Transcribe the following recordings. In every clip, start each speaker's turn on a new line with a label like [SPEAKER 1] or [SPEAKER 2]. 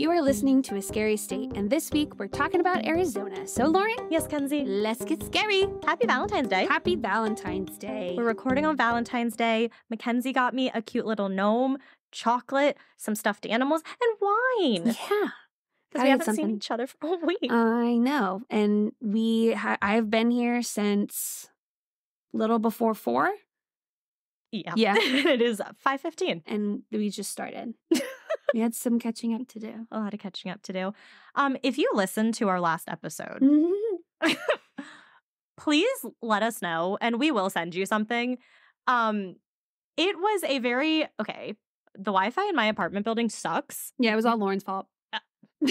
[SPEAKER 1] You are listening to A Scary State, and this week we're talking about Arizona. So, Lauren,
[SPEAKER 2] Yes, Kenzie.
[SPEAKER 1] let's get scary.
[SPEAKER 2] Happy Valentine's Day.
[SPEAKER 1] Happy Valentine's Day.
[SPEAKER 2] We're recording on Valentine's Day. Mackenzie got me a cute little gnome, chocolate, some stuffed animals, and wine.
[SPEAKER 1] Yeah,
[SPEAKER 2] Because we haven't
[SPEAKER 1] something.
[SPEAKER 2] seen each other for a week.
[SPEAKER 1] I know. And we, ha- I've been here since little before four,
[SPEAKER 2] yeah.
[SPEAKER 1] yeah.
[SPEAKER 2] it is 5.15.
[SPEAKER 1] and we just started. we had some catching up to do.
[SPEAKER 2] A lot of catching up to do. Um, if you listened to our last episode,
[SPEAKER 1] Mm-hmm.
[SPEAKER 2] please let us know and we will send you something. Um, it was a very okay. The Wi-Fi in my apartment building sucks.
[SPEAKER 1] Yeah, it was all Lauren's fault.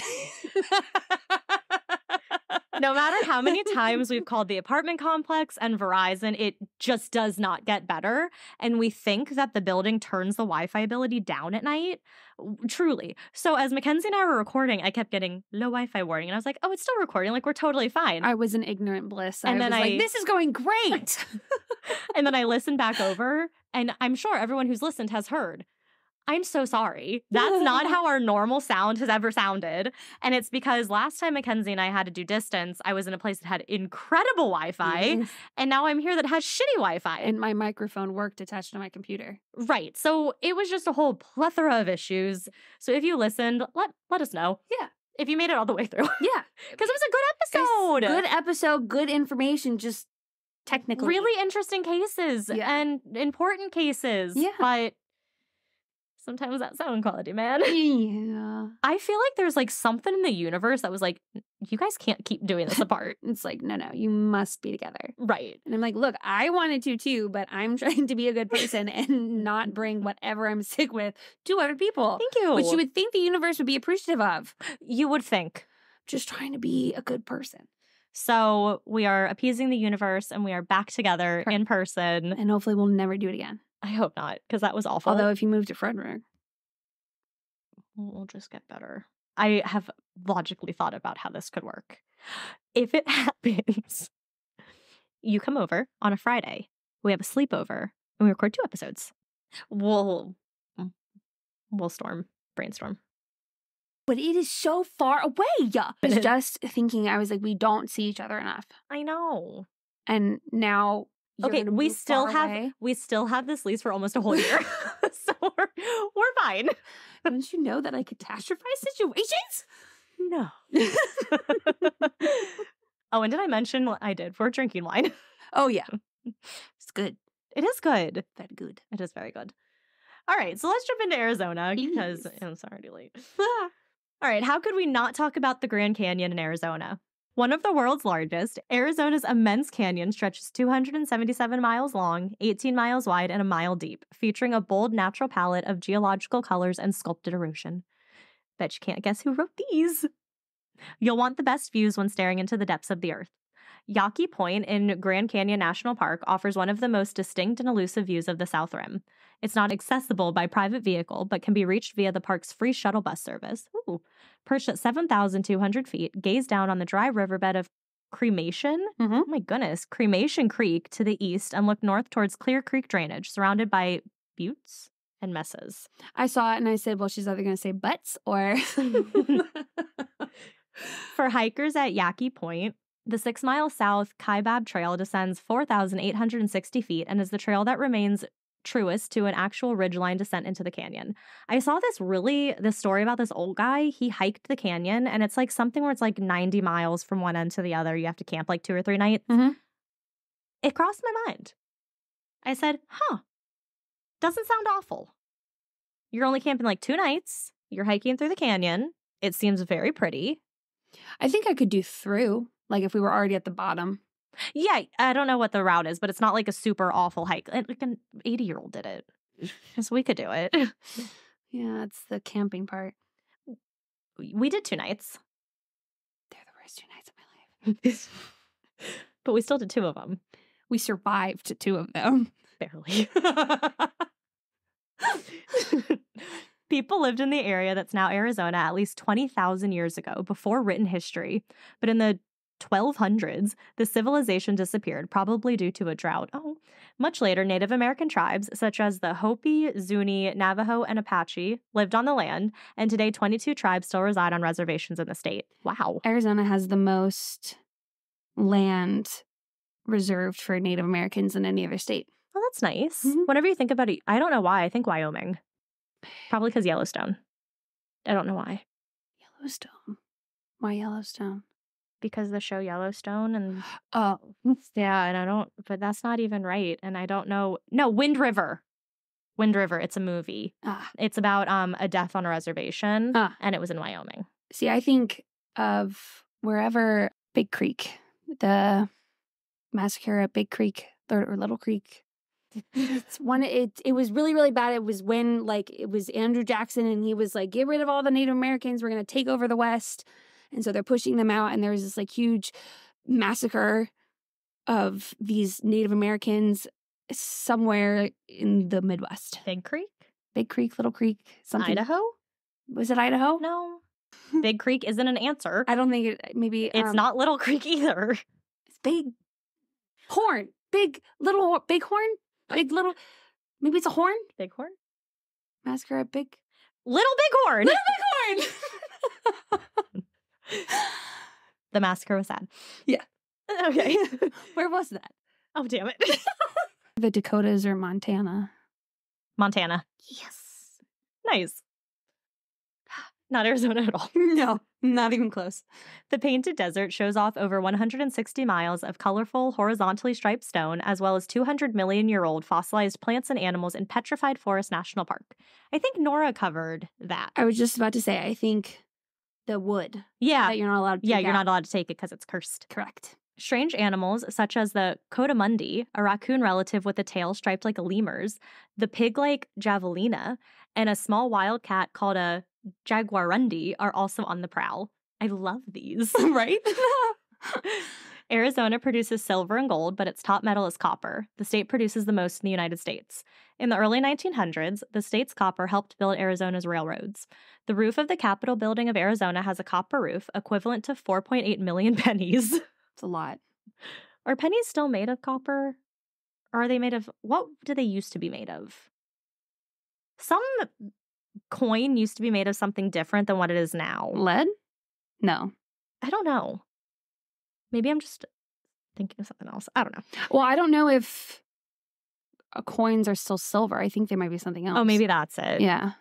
[SPEAKER 2] no matter how many times we've called the apartment complex and Verizon, it just does not get better. And we think that the building turns the Wi Fi ability down at night. Truly. So as Mackenzie and I were recording, I kept getting low Wi Fi warning. And I was like, oh, it's still recording. Like, we're totally fine.
[SPEAKER 1] I was in ignorant bliss.
[SPEAKER 2] And
[SPEAKER 1] I
[SPEAKER 2] then
[SPEAKER 1] was like,
[SPEAKER 2] I-
[SPEAKER 1] this is going great.
[SPEAKER 2] and then I listened back over, and I'm sure everyone who's listened has heard. I'm so sorry. That's not how our normal sound has ever sounded. And it's because last time Mackenzie and I had to do distance, I was in a place that had incredible Wi Fi.
[SPEAKER 1] Yes.
[SPEAKER 2] And now I'm here that has shitty Wi Fi.
[SPEAKER 1] And my microphone worked attached to my computer.
[SPEAKER 2] right. So it was just a whole plethora of issues. So if you listened, let, let us know.
[SPEAKER 1] Yeah.
[SPEAKER 2] If you made it all the way through.
[SPEAKER 1] Yeah.
[SPEAKER 2] Because it was a good episode.
[SPEAKER 1] Good episode, good information, just technically.
[SPEAKER 2] really interesting cases
[SPEAKER 1] Yeah.
[SPEAKER 2] and important cases.
[SPEAKER 1] Yeah.
[SPEAKER 2] But sometimes that sound quality, man.
[SPEAKER 1] Yeah.
[SPEAKER 2] I feel like there's like something in the universe that was like, you guys can't keep doing this apart.
[SPEAKER 1] It's like, no, no, you must be together.
[SPEAKER 2] right.
[SPEAKER 1] And I'm like, look, I wanted to too, but I'm trying to be a good person and not bring whatever I'm sick with to other people.
[SPEAKER 2] Thank you.
[SPEAKER 1] Which you would think the universe would be appreciative of.
[SPEAKER 2] you would think.
[SPEAKER 1] Just trying to be a good person.
[SPEAKER 2] So we are appeasing the universe and we are back together in person.
[SPEAKER 1] And hopefully we'll never do it again.
[SPEAKER 2] I hope not, because that was awful.
[SPEAKER 1] Although if you move to Frederick,
[SPEAKER 2] we'll just get better. I have logically thought about how this could work. If it happens, you come over on a Friday, we have a sleepover, and we record two episodes. We'll mm, we'll storm, brainstorm.
[SPEAKER 1] but it is so far away. I was just thinking, I was like, we don't see each other enough.
[SPEAKER 2] I know.
[SPEAKER 1] And now,
[SPEAKER 2] okay, we still have
[SPEAKER 1] away.
[SPEAKER 2] we still have this lease for almost a whole year, so we're we're fine.
[SPEAKER 1] Don't you know that I catastrophize situations?
[SPEAKER 2] No. oh, and did I mention what I did for drinking wine?
[SPEAKER 1] Oh yeah, it's good.
[SPEAKER 2] It is good.
[SPEAKER 1] Very good.
[SPEAKER 2] It is very good. All right, so let's jump into Arizona because
[SPEAKER 1] Please.
[SPEAKER 2] it's already late. All right, how could we not talk about the Grand Canyon in Arizona? One of the world's largest, Arizona's immense canyon stretches 277 miles long, 18 miles wide, and a mile deep, featuring a bold natural palette of geological colors and sculpted erosion. Bet you can't guess who wrote these. You'll want the best views when staring into the depths of the earth. Yaqui Point in Grand Canyon National Park offers one of the most distinct and elusive views of the South Rim. It's not accessible by private vehicle, but can be reached via the park's free shuttle bus service. Ooh. Perched at 7,200 feet, gaze down on the dry riverbed of Cremation.
[SPEAKER 1] Mhm.
[SPEAKER 2] Oh my goodness, Cremation Creek to the east, and look north towards Clear Creek drainage, surrounded by buttes and mesas.
[SPEAKER 1] I saw it and I said, well, she's either going to say butts or.
[SPEAKER 2] For hikers at Yaqui Point, the six mile south Kaibab Trail descends 4,860 feet and is the trail that remains truest to an actual ridgeline descent into the canyon. I saw this really, this story about this old guy. He hiked the canyon and it's like something where it's like 90 miles from one end to the other. You have to camp like two or three nights.
[SPEAKER 1] Mhm.
[SPEAKER 2] It crossed my mind. I said, huh, doesn't sound awful. You're only camping like two nights. You're hiking through the canyon. It seems very pretty.
[SPEAKER 1] I think I could do through, like if we were already at the bottom.
[SPEAKER 2] Yeah, I don't know what the route is, but it's not like a super awful hike. Like an 80 year old did it. So we could do it.
[SPEAKER 1] Yeah, it's the camping part.
[SPEAKER 2] We did two nights,
[SPEAKER 1] They're the worst two nights of my life.
[SPEAKER 2] but we still did two of them.
[SPEAKER 1] We survived two of them.
[SPEAKER 2] Barely. People lived in the area that's now Arizona at least 20,000 years ago before written history. But in the 1200s, the civilization disappeared, probably due to a drought. Oh, Much later, Native American tribes, such as the Hopi, Zuni, Navajo, and Apache, lived on the land, and today 22 tribes still reside on reservations in the state. Wow.
[SPEAKER 1] Arizona has the most land reserved for Native Americans in any other state.
[SPEAKER 2] Well, that's nice.
[SPEAKER 1] Mhm.
[SPEAKER 2] Whenever you think about it, I don't know why. I think Wyoming. Probably because Yellowstone. I don't know why.
[SPEAKER 1] Yellowstone. Why Yellowstone?
[SPEAKER 2] Because the show Yellowstone and
[SPEAKER 1] Oh,
[SPEAKER 2] yeah, and I don't, but that's not even right. And I don't know. No, Wind River. Wind River. It's a movie.
[SPEAKER 1] ah.
[SPEAKER 2] It's about um a death on a reservation,
[SPEAKER 1] Ah.
[SPEAKER 2] and it was in Wyoming.
[SPEAKER 1] See, I think of wherever Big Creek, the massacre at Big Creek or or Little Creek. It's one. It it was really really bad. It was when like it was Andrew Jackson and he was like, get rid of all the Native Americans. We're gonna take over the West, and so they're pushing them out. And there was this like huge massacre of these Native Americans somewhere in the Midwest.
[SPEAKER 2] Big Creek,
[SPEAKER 1] Big Creek, Little Creek, something.
[SPEAKER 2] Idaho.
[SPEAKER 1] Was it Idaho?
[SPEAKER 2] No, Big Creek isn't an answer.
[SPEAKER 1] I don't think it. Maybe
[SPEAKER 2] It's
[SPEAKER 1] um,
[SPEAKER 2] not Little Creek either.
[SPEAKER 1] It's big horn, big little big horn, big little. Maybe it's a horn.
[SPEAKER 2] Bighorn,
[SPEAKER 1] Massacre at big
[SPEAKER 2] Little Bighorn.
[SPEAKER 1] little big horn.
[SPEAKER 2] the massacre was sad.
[SPEAKER 1] Yeah.
[SPEAKER 2] Okay.
[SPEAKER 1] Where was that?
[SPEAKER 2] oh damn it.
[SPEAKER 1] The Dakotas or Montana?
[SPEAKER 2] Montana.
[SPEAKER 1] Yes.
[SPEAKER 2] Nice. Not Arizona at all.
[SPEAKER 1] No, not even close.
[SPEAKER 2] The Painted Desert shows off over 160 miles of colorful, horizontally striped stone, as well as 200 million year old fossilized plants and animals in Petrified Forest National Park. I think Nora covered that.
[SPEAKER 1] I was just about to say. I think the wood
[SPEAKER 2] Yeah.
[SPEAKER 1] that you're not allowed. to
[SPEAKER 2] Yeah, you're
[SPEAKER 1] out.
[SPEAKER 2] not allowed to take it because it's cursed.
[SPEAKER 1] correct.
[SPEAKER 2] Strange animals, such as the coatimundi, a raccoon relative with a tail striped like a lemur's, the pig like javelina, and a small wild cat called a jaguarundi, are also on the prowl. I love these.
[SPEAKER 1] right.
[SPEAKER 2] Arizona produces silver and gold, but its top metal is copper. The state produces the most in the United States. In the early 1900s, the state's copper helped build Arizona's railroads. The roof of the Capitol building of Arizona has a copper roof equivalent to 4.8 million pennies.
[SPEAKER 1] it's a lot.
[SPEAKER 2] Are pennies still made of copper? Or are they made of what do they used to be made of? Some coin used to be made of something different than what it is now.
[SPEAKER 1] Lead? No.
[SPEAKER 2] I don't know. Maybe I'm just thinking of something else. I don't know.
[SPEAKER 1] Well, I don't know if uh, coins are still silver. I think they might be something else.
[SPEAKER 2] Oh, maybe that's it.
[SPEAKER 1] Yeah.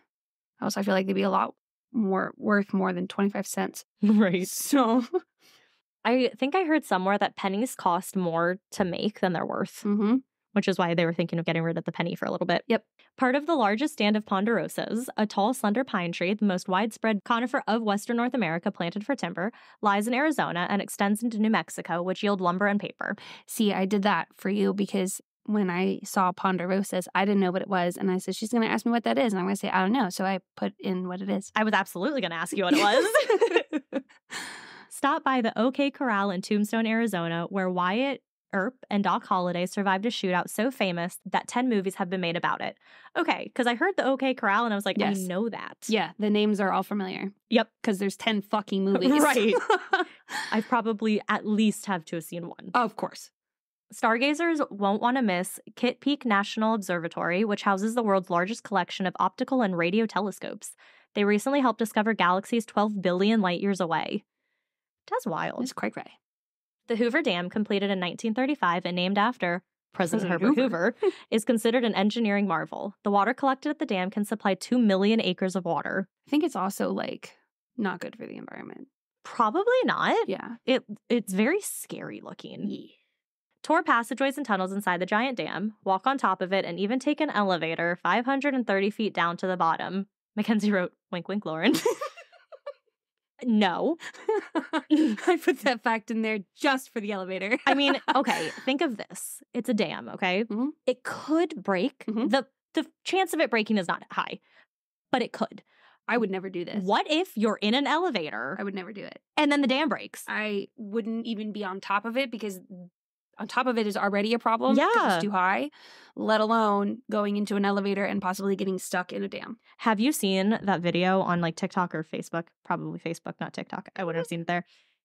[SPEAKER 1] Also, I feel like they'd be a lot more worth more than 25 cents.
[SPEAKER 2] Right.
[SPEAKER 1] So,
[SPEAKER 2] I think I heard somewhere that pennies cost more to make than they're worth,
[SPEAKER 1] hmm
[SPEAKER 2] which is why they were thinking of getting rid of the penny for a little bit.
[SPEAKER 1] Yep.
[SPEAKER 2] Part of the largest stand of ponderosas, a tall, slender pine tree, the most widespread conifer of Western North America planted for timber, lies in Arizona and extends into New Mexico, which yield lumber and paper.
[SPEAKER 1] see, I did that for you because when I saw ponderosas, I didn't know what it was. And I said, she's going to ask me what that is. And I'm going to say, I don't know. So I put in what it is.
[SPEAKER 2] I was absolutely going to ask you what it was. Stop by the OK Corral in Tombstone, Arizona, where Wyatt Earp and Doc Holliday survived a shootout so famous that 10 movies have been made about it. Okay, because I heard the OK Corral and I was like,
[SPEAKER 1] Yes.
[SPEAKER 2] I know that.
[SPEAKER 1] yeah, the names are all familiar.
[SPEAKER 2] Yep.
[SPEAKER 1] Because there's 10 fucking movies.
[SPEAKER 2] Right. I probably at least have to have seen one.
[SPEAKER 1] of course.
[SPEAKER 2] Stargazers won't want to miss Kitt Peak National Observatory, which houses the world's largest collection of optical and radio telescopes. They recently helped discover galaxies 12 billion light years away. That's wild.
[SPEAKER 1] It's cray cray.
[SPEAKER 2] The Hoover Dam, completed in 1935 and named after President,
[SPEAKER 1] President
[SPEAKER 2] Herbert
[SPEAKER 1] Hoover.
[SPEAKER 2] Hoover, is considered an engineering marvel. The water collected at the dam can supply 2 million acres of water.
[SPEAKER 1] I think it's also like not good for the environment.
[SPEAKER 2] Probably not.
[SPEAKER 1] Yeah.
[SPEAKER 2] It it's very scary looking. Tour passageways and tunnels inside the giant dam, walk on top of it, and even take an elevator 530 feet down to the bottom. Mackenzie wrote, wink, wink, Lauren. no.
[SPEAKER 1] I put that fact in there just for the elevator.
[SPEAKER 2] I mean, okay, think of this. It's a dam, okay?
[SPEAKER 1] Mhm.
[SPEAKER 2] It could break.
[SPEAKER 1] Mhm.
[SPEAKER 2] The the chance of it breaking is not high, but it could.
[SPEAKER 1] I would never do this.
[SPEAKER 2] What if you're in an elevator
[SPEAKER 1] I would never do it.
[SPEAKER 2] and then the dam breaks?
[SPEAKER 1] I wouldn't even be on top of it because on top of it is already a problem.
[SPEAKER 2] Yeah.
[SPEAKER 1] It's too high, let alone going into an elevator and possibly getting stuck in a dam.
[SPEAKER 2] Have you seen that video on like TikTok or Facebook? Probably Facebook, not TikTok. I wouldn't have mm. seen it there.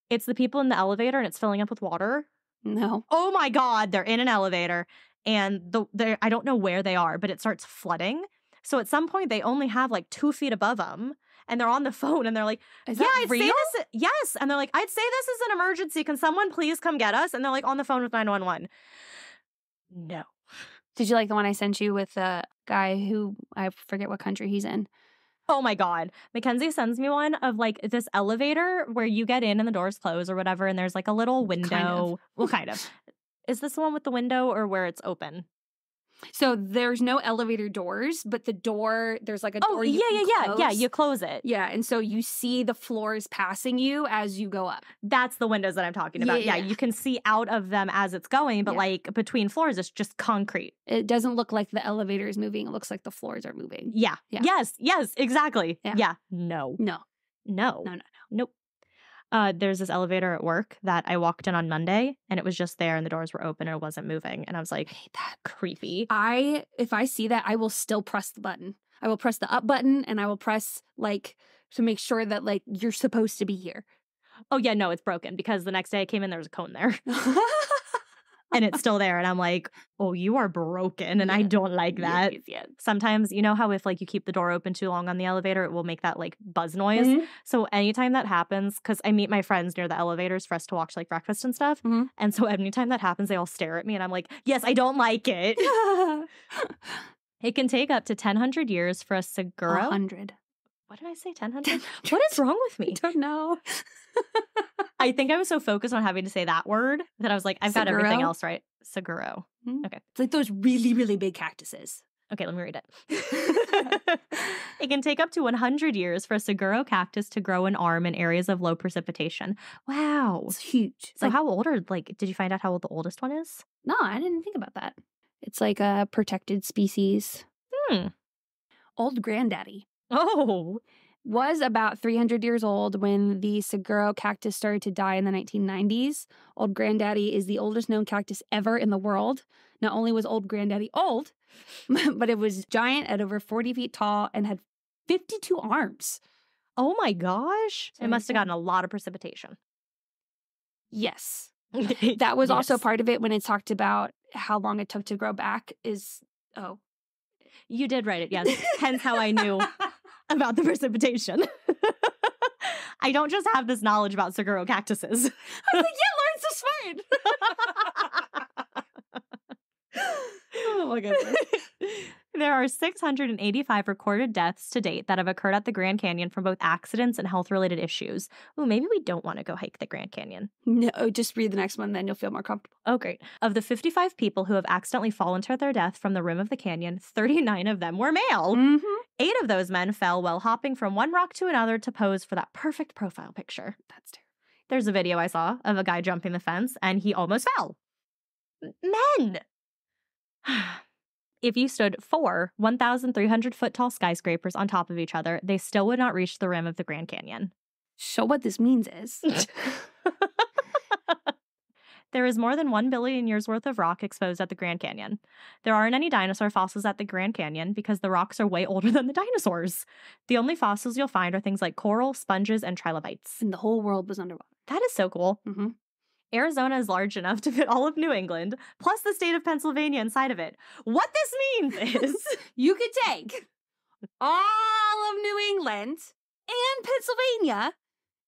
[SPEAKER 2] It's the people in the elevator and it's filling up with water.
[SPEAKER 1] No.
[SPEAKER 2] Oh my God, they're in an elevator and the I don't know where they are, but it starts flooding. So at some point they only have like two feet above them, and they're on the phone and they're like,
[SPEAKER 1] Is
[SPEAKER 2] "Yeah, I'd
[SPEAKER 1] real?
[SPEAKER 2] say this. Yes," and they're like, "I'd say this is an emergency. Can someone please come get us?" And they're like on the phone with nine one one. No.
[SPEAKER 1] Did you like the one I sent you with the guy who I forget what country he's in?
[SPEAKER 2] Oh my God. Mackenzie sends me one of like this elevator where you get in and the doors close or whatever, and there's like a little window.
[SPEAKER 1] Kind of.
[SPEAKER 2] Well, kind of. Is this the one with the window or where it's open?
[SPEAKER 1] So there's no elevator doors, but the door there's like a
[SPEAKER 2] Oh,
[SPEAKER 1] door.
[SPEAKER 2] yeah, yeah, yeah. Yeah, you close it.
[SPEAKER 1] Yeah, and so you see the floors passing you as you go up.
[SPEAKER 2] That's the windows that I'm talking about. Yeah,
[SPEAKER 1] Yeah.
[SPEAKER 2] you can see out of them as it's going, but
[SPEAKER 1] Yeah.
[SPEAKER 2] like between floors, it's just concrete.
[SPEAKER 1] It doesn't look like the elevator is moving. It looks like the floors are moving.
[SPEAKER 2] Yeah.
[SPEAKER 1] Yeah.
[SPEAKER 2] Yes. Yes. Exactly.
[SPEAKER 1] Yeah.
[SPEAKER 2] Yeah. No.
[SPEAKER 1] No.
[SPEAKER 2] No.
[SPEAKER 1] No, no, no.
[SPEAKER 2] Nope. Uh, there's this elevator at work that I walked in on Monday and it was just there and the doors were open and it wasn't moving. And I was like,
[SPEAKER 1] hate that.
[SPEAKER 2] creepy.
[SPEAKER 1] I if I see that, I will still press the button. I will press the up button and I will press like to make sure that like you're supposed to be here.
[SPEAKER 2] Oh, yeah, no, it's broken because the next day I came in, there was a cone there and it's still there. And I'm like, oh, you are broken. And I don't like that.
[SPEAKER 1] Yes, yes.
[SPEAKER 2] Sometimes, you know how if like you keep the door open too long on the elevator, it will make that like buzz noise.
[SPEAKER 1] Mhm.
[SPEAKER 2] So anytime that happens, because I meet my friends near the elevators for us to watch like breakfast and stuff.
[SPEAKER 1] Mhm.
[SPEAKER 2] And so anytime that happens, they all stare at me and I'm like, yes, I don't like it. It can take up to 1,000 years for a Saguaro.
[SPEAKER 1] hundred.
[SPEAKER 2] What did I say? 1,000? what is wrong with me?
[SPEAKER 1] I don't know.
[SPEAKER 2] I think I was so focused on having to say that word that I was like, I've got everything else right. Saguaro. Okay.
[SPEAKER 1] It's like those really, really big cactuses.
[SPEAKER 2] Okay, let me read it. it can take up to 100 years for a Saguaro cactus to grow an arm in areas of low precipitation. Wow.
[SPEAKER 1] It's huge.
[SPEAKER 2] So
[SPEAKER 1] like,
[SPEAKER 2] how old are like did you find out how old the oldest one is?
[SPEAKER 1] no, I didn't think about that. It's like a protected species.
[SPEAKER 2] Hmm.
[SPEAKER 1] Old granddaddy
[SPEAKER 2] Oh.
[SPEAKER 1] was about 300 years old when the Saguaro cactus started to die in the 1990s. Old granddaddy is the oldest known cactus ever in the world. Not only was old granddaddy old, but it was giant at over 40 feet tall and had 52 arms.
[SPEAKER 2] Oh my gosh.
[SPEAKER 1] So
[SPEAKER 2] it must have gotten a lot of precipitation.
[SPEAKER 1] Yes. That was also part of it when it talked about how long it took to grow back is oh.
[SPEAKER 2] You did write it, yes. Hence how I knew about the precipitation. I don't just have this knowledge about Saguaro cactuses.
[SPEAKER 1] I was like, yeah, Lauren's so smart. oh my goodness.
[SPEAKER 2] there are 685 recorded deaths to date that have occurred at the Grand Canyon from both accidents and health related issues. Oh, maybe we don't want to go hike the Grand Canyon.
[SPEAKER 1] No, just read the next one, then you'll feel more comfortable.
[SPEAKER 2] Oh, great. Of the 55 people who have accidentally fallen to their death from the rim of the canyon, 39 of them were male.
[SPEAKER 1] Mm-hmm.
[SPEAKER 2] Eight of those men fell while hopping from one rock to another to pose for that perfect profile picture.
[SPEAKER 1] That's terrible.
[SPEAKER 2] There's a video I saw of a guy jumping the fence and he almost fell. Men! if you stood four 1,300 foot tall skyscrapers on top of each other, they still would not reach the rim of the Grand Canyon.
[SPEAKER 1] So what this means is
[SPEAKER 2] There is more than 1 billion years worth of rock exposed at the Grand Canyon. There aren't any dinosaur fossils at the Grand Canyon because the rocks are way older than the dinosaurs. The only fossils you'll find are things like coral, sponges, and trilobites.
[SPEAKER 1] and the whole world was underwater.
[SPEAKER 2] That is so cool.
[SPEAKER 1] Mm-hmm.
[SPEAKER 2] Arizona is large enough to fit all of New England, plus the state of Pennsylvania inside of it. What this means is
[SPEAKER 1] You could take all of New England and Pennsylvania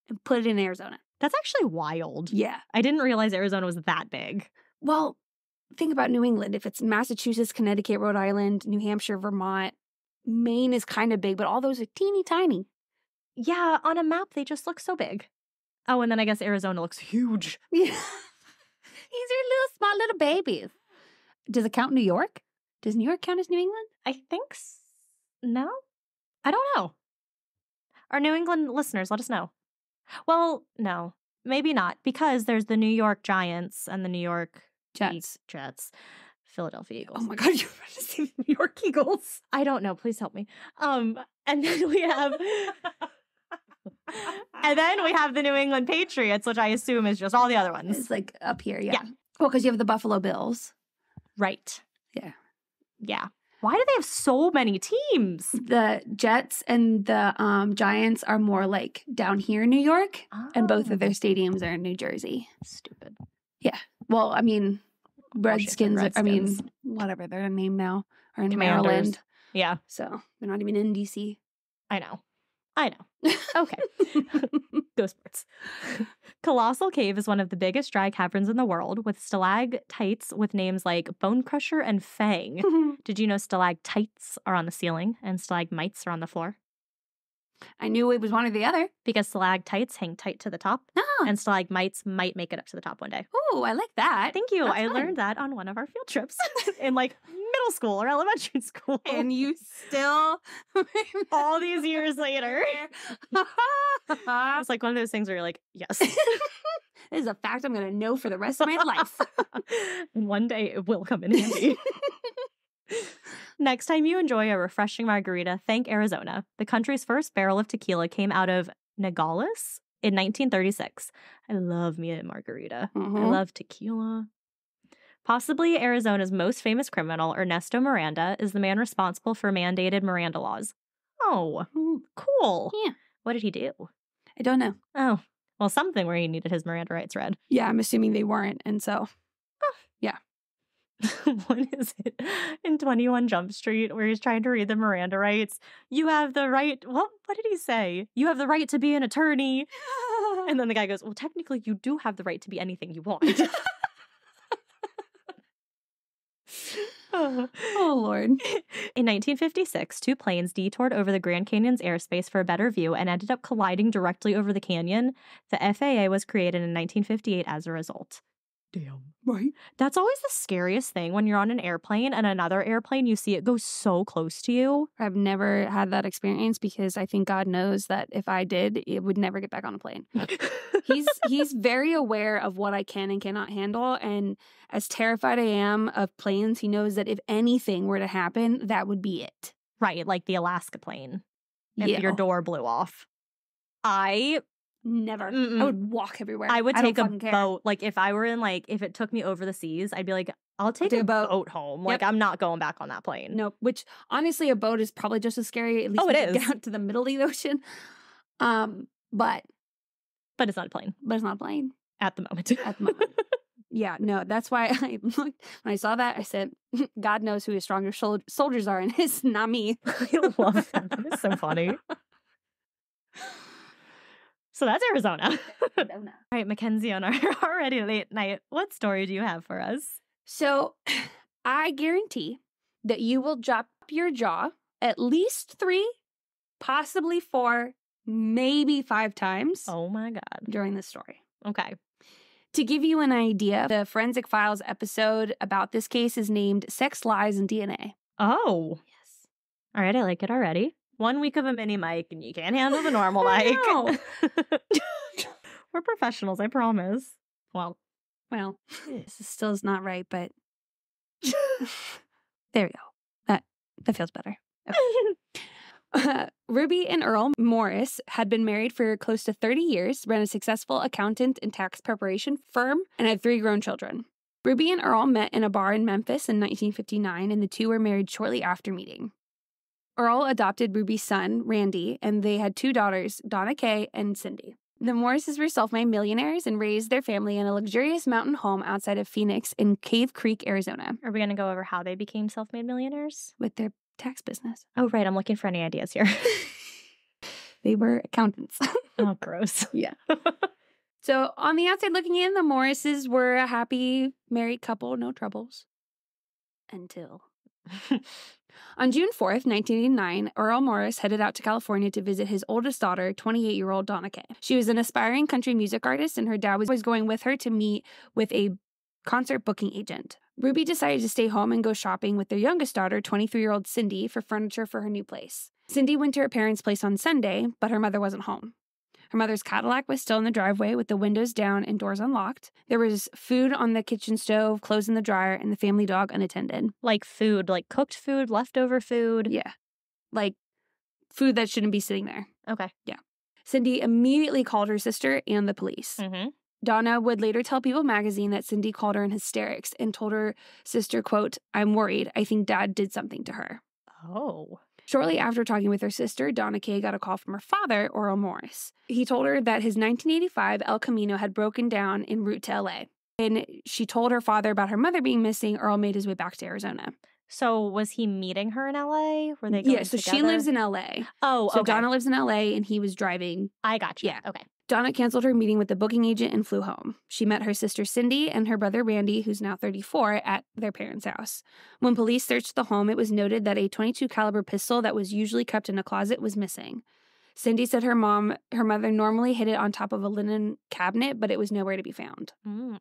[SPEAKER 1] and put it in Arizona.
[SPEAKER 2] That's actually wild.
[SPEAKER 1] Yeah.
[SPEAKER 2] I didn't realize Arizona was that big.
[SPEAKER 1] Well, think about New England. If it's Massachusetts, Connecticut, Rhode Island, New Hampshire, Vermont, Maine is kind of big, but all those are teeny tiny.
[SPEAKER 2] Yeah, on a map, they just look so big. Oh, and then I guess Arizona looks huge.
[SPEAKER 1] Yeah. These are little small little babies. Does it count New York? Does New York count as New England?
[SPEAKER 2] I think s- no. I don't know. Our New England listeners, let us know. Well, no, maybe not, because there's the New York Giants and the New York
[SPEAKER 1] Jets.
[SPEAKER 2] Jets, Philadelphia Eagles.
[SPEAKER 1] Oh my god, you're about to say the New York Eagles.
[SPEAKER 2] I don't know. Please help me. Um, and then we have, and then we have the New England Patriots, which I assume is just all the other ones.
[SPEAKER 1] It's like up here, yeah.
[SPEAKER 2] Yeah.
[SPEAKER 1] Well, because you have the Buffalo Bills.
[SPEAKER 2] Right.
[SPEAKER 1] Yeah.
[SPEAKER 2] Yeah. Why do they have so many teams?
[SPEAKER 1] The Jets and the um, Giants are more like down here in New York, and both of their
[SPEAKER 2] Oh,
[SPEAKER 1] stadiums are in New Jersey.
[SPEAKER 2] stupid. Yeah.
[SPEAKER 1] Well, I mean,
[SPEAKER 2] Washington
[SPEAKER 1] Redskins. I mean, whatever their name now, are in
[SPEAKER 2] Commanders.
[SPEAKER 1] Maryland.
[SPEAKER 2] Yeah,
[SPEAKER 1] So they're not even in DC.
[SPEAKER 2] I know. I know. Okay. Go sports. Colossal Cave is one of the biggest dry caverns in the world with stalactites with names like Bone Crusher and Fang. Did you know stalactites are on the ceiling and stalagmites are on the floor?
[SPEAKER 1] I knew it was one or the other.
[SPEAKER 2] Because stalactites hang tight to the top
[SPEAKER 1] Oh,
[SPEAKER 2] and stalagmites might make it up to the top one day.
[SPEAKER 1] Ooh, I like that.
[SPEAKER 2] Thank you.
[SPEAKER 1] That's
[SPEAKER 2] I
[SPEAKER 1] fun.
[SPEAKER 2] learned that on one of our field trips in like middle school or elementary school.
[SPEAKER 1] And you still
[SPEAKER 2] all these years later. It's like one of those things where you're like, yes.
[SPEAKER 1] this is a fact I'm going to know for the rest of my life.
[SPEAKER 2] one day it will come in handy. Next time you enjoy a refreshing margarita, thank Arizona. The country's first barrel of tequila came out of Nogales in 1936. I love me a margarita. I
[SPEAKER 1] Mhm.
[SPEAKER 2] love tequila. Possibly Arizona's most famous criminal, Ernesto Miranda, is the man responsible for mandated Miranda laws. Oh, cool.
[SPEAKER 1] Yeah.
[SPEAKER 2] What did he do?
[SPEAKER 1] I don't know.
[SPEAKER 2] Oh, well, something where he needed his Miranda rights read.
[SPEAKER 1] Yeah, I'm assuming they weren't. And so,
[SPEAKER 2] what is it in 21 Jump Street where he's trying to read the Miranda rights? You have the right. What? What did he say? You have the right to be an attorney. And then the guy goes, Well, technically, you do have the right to be anything you want.
[SPEAKER 1] Uh, oh, Lord.
[SPEAKER 2] In 1956, two planes detoured over the Grand Canyon's airspace for a better view and ended up colliding directly over the canyon. The FAA was created in 1958 as a result. Damn.
[SPEAKER 1] Right.
[SPEAKER 2] That's always the scariest thing when you're on an airplane and another airplane, you see it go so close to you.
[SPEAKER 1] I've never had that experience because I think God knows that if I did, it would never get back on a plane. He's he's very aware of what I can and cannot handle and as terrified I am of planes, he knows that if anything were to happen, that would be it.
[SPEAKER 2] right, like the Alaska plane. If
[SPEAKER 1] Yeah.
[SPEAKER 2] your door blew off. I
[SPEAKER 1] Never.
[SPEAKER 2] Mm-mm.
[SPEAKER 1] I would walk everywhere.
[SPEAKER 2] I would take a
[SPEAKER 1] fucking care.
[SPEAKER 2] boat. Like if I were in like if it took me over the seas, I'd be like, I'll take, a
[SPEAKER 1] a boat.
[SPEAKER 2] boat, home. Like
[SPEAKER 1] Yep.
[SPEAKER 2] I'm not going back on that plane.
[SPEAKER 1] No, which honestly, a boat is probably just as scary. At least
[SPEAKER 2] Oh, it is.
[SPEAKER 1] get out to the middle of the ocean. Um, but
[SPEAKER 2] But it's not a plane
[SPEAKER 1] but it's not a plane
[SPEAKER 2] at the moment.
[SPEAKER 1] at the moment. yeah, no, that's why I looked when I saw that. I said, "God knows who his stronger sol- soldiers are, and it's not me."
[SPEAKER 2] I love that. It's so funny. So that's Arizona. Arizona. All right, Mackenzie, on our already late night, what story do you have for us?
[SPEAKER 1] So, I guarantee that you will drop your jaw at least three, possibly four, maybe five times
[SPEAKER 2] Oh my God.
[SPEAKER 1] during this story.
[SPEAKER 2] Okay.
[SPEAKER 1] To give you an idea, the Forensic Files episode about this case is named Sex, Lies, and DNA.
[SPEAKER 2] Oh.
[SPEAKER 1] Yes.
[SPEAKER 2] All right, I like it already. One week of a mini mic and you can't handle the normal mic. We're professionals, I promise. Well,
[SPEAKER 1] Well, this is still is not right, but there we go. That that feels better. Uh, Ruby and Earl Morris had been married for close to 30 years, ran a successful accountant and tax preparation firm, and had three grown children. Ruby and Earl met in a bar in Memphis in 1959, and the two were married shortly after meeting. Earl adopted Ruby's son, Randy, and they had two daughters, Donna Kay and Cindy. The Morrises were self made millionaires and raised their family in a luxurious mountain home outside of Phoenix in Cave Creek, Arizona,
[SPEAKER 2] are we going to go over how they became self made millionaires?
[SPEAKER 1] with their tax business.
[SPEAKER 2] Oh, right. I'm looking for any ideas here.
[SPEAKER 1] They were accountants.
[SPEAKER 2] oh, gross. Yeah.
[SPEAKER 1] so, on the outside looking in, the Morrises were a happy married couple, no troubles. Until. On June 4th, 1989, Earl Morris headed out to California to visit his oldest daughter, 28 year old Donna Kay. She was an aspiring country music artist, and her dad was going with her to meet with a concert booking agent. Ruby decided to stay home and go shopping with their youngest daughter, 23 year old Cindy, for furniture for her new place. Cindy went to her parents' place on Sunday, but her mother wasn't home. Her mother's Cadillac was still in the driveway with the windows down and doors unlocked. There was food on the kitchen stove, clothes in the dryer, and the family dog unattended.
[SPEAKER 2] like food, like cooked food, leftover food.
[SPEAKER 1] Yeah. Like food that shouldn't be sitting there.
[SPEAKER 2] Okay. Yeah.
[SPEAKER 1] Cindy immediately called her sister and the police.
[SPEAKER 2] Mm-hmm.
[SPEAKER 1] Donna would later tell People magazine that Cindy called her in hysterics and told her sister, quote, I'm worried. I think dad did something to her.
[SPEAKER 2] Oh.
[SPEAKER 1] Shortly after talking with her sister, Donna Kay got a call from her father, Earl Morris. He told her that his 1985 El Camino had broken down en route to LA. When she told her father about her mother being missing, Earl made his way back to Arizona.
[SPEAKER 2] So was he meeting her in LA? Were they going
[SPEAKER 1] Yeah, so she lives in LA.
[SPEAKER 2] Oh,
[SPEAKER 1] So
[SPEAKER 2] okay.
[SPEAKER 1] Donna lives in LA and he was driving.
[SPEAKER 2] I got you.
[SPEAKER 1] Yeah.
[SPEAKER 2] Okay.
[SPEAKER 1] Donna canceled her meeting with the booking agent and flew home. She met her sister Cindy and her brother Randy, who's now 34, at their parents' house. When police searched the home, it was noted that a 22 caliber pistol that was usually kept in a closet was missing. Cindy said her mom, her mother normally hid it on top of a linen cabinet, but it was nowhere to be found.
[SPEAKER 2] Mm.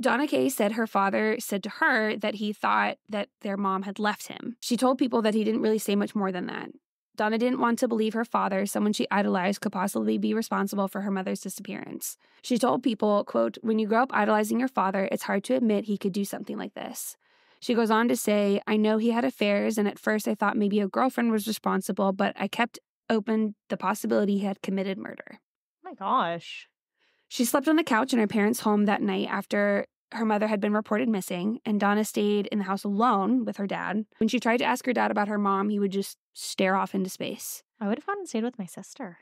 [SPEAKER 1] Donna Kay said her father said to her that he thought that their mom had left him. She told people that he didn't really say much more than that. Donna didn't want to believe her father, someone she idolized, could possibly be responsible for her mother's disappearance. She told people, quote, when you grow up idolizing your father, it's hard to admit he could do something like this. She goes on to say, I know he had affairs, and at first I thought maybe a girlfriend was responsible, but I kept open the possibility he had committed murder.
[SPEAKER 2] Oh my gosh.
[SPEAKER 1] She slept on the couch in her parents' home that night after her mother had been reported missing, and Donna stayed in the house alone with her dad. When she tried to ask her dad about her mom, he would just stare off into space.
[SPEAKER 2] I would have gone and stayed with my sister.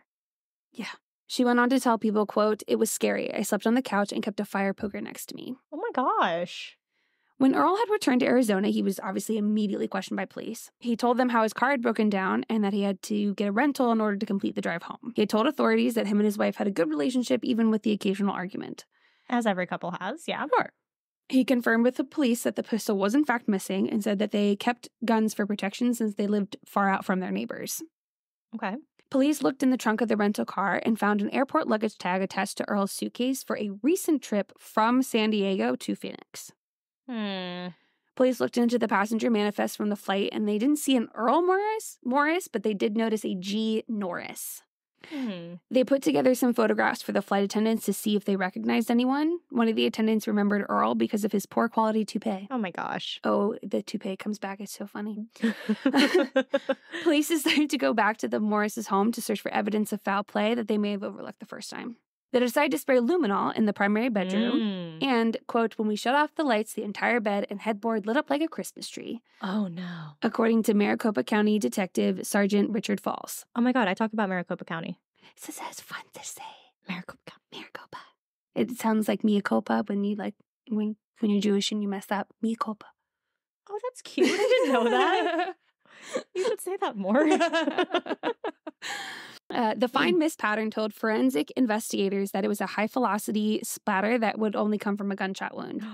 [SPEAKER 2] Yeah.
[SPEAKER 1] She went on to tell people, quote, It was scary. I slept on the couch and kept a fire poker next to me.
[SPEAKER 2] Oh my gosh.
[SPEAKER 1] When Earl had returned to Arizona, he was obviously immediately questioned by police. He told them how his car had broken down and that he had to get a rental in order to complete the drive home. He had told authorities that him and his wife had a good relationship, even with the occasional argument.
[SPEAKER 2] As every couple has, yeah.
[SPEAKER 1] Sure. He confirmed with the police that the pistol was in fact missing and said that they kept guns for protection since they lived far out from their neighbors.
[SPEAKER 2] Okay.
[SPEAKER 1] Police looked in the trunk of the rental car and found an airport luggage tag attached to Earl's suitcase for a recent trip from San Diego to Phoenix.
[SPEAKER 2] Hmm.
[SPEAKER 1] Police looked into the passenger manifest from the flight and they didn't see an Earl Morris, Morris, but they did notice a G Norris.
[SPEAKER 2] Hmm.
[SPEAKER 1] They put together some photographs for the flight attendants to see if they recognized anyone. One of the attendants remembered Earl because of his poor quality toupee.
[SPEAKER 2] Oh my gosh.
[SPEAKER 1] Oh, the toupee comes back. It's so funny. Police decided to go back to the Morris's home to search for evidence of foul play that they may have overlooked the first time. They decided to spray luminol in the primary bedroom.
[SPEAKER 2] Mm.
[SPEAKER 1] And, quote, when we shut off the lights, the entire bed and headboard lit up like a Christmas tree,
[SPEAKER 2] Oh no.
[SPEAKER 1] according to Maricopa County Detective Sergeant Richard Falls.
[SPEAKER 2] Oh my god, I talk about Maricopa County.
[SPEAKER 1] This is fun to say.
[SPEAKER 2] Maricopa County.
[SPEAKER 1] Maricopa. It sounds like mea culpa when you like when when you're Jewish and you mess up. Mea culpa.
[SPEAKER 2] Oh, that's cute. I didn't know that. You should say that more.
[SPEAKER 1] Uh, the fine mist pattern told forensic investigators that it was a high velocity splatter that would only come from a gunshot wound.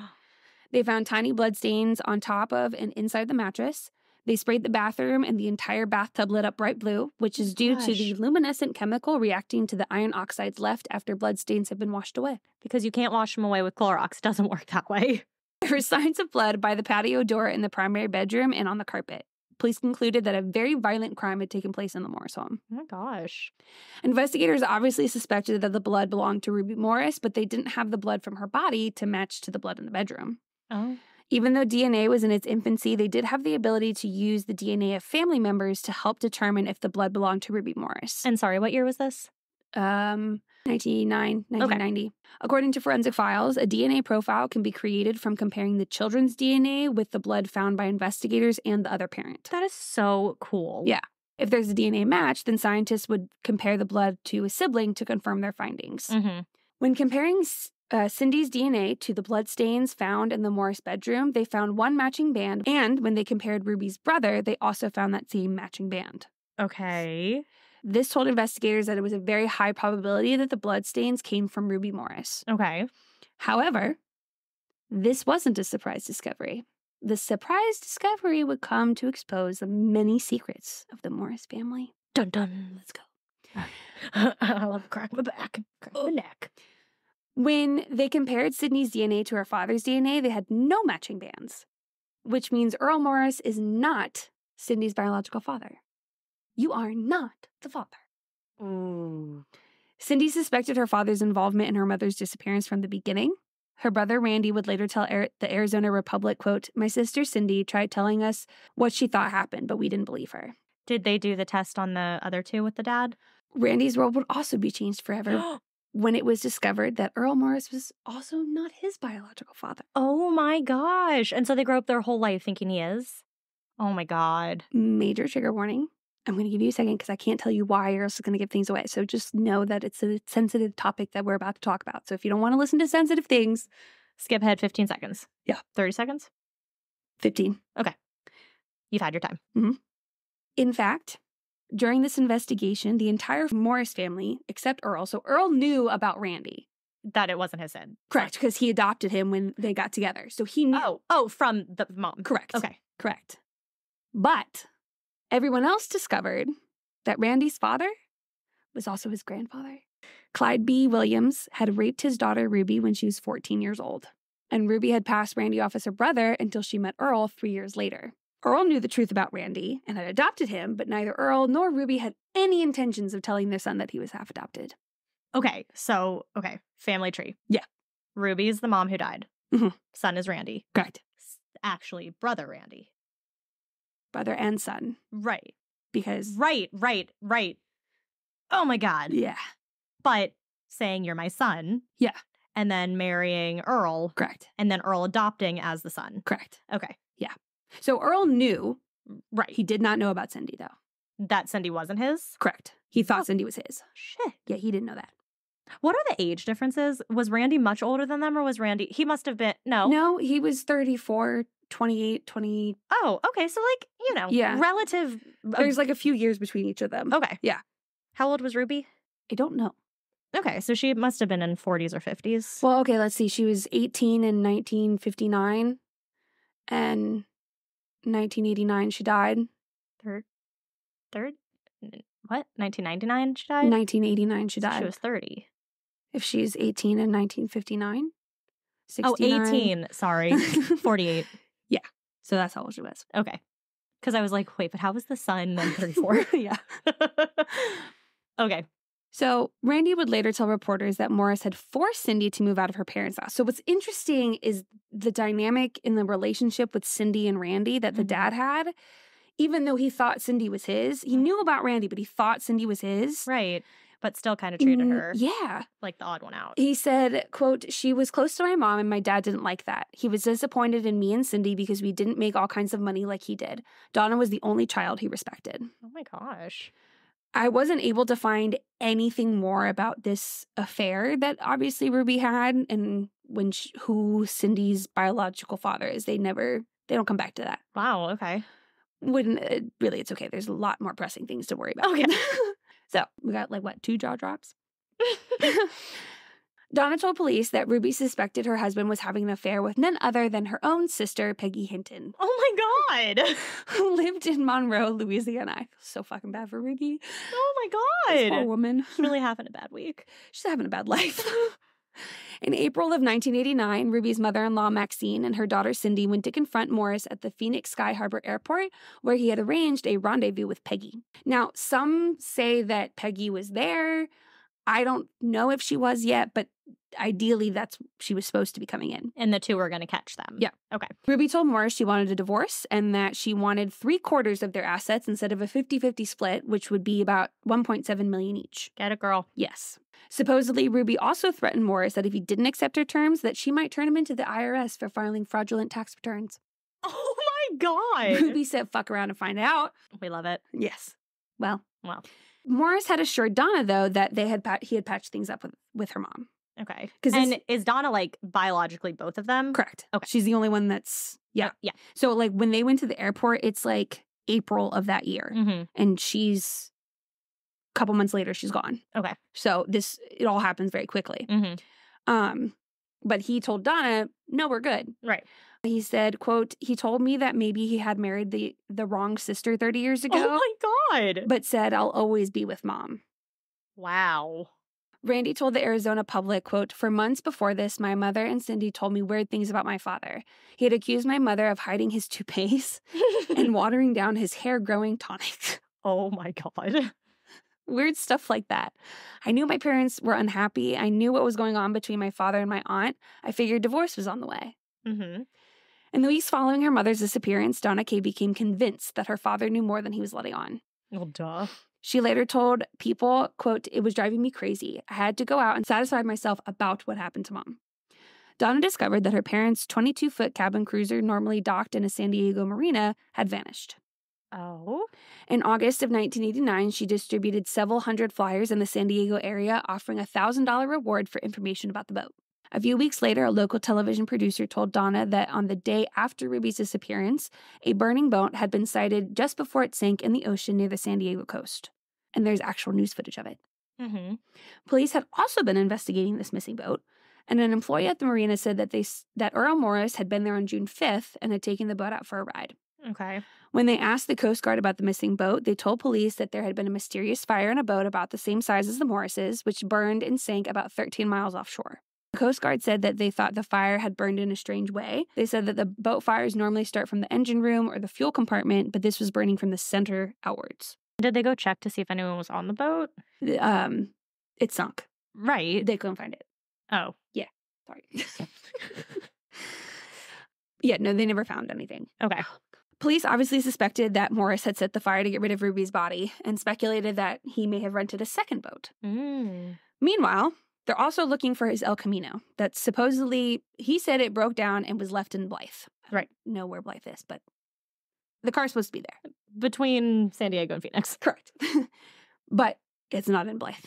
[SPEAKER 1] They found tiny blood stains on top of and inside the mattress. They sprayed the bathroom and the entire bathtub lit up bright blue, which is due to the luminescent chemical reacting to the iron oxides left after blood stains have been washed away.
[SPEAKER 2] because you can't wash them away with Clorox. It doesn't work that way.
[SPEAKER 1] There were signs of blood by the patio door in the primary bedroom and on the carpet. Police concluded that a very violent crime had taken place in the Morris home.
[SPEAKER 2] Oh my gosh.
[SPEAKER 1] Investigators obviously suspected that the blood belonged to Ruby Morris, but they didn't have the blood from her body to match to the blood in the bedroom.
[SPEAKER 2] Oh.
[SPEAKER 1] Even though DNA was in its infancy, they did have the ability to use the DNA of family members to help determine if the blood belonged to Ruby Morris.
[SPEAKER 2] And sorry, what year was this?
[SPEAKER 1] Um, 1989, 1990. According to forensic files, a DNA profile can be created from comparing the children's DNA with the blood found by investigators and the other parent.
[SPEAKER 2] That is so cool.
[SPEAKER 1] Yeah. If there's a DNA match, then scientists would compare the blood to a sibling to confirm their findings.
[SPEAKER 2] Mm-hmm.
[SPEAKER 1] When comparing uh, Cindy's DNA to the blood stains found in the Morris bedroom, they found one matching band. And when they compared Ruby's brother, they also found that same matching band.
[SPEAKER 2] Okay.
[SPEAKER 1] This told investigators that it was a very high probability that the bloodstains came from Ruby Morris.
[SPEAKER 2] Okay.
[SPEAKER 1] However, this wasn't a surprise discovery. The surprise discovery would come to expose the many secrets of the Morris family.
[SPEAKER 2] Dun dun.
[SPEAKER 1] Let's go.
[SPEAKER 2] I love crack my back, crack my neck.
[SPEAKER 1] When they compared Cindy's DNA to her father's DNA, they had no matching bands, which means Earl Morris is not Cindy's biological father. You are not the father.
[SPEAKER 2] Ooh.
[SPEAKER 1] Cindy suspected her father's involvement in her mother's disappearance from the beginning. Her brother Randy would later tell the Arizona Republic, quote, "My sister Cindy tried telling us what she thought happened, but we didn't believe her."
[SPEAKER 2] Did they do the test on the other two with the dad?
[SPEAKER 1] Randy's world would also be changed forever when it was discovered that Earl Morris was also not his biological father.
[SPEAKER 2] oh my gosh. And so they grow up their whole life thinking he is? Oh my God.
[SPEAKER 1] Major trigger warning. I'm going to give you a second because I can't tell you why, or else it's going to give things away. So just know that it's a sensitive topic that we're about to talk about. So if you don't want to listen to sensitive things,
[SPEAKER 2] Skip ahead 15 seconds.
[SPEAKER 1] Yeah.
[SPEAKER 2] 30 seconds.
[SPEAKER 1] 15. Okay.
[SPEAKER 2] You've had your time. Mm-hmm.
[SPEAKER 1] In fact, during this investigation, the entire Morris family, except Earl, so Earl knew about Randy,
[SPEAKER 2] That it wasn't his sin.
[SPEAKER 1] correct? Because he adopted him when they got together. So he knew.
[SPEAKER 2] Oh, oh, from the mom.
[SPEAKER 1] correct.
[SPEAKER 2] Okay.
[SPEAKER 1] Correct. But everyone else discovered that Randy's father was also his grandfather. Clyde B. Williams had raped his daughter Ruby when she was 14 years old. And Ruby had passed Randy off as her brother until she met Earl three years later. Earl knew the truth about Randy and had adopted him, but neither Earl nor Ruby had any intentions of telling their son that he was half adopted.
[SPEAKER 2] Okay. So, okay. Family tree.
[SPEAKER 1] Yeah.
[SPEAKER 2] Ruby is the mom who died.
[SPEAKER 1] Mhm.
[SPEAKER 2] Son is Randy.
[SPEAKER 1] Correct.
[SPEAKER 2] Actually, brother Randy.
[SPEAKER 1] Brother and son,
[SPEAKER 2] Right.
[SPEAKER 1] because,
[SPEAKER 2] Right. Right. Right. Oh my God.
[SPEAKER 1] yeah,
[SPEAKER 2] But saying you're my son.
[SPEAKER 1] Yeah.
[SPEAKER 2] And then marrying Earl
[SPEAKER 1] correct,
[SPEAKER 2] and then Earl adopting as the son.
[SPEAKER 1] correct.
[SPEAKER 2] Okay. Yeah.
[SPEAKER 1] So Earl knew.
[SPEAKER 2] Right.
[SPEAKER 1] He did not know about Cindy, though.
[SPEAKER 2] that Cindy wasn't his.
[SPEAKER 1] Correct. He thought
[SPEAKER 2] Oh.
[SPEAKER 1] Cindy was his.
[SPEAKER 2] Shit.
[SPEAKER 1] Yeah, he didn't know that.
[SPEAKER 2] What are the age differences? Was Randy much older than them or was Randy he must have been no.
[SPEAKER 1] No, he was 34, 28, 20.
[SPEAKER 2] Oh, okay. So like, you know,
[SPEAKER 1] Yeah.
[SPEAKER 2] relative um
[SPEAKER 1] There's like a few years between each of them.
[SPEAKER 2] Okay.
[SPEAKER 1] Yeah.
[SPEAKER 2] How old was Ruby?
[SPEAKER 1] I don't know.
[SPEAKER 2] Okay, so she must have been in 40s or 50s.
[SPEAKER 1] Well, okay, let's see. She was 18 in 1959 and 1989 she died.
[SPEAKER 2] third third what? 1999 she died?
[SPEAKER 1] 1989 she
[SPEAKER 2] So
[SPEAKER 1] died.
[SPEAKER 2] She was 30.
[SPEAKER 1] if she's 18 in 1959.
[SPEAKER 2] Oh, 18. Sorry. 48.
[SPEAKER 1] So that's how old she was.
[SPEAKER 2] Okay. Cuz I was like, wait, but how was the son then 34?
[SPEAKER 1] yeah.
[SPEAKER 2] okay.
[SPEAKER 1] So, Randy would later tell reporters that Morris had forced Cindy to move out of her parents' house. So, what's interesting is the dynamic in the relationship with Cindy and Randy that the
[SPEAKER 2] Mhm.
[SPEAKER 1] dad had. Even though he thought Cindy was his, he knew about Randy, but he thought Cindy was his.
[SPEAKER 2] Right. But still kind of treated
[SPEAKER 1] Mm,
[SPEAKER 2] her
[SPEAKER 1] Yeah.
[SPEAKER 2] like the odd one out.
[SPEAKER 1] He said, quote, she was close to my mom and my dad didn't like that. He was disappointed in me and Cindy because we didn't make all kinds of money like he did. Donna was the only child he respected.
[SPEAKER 2] Oh my gosh.
[SPEAKER 1] I wasn't able to find anything more about this affair that obviously Ruby had and when sh who Cindy's biological father is. They never they don't come back to that.
[SPEAKER 2] Wow, okay.
[SPEAKER 1] When uh, really it's okay. There's a lot more pressing things to worry about.
[SPEAKER 2] Okay.
[SPEAKER 1] so, we got like what, two jaw drops? Donna told police that Ruby suspected her husband was having an affair with none other than her own sister, Peggy Hinton,
[SPEAKER 2] oh my god.
[SPEAKER 1] who lived in Monroe, Louisiana. I feel so fucking bad for Ruby.
[SPEAKER 2] Oh my
[SPEAKER 1] This poor woman.
[SPEAKER 2] She's really having a bad week.
[SPEAKER 1] She's having a bad life. In April of 1989, Ruby's mother in law, Maxine, and her daughter Cindy went to confront Morris at the Phoenix Sky Harbor Airport, where he had arranged a rendezvous with Peggy. Now, some say that Peggy was there. I don't know if she was yet, but ideally, that's she was supposed to be coming in.
[SPEAKER 2] And the two were going to catch them.
[SPEAKER 1] Yeah.
[SPEAKER 2] Okay.
[SPEAKER 1] Ruby told Morris she wanted a divorce and that she wanted three quarters of their assets instead of a 50 50 split, which would be about 1.7 million each.
[SPEAKER 2] Get a girl.
[SPEAKER 1] Yes. Supposedly, Ruby also threatened Morris that if he didn't accept her terms, that she might turn him into the IRS for filing fraudulent tax returns.
[SPEAKER 2] Oh my god.
[SPEAKER 1] Ruby said, fuck around and find out.
[SPEAKER 2] we love it.
[SPEAKER 1] Yes. Well,
[SPEAKER 2] Well.
[SPEAKER 1] Morris had assured Donna, though, that they had he had patched things up with, with her mom.
[SPEAKER 2] Okay.
[SPEAKER 1] 'Cause
[SPEAKER 2] And is Donna like biologically both of them?
[SPEAKER 1] Correct.
[SPEAKER 2] Okay.
[SPEAKER 1] She's the only one that's, yeah.
[SPEAKER 2] Yeah.
[SPEAKER 1] So, like, when they went to the airport, it's like April of that year.
[SPEAKER 2] Mm-hmm.
[SPEAKER 1] And she's, a couple months later, she's gone.
[SPEAKER 2] Okay.
[SPEAKER 1] So, this, it all happens very quickly.
[SPEAKER 2] Mm-hmm.
[SPEAKER 1] Um, but he told Donna, no, we're good.
[SPEAKER 2] Right.
[SPEAKER 1] He said, quote, he told me that maybe he had married the the wrong sister 30 years ago,
[SPEAKER 2] Oh my god.
[SPEAKER 1] but said I'll always be with mom.
[SPEAKER 2] Wow.
[SPEAKER 1] Randy told the Arizona public, quote, for months before this, my mother and Cindy told me weird things about my father. He had accused my mother of hiding his toupees and watering down his hair growing tonic.
[SPEAKER 2] oh my god.
[SPEAKER 1] weird stuff like that. I knew my parents were unhappy. I knew what was going on between my father and my aunt. I figured divorce was on the way.
[SPEAKER 2] Mm-hmm.
[SPEAKER 1] In the weeks following her mother's disappearance, Donna Kay became convinced that her father knew more than he was letting on.
[SPEAKER 2] Well, duh.
[SPEAKER 1] She later told people, quote, it was driving me crazy. I had to go out and satisfy myself about what happened to mom. Donna discovered that her parents' 22 foot cabin cruiser, normally docked in a San Diego marina, had vanished.
[SPEAKER 2] Oh.
[SPEAKER 1] In August of 1989, she distributed several hundred flyers in the San Diego area offering a $1,000 reward for information about the boat. A few weeks later, a local television producer told Donna that on the day after Ruby's disappearance, a burning boat had been sighted just before it sank in the ocean near the San Diego coast. And there's actual news footage of it.
[SPEAKER 2] Mm-hmm.
[SPEAKER 1] Police had also been investigating this missing boat, and an employee at the marina said that they that Earl Morris had been there on June 5th and had taken the boat out for a ride.
[SPEAKER 2] Okay.
[SPEAKER 1] When they asked the Coast Guard about the missing boat, they told police that there had been a mysterious fire in a boat about the same size as the Morrises, which burned and sank about 13 miles offshore. The Coast Guard said that they thought the fire had burned in a strange way. They said that the boat fires normally start from the engine room or the fuel compartment, but this was burning from the center outwards.
[SPEAKER 2] Did they go check to see if anyone was on the boat?
[SPEAKER 1] Um, it sunk.
[SPEAKER 2] Right.
[SPEAKER 1] They couldn't find it.
[SPEAKER 2] Oh. Yeah.
[SPEAKER 1] Sorry. yeah, no, they never found anything.
[SPEAKER 2] Okay.
[SPEAKER 1] Police obviously suspected that Morris had set the fire to get rid of Ruby's body and speculated that he may have rented a second boat.
[SPEAKER 2] Mm.
[SPEAKER 1] Meanwhile, they're also looking for his El Camino that supposedly he said it broke down and was left in Blythe. I
[SPEAKER 2] Right.
[SPEAKER 1] know where Blythe is, but the car's supposed to be there.
[SPEAKER 2] Between San Diego and Phoenix.
[SPEAKER 1] Correct. but it's not in Blythe.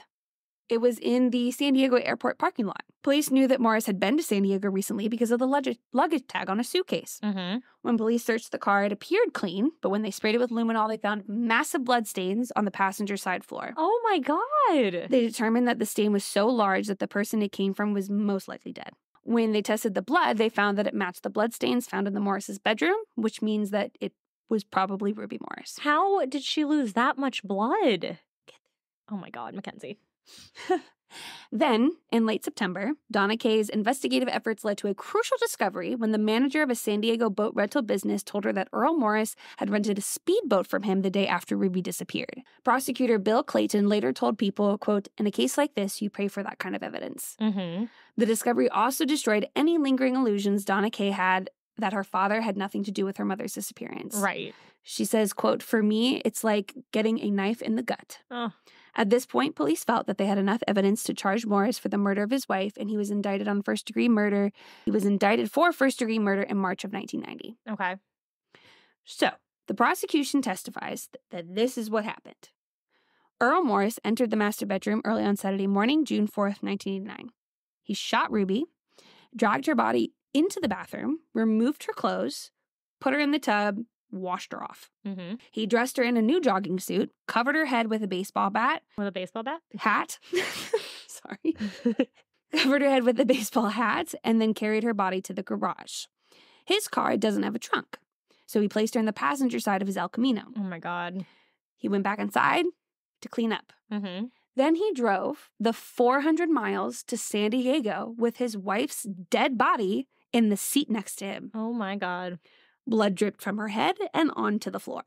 [SPEAKER 1] It was in the San Diego airport parking lot. Police knew that Morris had been to San Diego recently because of the luggage, luggage tag on a suitcase.
[SPEAKER 2] Mm-hmm.
[SPEAKER 1] When police searched the car, it appeared clean, but when they sprayed it with luminol, they found massive blood stains on the passenger side floor.
[SPEAKER 2] Oh my god.
[SPEAKER 1] They determined that the stain was so large that the person it came from was most likely dead. When they tested the blood, they found that it matched the blood stains found in the Morris's bedroom, which means that it was probably Ruby Morris.
[SPEAKER 2] How did she lose that much blood? Oh my god, Mackenzie.
[SPEAKER 1] Then, in late September, Donna Kay's investigative efforts led to a crucial discovery when the manager of a San Diego boat rental business told her that Earl Morris had rented a speedboat from him the day after Ruby disappeared. Prosecutor Bill Clayton later told people, quote, "In a case like this, you pray for that kind of evidence."
[SPEAKER 2] Mm-hmm.
[SPEAKER 1] The discovery also destroyed any lingering illusions Donna Kay had that her father had nothing to do with her mother's disappearance.
[SPEAKER 2] Right.
[SPEAKER 1] She says, quote, "For me, it's like getting a knife in the gut."
[SPEAKER 2] Oh.
[SPEAKER 1] At this point, police felt that they had enough evidence to charge Morris for the murder of his wife, and he was indicted on first degree murder. He was indicted for first degree murder in March of 1990.
[SPEAKER 2] Okay.
[SPEAKER 1] So, the prosecution testifies that this is what happened. Earl Morris entered the master bedroom early on Saturday morning, June 4th, 1989. He shot Ruby, dragged her body into the bathroom, removed her clothes, put her in the tub, washed her off.
[SPEAKER 2] Mm-hmm.
[SPEAKER 1] He dressed her in a new jogging suit, covered her head with a baseball bat,
[SPEAKER 2] With a baseball bat?
[SPEAKER 1] hat. Sorry. covered her head with a baseball hat, and then carried her body to the garage. His car doesn't have a trunk, so he placed her in the passenger side of his El Camino.
[SPEAKER 2] Oh my god.
[SPEAKER 1] He went back inside to clean up.
[SPEAKER 2] Mm-hmm.
[SPEAKER 1] Then he drove the 400 miles to San Diego with his wife's dead body in the seat next to him.
[SPEAKER 2] Oh my god.
[SPEAKER 1] Blood dripped from her head and onto the floor.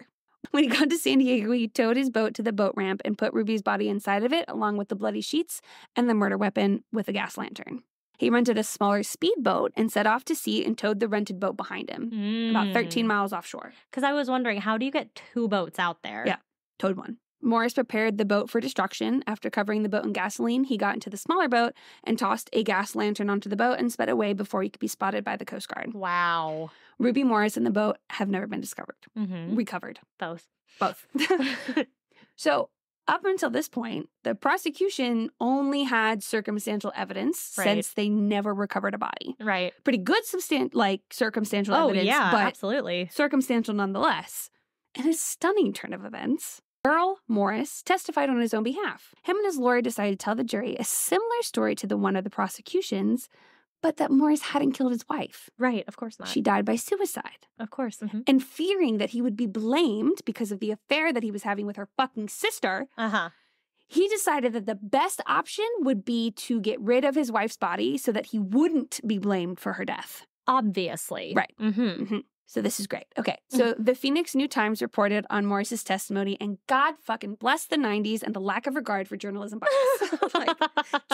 [SPEAKER 1] When he got to San Diego, he towed his boat to the boat ramp and put Ruby's body inside of it, along with the bloody sheets and the murder weapon with a gas lantern. He rented a smaller speedboat and set off to sea and towed the rented boat behind him, about 13 mm. miles offshore.
[SPEAKER 2] Because I was wondering, how do you get two boats out there?
[SPEAKER 1] Yeah. Towed one. Morris prepared the boat for destruction. After covering the boat in gasoline, he got into the smaller boat and tossed a gas lantern onto the boat and sped away before he could be spotted by the Coast Guard.
[SPEAKER 2] Wow.
[SPEAKER 1] Ruby Morris and the boat have never been discovered.
[SPEAKER 2] Mm-hmm.
[SPEAKER 1] Recovered.
[SPEAKER 2] Both.
[SPEAKER 1] Both. so, up until this point, the prosecution only had circumstantial evidence
[SPEAKER 2] Right.
[SPEAKER 1] since they never recovered a body.
[SPEAKER 2] right.
[SPEAKER 1] Pretty good substan- like circumstantial
[SPEAKER 2] Oh
[SPEAKER 1] evidence,
[SPEAKER 2] yeah,
[SPEAKER 1] but
[SPEAKER 2] absolutely.
[SPEAKER 1] circumstantial nonetheless. In a stunning turn of events, Earl Morris testified on his own behalf. Him and his lawyer decided to tell the jury a similar story to the one of the prosecution's, but that Morris hadn't killed his wife.
[SPEAKER 2] Right. Of course not.
[SPEAKER 1] She died by suicide.
[SPEAKER 2] of course. mhm.
[SPEAKER 1] And fearing that he would be blamed because of the affair that he was having with her fucking sister,
[SPEAKER 2] Uh-huh.
[SPEAKER 1] he decided that the best option would be to get rid of his wife's body so that he wouldn't be blamed for her death.
[SPEAKER 2] Obviously.
[SPEAKER 1] Right.
[SPEAKER 2] Mm-hmm.
[SPEAKER 1] So this is great. Okay. Mm-hmm. So the Phoenix New Times reported on Morris's testimony and God fucking bless the 90s and the lack of regard for journalism bias. like,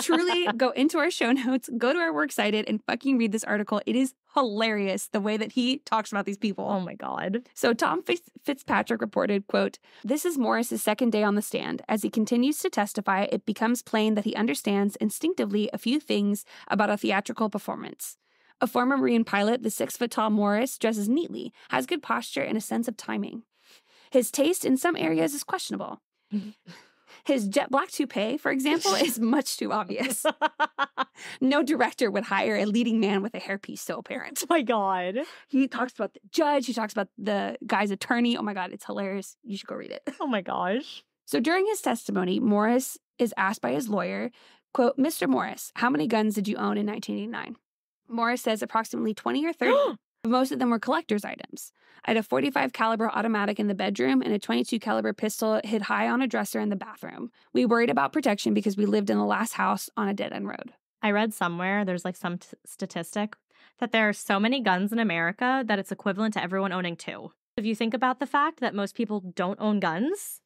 [SPEAKER 1] truly go into our show notes, go to our works cited and fucking read this article. It is hilarious the way that he talks about these people.
[SPEAKER 2] oh my god.
[SPEAKER 1] So Tom Fitz- Fitzpatrick reported, quote, This is Morris's second day on the stand. As he continues to testify, it becomes plain that he understands instinctively a few things about a theatrical performance. A former Marine pilot, the six foot tall Morris dresses neatly, has good posture, and a sense of timing. His taste in some areas is questionable. His jet black toupee, for example, is much too obvious. No director would hire a leading man with a hairpiece so apparent.
[SPEAKER 2] oh my god.
[SPEAKER 1] He talks about the judge, he talks about the guy's attorney. Oh my God, it's hilarious. You should go read it.
[SPEAKER 2] Oh my gosh.
[SPEAKER 1] So during his testimony, Morris is asked by his lawyer, quote, Mr. Morris, how many guns did you own in 1989? Morris says approximately 20 or 30. Most of them were collector's items. I had a 45 caliber automatic in the bedroom and a 22 caliber pistol hid high on a dresser in the bathroom. We worried about protection because we lived in the last house on a dead end road.
[SPEAKER 2] I read somewhere there's like some t- statistic that there are so many guns in America that it's equivalent to everyone owning two. If you think about the fact that most people don't own guns,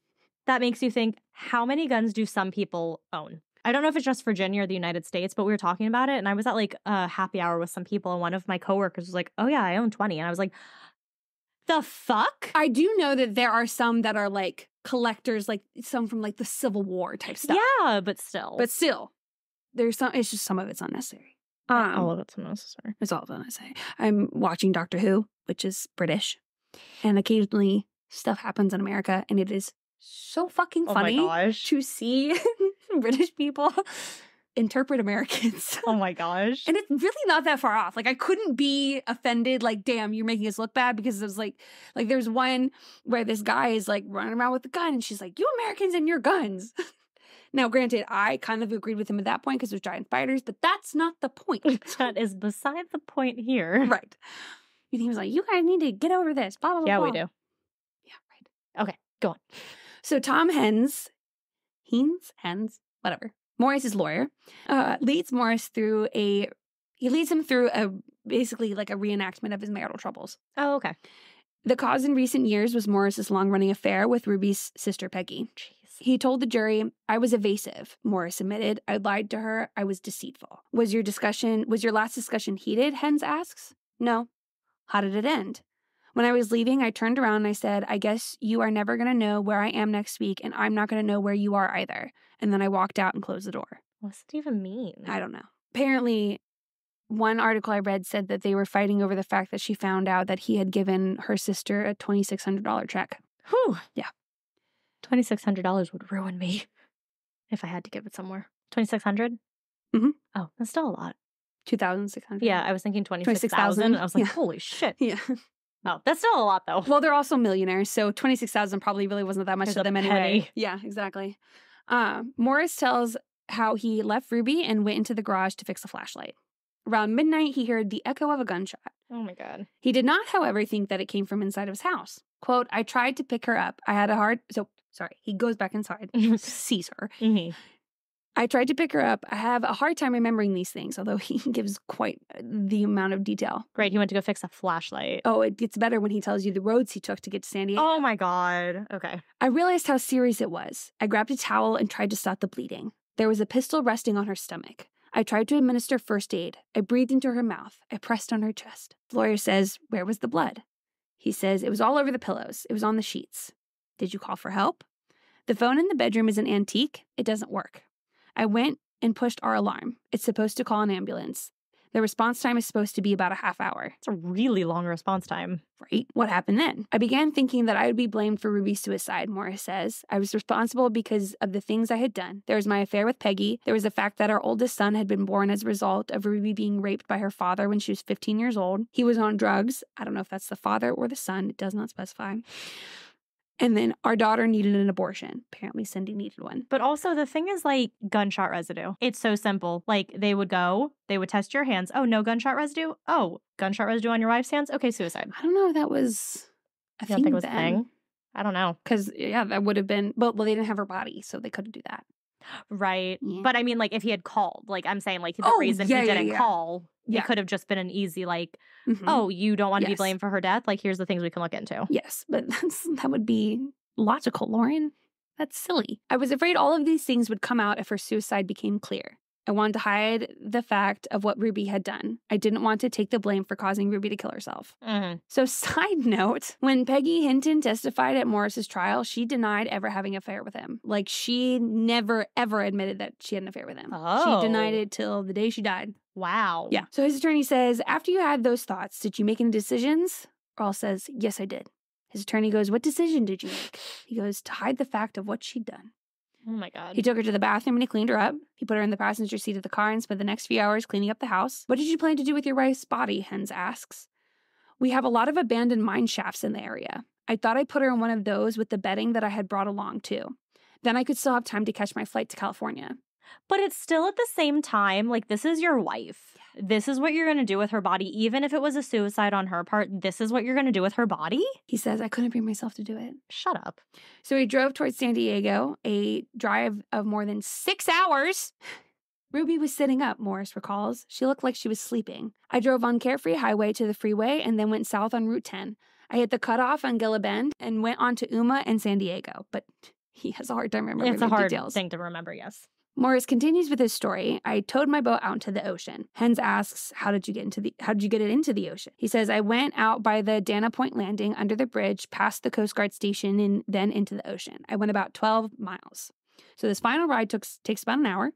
[SPEAKER 2] that makes you think how many guns do some people own? I don't know if it's just Virginia or the United States, but we were talking about it and I was at like a happy hour with some people and one of my coworkers was like, "Oh yeah, I own 20." And I was like, "The fuck?"
[SPEAKER 1] I do know that there are some that are like collectors, like some from like the Civil War type stuff.
[SPEAKER 2] Yeah, but still.
[SPEAKER 1] But still, there's some, it's just some of it's unnecessary. Um,
[SPEAKER 2] all of it's unnecessary.
[SPEAKER 1] It's all of unnecessary. I'm watching Doctor Who, which is British, and occasionally stuff happens in America, and it is so fucking
[SPEAKER 2] Oh my
[SPEAKER 1] funny
[SPEAKER 2] gosh.
[SPEAKER 1] to see British people interpret Americans.
[SPEAKER 2] Oh my gosh.
[SPEAKER 1] And it's really not that far off. Like I couldn't be offended. Like, damn, you're making us look bad because it was like, like there's one where this guy is like running around with a gun, and she's like, "You Americans and your guns." now, granted, I kind of agreed with him at that point because there's giant spiders, but that's not the point,
[SPEAKER 2] that is beside the point here.
[SPEAKER 1] right? And he was like, "You guys need to get over this." Blah blah blah.
[SPEAKER 2] Yeah, we do.
[SPEAKER 1] Yeah, right.
[SPEAKER 2] Okay, go on.
[SPEAKER 1] So Tom Hens, Hens, Hens, whatever. Morris's lawyer uh, leads Morris through a. He leads him through a basically like a reenactment of his marital troubles.
[SPEAKER 2] Oh, okay.
[SPEAKER 1] The cause in recent years was Morris's long-running affair with Ruby's sister Peggy.
[SPEAKER 2] Jeez.
[SPEAKER 1] He told the jury, "I was evasive." Morris admitted, "I lied to her. I was deceitful." Was your discussion? Was your last discussion heated? Hens asks. No. How did it end? When I was leaving, I turned around and I said, I guess you are never going to know where I am next week, and I'm not going to know where you are either. And then I walked out and closed the door.
[SPEAKER 2] What's it even mean?
[SPEAKER 1] I don't know. Apparently, one article I read said that they were fighting over the fact that she found out that he had given her sister a $2,600 check.
[SPEAKER 2] Whew.
[SPEAKER 1] Yeah.
[SPEAKER 2] Twenty six hundred dollars would ruin me if I had to give it somewhere. Twenty six hundred.
[SPEAKER 1] Mhm.
[SPEAKER 2] Oh, that's still a lot.
[SPEAKER 1] 2600
[SPEAKER 2] Yeah, I was thinking twenty six
[SPEAKER 1] 26,000?
[SPEAKER 2] thousand. I was like,
[SPEAKER 1] Yeah.
[SPEAKER 2] holy shit.
[SPEAKER 1] Yeah.
[SPEAKER 2] Oh, that's still a lot though.
[SPEAKER 1] Well, they're also millionaires, so 26000 probably really wasn't that much
[SPEAKER 2] There's
[SPEAKER 1] to them anyway. Yeah, exactly. Uh, Morris tells how he left Ruby and went into the garage to fix a flashlight. Around midnight, he heard the echo of a gunshot.
[SPEAKER 2] Oh my god.
[SPEAKER 1] He did not, however, think that it came from inside of his house. Quote, I tried to pick her up. I had a hard, so sorry, he goes back inside, sees her.
[SPEAKER 2] Mhm.
[SPEAKER 1] I tried to pick her up. I have a hard time remembering these things, although he gives quite uh, the amount of detail.
[SPEAKER 2] Right. He went to go fix a flashlight.
[SPEAKER 1] Oh, it gets better when he tells you the roads he took to get to San Diego.
[SPEAKER 2] Oh my god. Okay.
[SPEAKER 1] I realized how serious it was. I grabbed a towel and tried to stop the bleeding. There was a pistol resting on her stomach. I tried to administer first aid. I breathed into her mouth. I pressed on her chest. The lawyer says, Where was the blood? He says, It was all over the pillows. It was on the sheets. Did you call for help? The phone in the bedroom is an antique. It doesn't work. I went and pushed our alarm. It's supposed to call an ambulance. The response time is supposed to be about a half hour.
[SPEAKER 2] It's a really long response time.
[SPEAKER 1] Right? What happened then? I began thinking that I would be blamed for Ruby's suicide, Morris says. I was responsible because of the things I had done. There was my affair with Peggy. There was the fact that our oldest son had been born as a result of Ruby being raped by her father when she was 15 years old. He was on drugs. I don't know if that's the father or the son, it does not specify. And then our daughter needed an abortion. Apparently, Cindy needed one.
[SPEAKER 2] But also, the thing is like gunshot residue. It's so simple. Like, they would go, they would test your hands. Oh, no gunshot residue? Oh, gunshot residue on your wife's hands? Okay, suicide.
[SPEAKER 1] I don't know if that was a
[SPEAKER 2] don't think it was a thing? I don't know.
[SPEAKER 1] Because, yeah, that would have been, but well, they didn't have her body, so they couldn't do that.
[SPEAKER 2] Right.
[SPEAKER 1] Yeah.
[SPEAKER 2] But I mean, like, if he had called, like, I'm saying, like, the
[SPEAKER 1] Oh,
[SPEAKER 2] reason
[SPEAKER 1] yeah,
[SPEAKER 2] he didn't
[SPEAKER 1] yeah.
[SPEAKER 2] call, it could have just been an easy, like,
[SPEAKER 1] Mhm.
[SPEAKER 2] oh, you don't want to be blamed for her death? Like, here's the things we can look into.
[SPEAKER 1] Yes, but that's, that would be logical, Lauren. That's silly. I was afraid all of these things would come out if her suicide became clear. I wanted to hide the fact of what Ruby had done. I didn't want to take the blame for causing Ruby to kill herself.
[SPEAKER 2] hmm
[SPEAKER 1] So, side note, when Peggy Hinton testified at Morris's trial, she denied ever having an affair with him. Like, she never, ever admitted that she had an affair with him. She denied
[SPEAKER 2] Oh.
[SPEAKER 1] it till the day she died.
[SPEAKER 2] Wow.
[SPEAKER 1] Yeah. So his attorney says, after you had those thoughts, did you make any decisions? Earl says, yes, I did. His attorney goes, What decision did you make? He goes, To hide the fact of what she'd done.
[SPEAKER 2] Oh my God.
[SPEAKER 1] He took her to the bathroom and he cleaned her up. He put her in the passenger seat of the car and spent the next few hours cleaning up the house. What did you plan to do with your wife's body? Hens asks. We have a lot of abandoned mine shafts in the area. I thought I'd put her in one of those with the bedding that I had brought along too. Then I could still have time to catch my flight to California.
[SPEAKER 2] But it's still at the same time, like, this is your wife. This is what you're going to do with her body. Even if it was a suicide on her part, this is what you're going to do with her body?
[SPEAKER 1] He says, I couldn't bring myself to do it.
[SPEAKER 2] Shut up.
[SPEAKER 1] So he drove towards San Diego, a drive of more than six hours. Ruby was sitting up, Morris recalls. She looked like she was sleeping. I drove on Carefree Highway to the freeway and then went south on Route 10. I hit the cutoff on Gila Bend and went on to Yuma and San Diego. But he has a hard time remembering
[SPEAKER 2] it's a hard
[SPEAKER 1] details.
[SPEAKER 2] thing to remember, yes.
[SPEAKER 1] Morris continues with his story. I towed my boat out into the ocean. Hens asks, "How did you get into the How did you get it into the ocean?" He says, "I went out by the Dana Point landing under the bridge, past the Coast Guard station, and then into the ocean. I went about 12 miles. So this final ride took takes about an hour.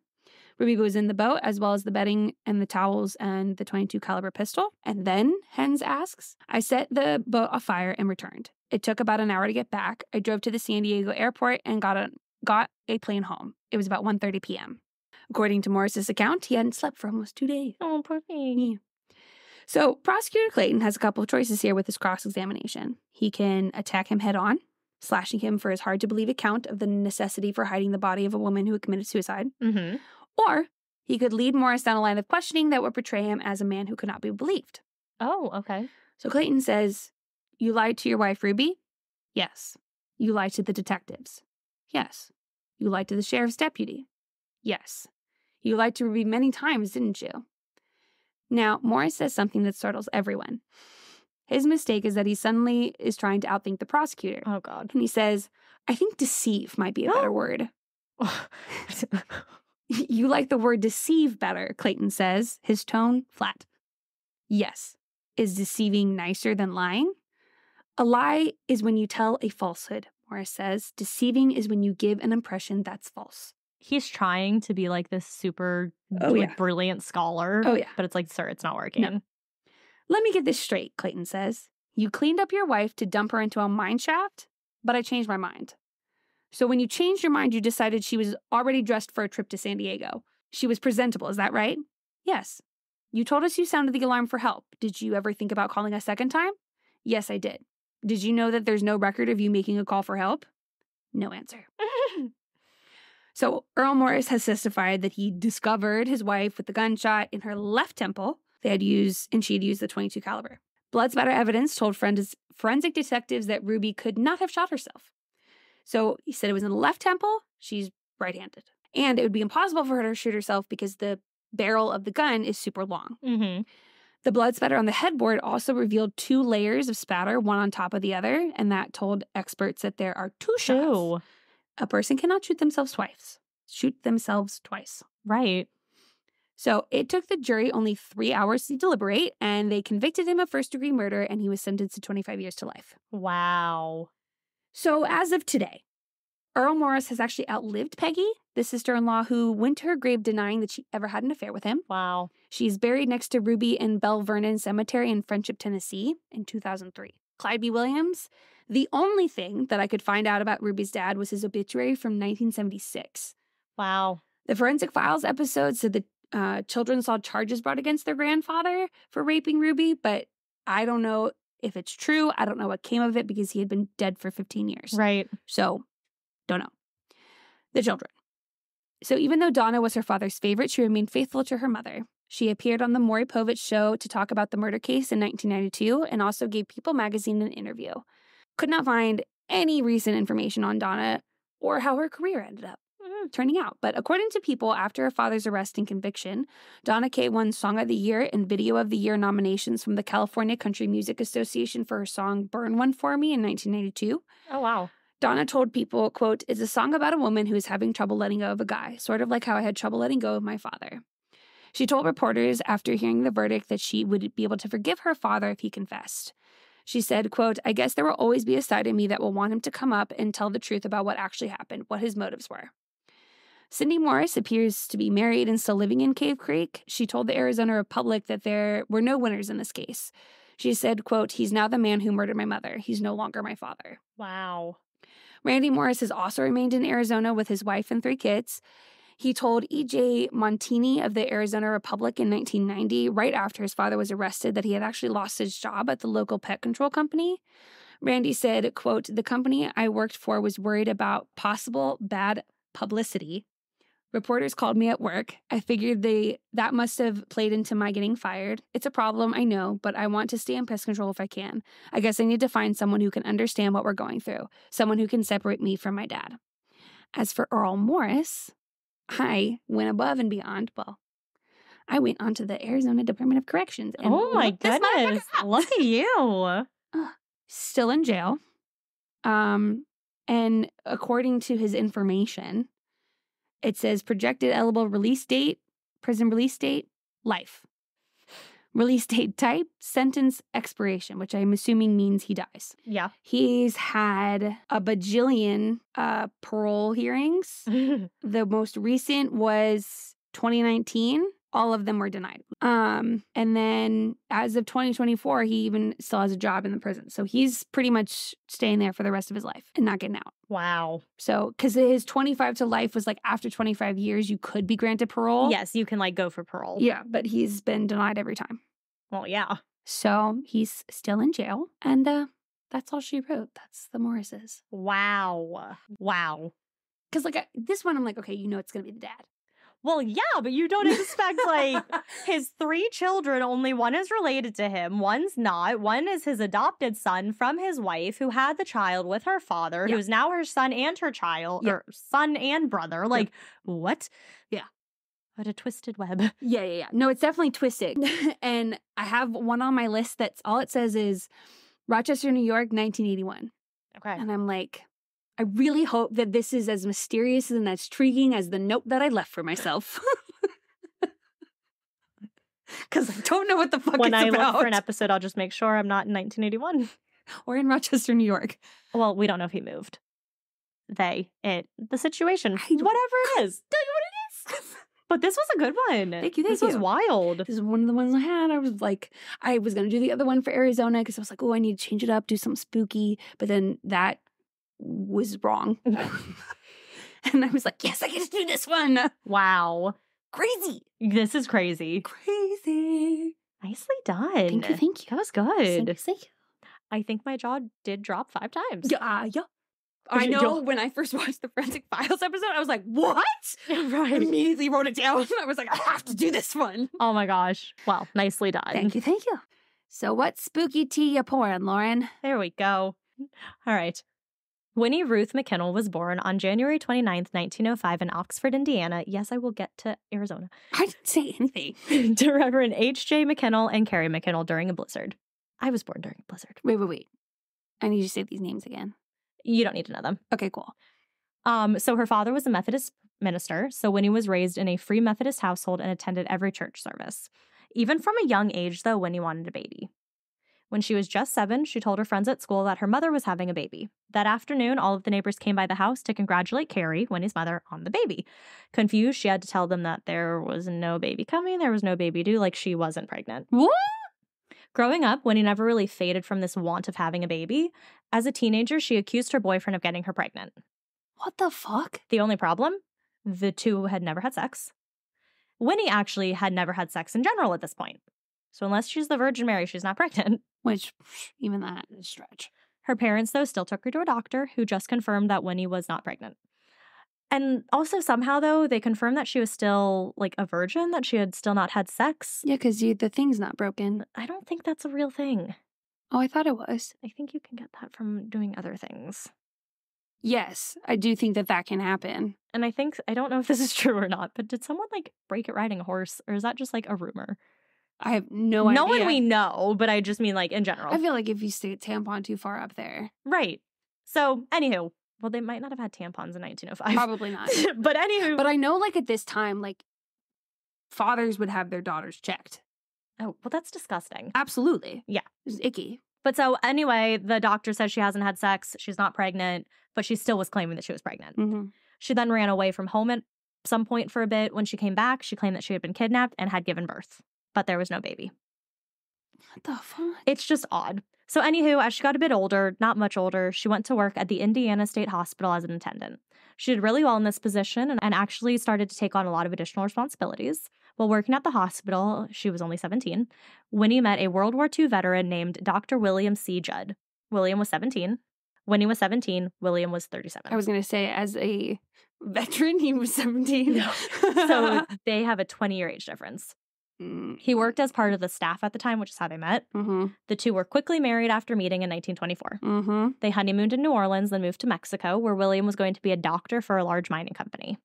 [SPEAKER 1] Ruby was in the boat as well as the bedding and the towels and the 22 caliber pistol. And then Hens asks, I set the boat afire and returned. It took about an hour to get back. I drove to the San Diego airport and got a got a plane home. It was about 1:30 p.m. According to Morris's account, he hadn't slept for almost two days.
[SPEAKER 2] Oh, poor thing.
[SPEAKER 1] So, Prosecutor Clayton has a couple of choices here with his cross examination. He can attack him head on, slashing him for his hard to believe account of the necessity for hiding the body of a woman who had committed suicide,
[SPEAKER 2] Mm-hmm.
[SPEAKER 1] or he could lead Morris down a line of questioning that would portray him as a man who could not be believed.
[SPEAKER 2] Oh, okay.
[SPEAKER 1] So, Clayton says, You lied to your wife, Ruby? Yes. You lied to the detectives? Yes. You lied to the sheriff's deputy? Yes. You lied to Ruby many times, didn't you? Now, Morris says something that startles everyone. His mistake is that he suddenly is trying to outthink the prosecutor.
[SPEAKER 2] Oh, God.
[SPEAKER 1] And he says, I think deceive might be a better word. You like the word deceive better, Clayton says, his tone flat. Yes. Is deceiving nicer than lying? A lie is when you tell a falsehood, Morris says. Deceiving is when you give an impression that's false.
[SPEAKER 2] He's trying to be like this super
[SPEAKER 1] Oh,
[SPEAKER 2] like,
[SPEAKER 1] yeah.
[SPEAKER 2] brilliant scholar.
[SPEAKER 1] Oh, yeah.
[SPEAKER 2] But it's like, sir, it's not working.
[SPEAKER 1] Let me get this straight, Clayton says. You cleaned up your wife to dump her into a mine shaft, but I changed my mind. So when you changed your mind, you decided she was already dressed for a trip to San Diego. She was presentable, is that right? Yes. You told us you sounded the alarm for help. Did you ever think about calling a second time? Yes, I did. Did you know that there's no record of you making a call for help? No answer. So Earl Morris has testified that he discovered his wife with the gunshot in her left temple. They had used, and she had used the 22 caliber. Blood spatter evidence told forensic forensic detectives that Ruby could not have shot herself. So he said it was in the left temple. She's right-handed, and it would be impossible for her to shoot herself because the barrel of the gun is super long.
[SPEAKER 2] mm-hmm.
[SPEAKER 1] The blood spatter on the headboard also revealed two layers of spatter, one on top of the other, and that told experts that there are two shots.
[SPEAKER 2] Two.
[SPEAKER 1] A person cannot shoot themselves twice. Shoot themselves twice.
[SPEAKER 2] Right.
[SPEAKER 1] So it took the jury only three hours to deliberate, and they convicted him of first degree murder, and he was sentenced to 25 years to life.
[SPEAKER 2] Wow.
[SPEAKER 1] So as of today, Earl Morris has actually outlived Peggy, the sister in law who went to her grave denying that she ever had an affair with him.
[SPEAKER 2] Wow.
[SPEAKER 1] She's buried next to Ruby in Bell Vernon Cemetery in Friendship, Tennessee in 2003. Clyde B. Williams, the only thing that I could find out about Ruby's dad was his obituary from 1976.
[SPEAKER 2] Wow.
[SPEAKER 1] The Forensic Files episode said that uh, children saw charges brought against their grandfather for raping Ruby, but I don't know if it's true. I don't know what came of it because he had been dead for 15 years.
[SPEAKER 2] Right.
[SPEAKER 1] So, don't know. The children. So, even though Donna was her father's favorite, she remained faithful to her mother. She appeared on the Maury Povich show to talk about the murder case in 1992 and also gave People magazine an interview. Could not find any recent information on Donna or how her career ended up
[SPEAKER 2] Mhm.
[SPEAKER 1] turning out. But according to People, after her father's arrest and conviction, Donna Kay won Song of the Year and Video of the Year nominations from the California Country Music Association for her song Burn One For Me in 1992.
[SPEAKER 2] Oh, wow.
[SPEAKER 1] Donna told people, quote, it's a song about a woman who is having trouble letting go of a guy, sort of like how I had trouble letting go of my father. She told reporters after hearing the verdict that she would be able to forgive her father if he confessed. She said, quote, I guess there will always be a side of me that will want him to come up and tell the truth about what actually happened, what his motives were. Cindy Morris appears to be married and still living in Cave Creek. She told the Arizona Republic that there were no winners in this case. She said, quote, he's now the man who murdered my mother. He's no longer my father.
[SPEAKER 2] Wow.
[SPEAKER 1] Randy Morris has also remained in Arizona with his wife and three kids. He told E.J. Montini of the Arizona Republic in 1990, right after his father was arrested, that he had actually lost his job at the local pet control company. Randy said, quote, the company I worked for was worried about possible bad publicity. Reporters called me at work. I figured they that must have played into my getting fired. It's a problem, I know, but I want to stay in pest control if I can. I guess I need to find someone who can understand what we're going through, someone who can separate me from my dad. As for Earl Morris, I went above and beyond. Well, I went onto the Arizona Department of Corrections. And
[SPEAKER 2] oh my
[SPEAKER 1] looked this motherfucker
[SPEAKER 2] goodness. Look at you.
[SPEAKER 1] Still in jail. Um, and according to his information, it says projected eligible release date, prison release date, life. Release date type, sentence expiration, which I'm assuming means he dies.
[SPEAKER 2] Yeah.
[SPEAKER 1] He's had a bajillion uh, parole hearings. The most recent was 2019. All of them were denied. Um, and then as of 2024, he even still has a job in the prison. So he's pretty much staying there for the rest of his life and not getting out.
[SPEAKER 2] wow.
[SPEAKER 1] So, because his 25 to life was like after 25 years, you could be granted parole.
[SPEAKER 2] Yes, you can like go for parole.
[SPEAKER 1] Yeah, but he's been denied every time.
[SPEAKER 2] Well, yeah.
[SPEAKER 1] So he's still in jail. And uh, that's all she wrote. That's the Morrises.
[SPEAKER 2] Wow. Wow.
[SPEAKER 1] Because, like, I, this one, I'm like, okay, you know it's going to be the dad.
[SPEAKER 2] Well, yeah, but you don't expect like his three children, only one is related to him, one's not. One is his adopted son from his wife who had the child with her father,
[SPEAKER 1] Yeah.
[SPEAKER 2] who's now her son and her child,
[SPEAKER 1] Yeah.
[SPEAKER 2] or son and brother. Like, what?
[SPEAKER 1] Yeah.
[SPEAKER 2] What a twisted web.
[SPEAKER 1] Yeah, yeah, yeah. No, it's definitely twisted. and I have one on my list that's all it says is Rochester, New York, 1981.
[SPEAKER 2] Okay.
[SPEAKER 1] And I'm like, I really hope that this is as mysterious and as intriguing as the note that I left for myself. Because I don't know what the fuck
[SPEAKER 2] When I
[SPEAKER 1] about.
[SPEAKER 2] look for an episode, I'll just make sure I'm not in 1981.
[SPEAKER 1] or in Rochester, New York.
[SPEAKER 2] Well, we don't know if he moved. They, it, the situation,
[SPEAKER 1] I
[SPEAKER 2] whatever it is.
[SPEAKER 1] Tell you what it is.
[SPEAKER 2] But this was a good one.
[SPEAKER 1] Thank you, thank
[SPEAKER 2] This was wild.
[SPEAKER 1] This is one of the ones I had. I was like, I was gonna do the other one for Arizona because I was like, oh, I need to change it up, do something spooky. But then that was wrong. and I was like, yes, I get to do this one.
[SPEAKER 2] Wow.
[SPEAKER 1] Crazy.
[SPEAKER 2] This is crazy.
[SPEAKER 1] Crazy.
[SPEAKER 2] Nicely done.
[SPEAKER 1] Thank you, thank you.
[SPEAKER 2] That was
[SPEAKER 1] Thank
[SPEAKER 2] good.
[SPEAKER 1] you, thank you.
[SPEAKER 2] I think my jaw did drop five times.
[SPEAKER 1] Yeah, uh, yeah. I know when I first watched the Forensic Files episode, I was like, what? I immediately wrote it down. I was like, I have to do this one.
[SPEAKER 2] Oh my gosh. Well, nicely done.
[SPEAKER 1] Thank you, thank you. So, what spooky tea you pouring, Lauren?
[SPEAKER 2] There we go. All right. Winnie Ruth McKinnell was born on January 29th, 1905, in Oxford, Indiana. Yes, I will get to Arizona.
[SPEAKER 1] I didn't say anything.
[SPEAKER 2] to Reverend H.J. McKinnell and Carrie McKinnell during a blizzard. I was born during a blizzard.
[SPEAKER 1] Wait, wait, wait. I need you to say these names again.
[SPEAKER 2] You don't need to know them.
[SPEAKER 1] Okay, cool.
[SPEAKER 2] Um, so her father was a Methodist minister. So Winnie was raised in a free Methodist household and attended every church service. Even from a young age, though, Winnie wanted a baby. When she was just seven, she told her friends at school that her mother was having a baby. That afternoon, all of the neighbors came by the house to congratulate Carrie, Winnie's mother, on the baby. Confused, she had to tell them that there was no baby coming, there was no baby due, like she wasn't pregnant.
[SPEAKER 1] What?
[SPEAKER 2] Growing up, Winnie never really faded from this want of having a baby. As a teenager, she accused her boyfriend of getting her pregnant.
[SPEAKER 1] What the fuck?
[SPEAKER 2] The only problem? The two had never had sex. Winnie actually had never had sex in general at this point. So, unless she's the Virgin Mary, she's not pregnant.
[SPEAKER 1] Which, even that is a stretch.
[SPEAKER 2] Her parents, though, still took her to a doctor who just confirmed that Winnie was not pregnant. And also, somehow, though, they confirmed that she was still like a virgin, that she had still not had sex.
[SPEAKER 1] Yeah, because the thing's not broken.
[SPEAKER 2] I don't think that's a real thing.
[SPEAKER 1] Oh, I thought it was.
[SPEAKER 2] I think you can get that from doing other things.
[SPEAKER 1] Yes, I do think that that can happen.
[SPEAKER 2] And I think, I don't know if this is true or not, but did someone like break it riding a horse, or is that just like a rumor?
[SPEAKER 1] I have no idea.
[SPEAKER 2] no one we know, but I just mean like in general.
[SPEAKER 1] I feel like if you stick a tampon too far up there,
[SPEAKER 2] right. So, anywho, well, they might not have had tampons in 1905.
[SPEAKER 1] probably not.
[SPEAKER 2] but anywho,
[SPEAKER 1] but I know, like at this time, like fathers would have their daughters checked.
[SPEAKER 2] oh, well, that's disgusting.
[SPEAKER 1] Absolutely.
[SPEAKER 2] Yeah.
[SPEAKER 1] It's icky.
[SPEAKER 2] But so anyway, the doctor says she hasn't had sex, she's not pregnant, but she still was claiming that she was pregnant.
[SPEAKER 1] Mm-hmm.
[SPEAKER 2] She then ran away from home at some point for a bit. When she came back, she claimed that she had been kidnapped and had given birth, but there was no baby.
[SPEAKER 1] What the fuck?
[SPEAKER 2] It's just odd. So, anywho, as she got a bit older, not much older, she went to work at the Indiana State Hospital as an attendant. She did really well in this position and, and actually started to take on a lot of additional responsibilities. While working at the hospital, she was only 17, Winnie met a World War II veteran named Dr. William C. Judd. William was 17. Winnie was 17. William was 37.
[SPEAKER 1] I was gonna say, as a veteran, he was seventeen.
[SPEAKER 2] No. so they have a 20 year age difference.
[SPEAKER 1] Mm,
[SPEAKER 2] He worked as part of the staff at the time, which is how they met.
[SPEAKER 1] mm-hmm,
[SPEAKER 2] The two were quickly married after meeting in 1924.
[SPEAKER 1] mm-hmm.
[SPEAKER 2] They honeymooned in New Orleans, then moved to Mexico, where William was going to be a doctor for a large mining company.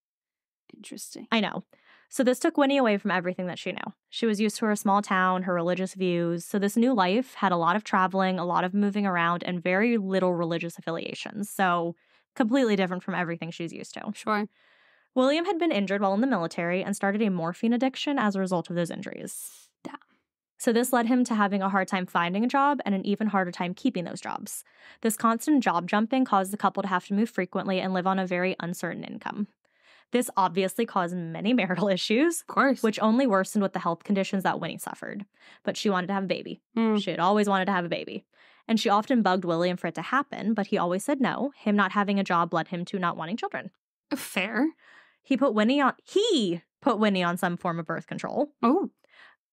[SPEAKER 1] Interesting.
[SPEAKER 2] I know. So this took Winnie away from everything that she knew. She was used to her small town, her religious views. So this new life had a lot of traveling, a lot of moving around, and very little religious affiliations. So completely different from everything she's used to.
[SPEAKER 1] Sure.
[SPEAKER 2] William had been injured while in the military and started a morphine addiction as a result of those injuries.
[SPEAKER 1] Damn.
[SPEAKER 2] So, this led him to having a hard time finding a job and an even harder time keeping those jobs. This constant job jumping caused the couple to have to move frequently and live on a very uncertain income. This obviously caused many marital issues,
[SPEAKER 1] Of course.
[SPEAKER 2] which only worsened with the health conditions that Winnie suffered. But she wanted to have a baby.
[SPEAKER 1] Mm.
[SPEAKER 2] She had always wanted to have a baby. And she often bugged William for it to happen, but he always said no. Him not having a job led him to not wanting children.
[SPEAKER 1] fair.
[SPEAKER 2] He put Winnie on he put Winnie on some form of birth control,
[SPEAKER 1] Oh,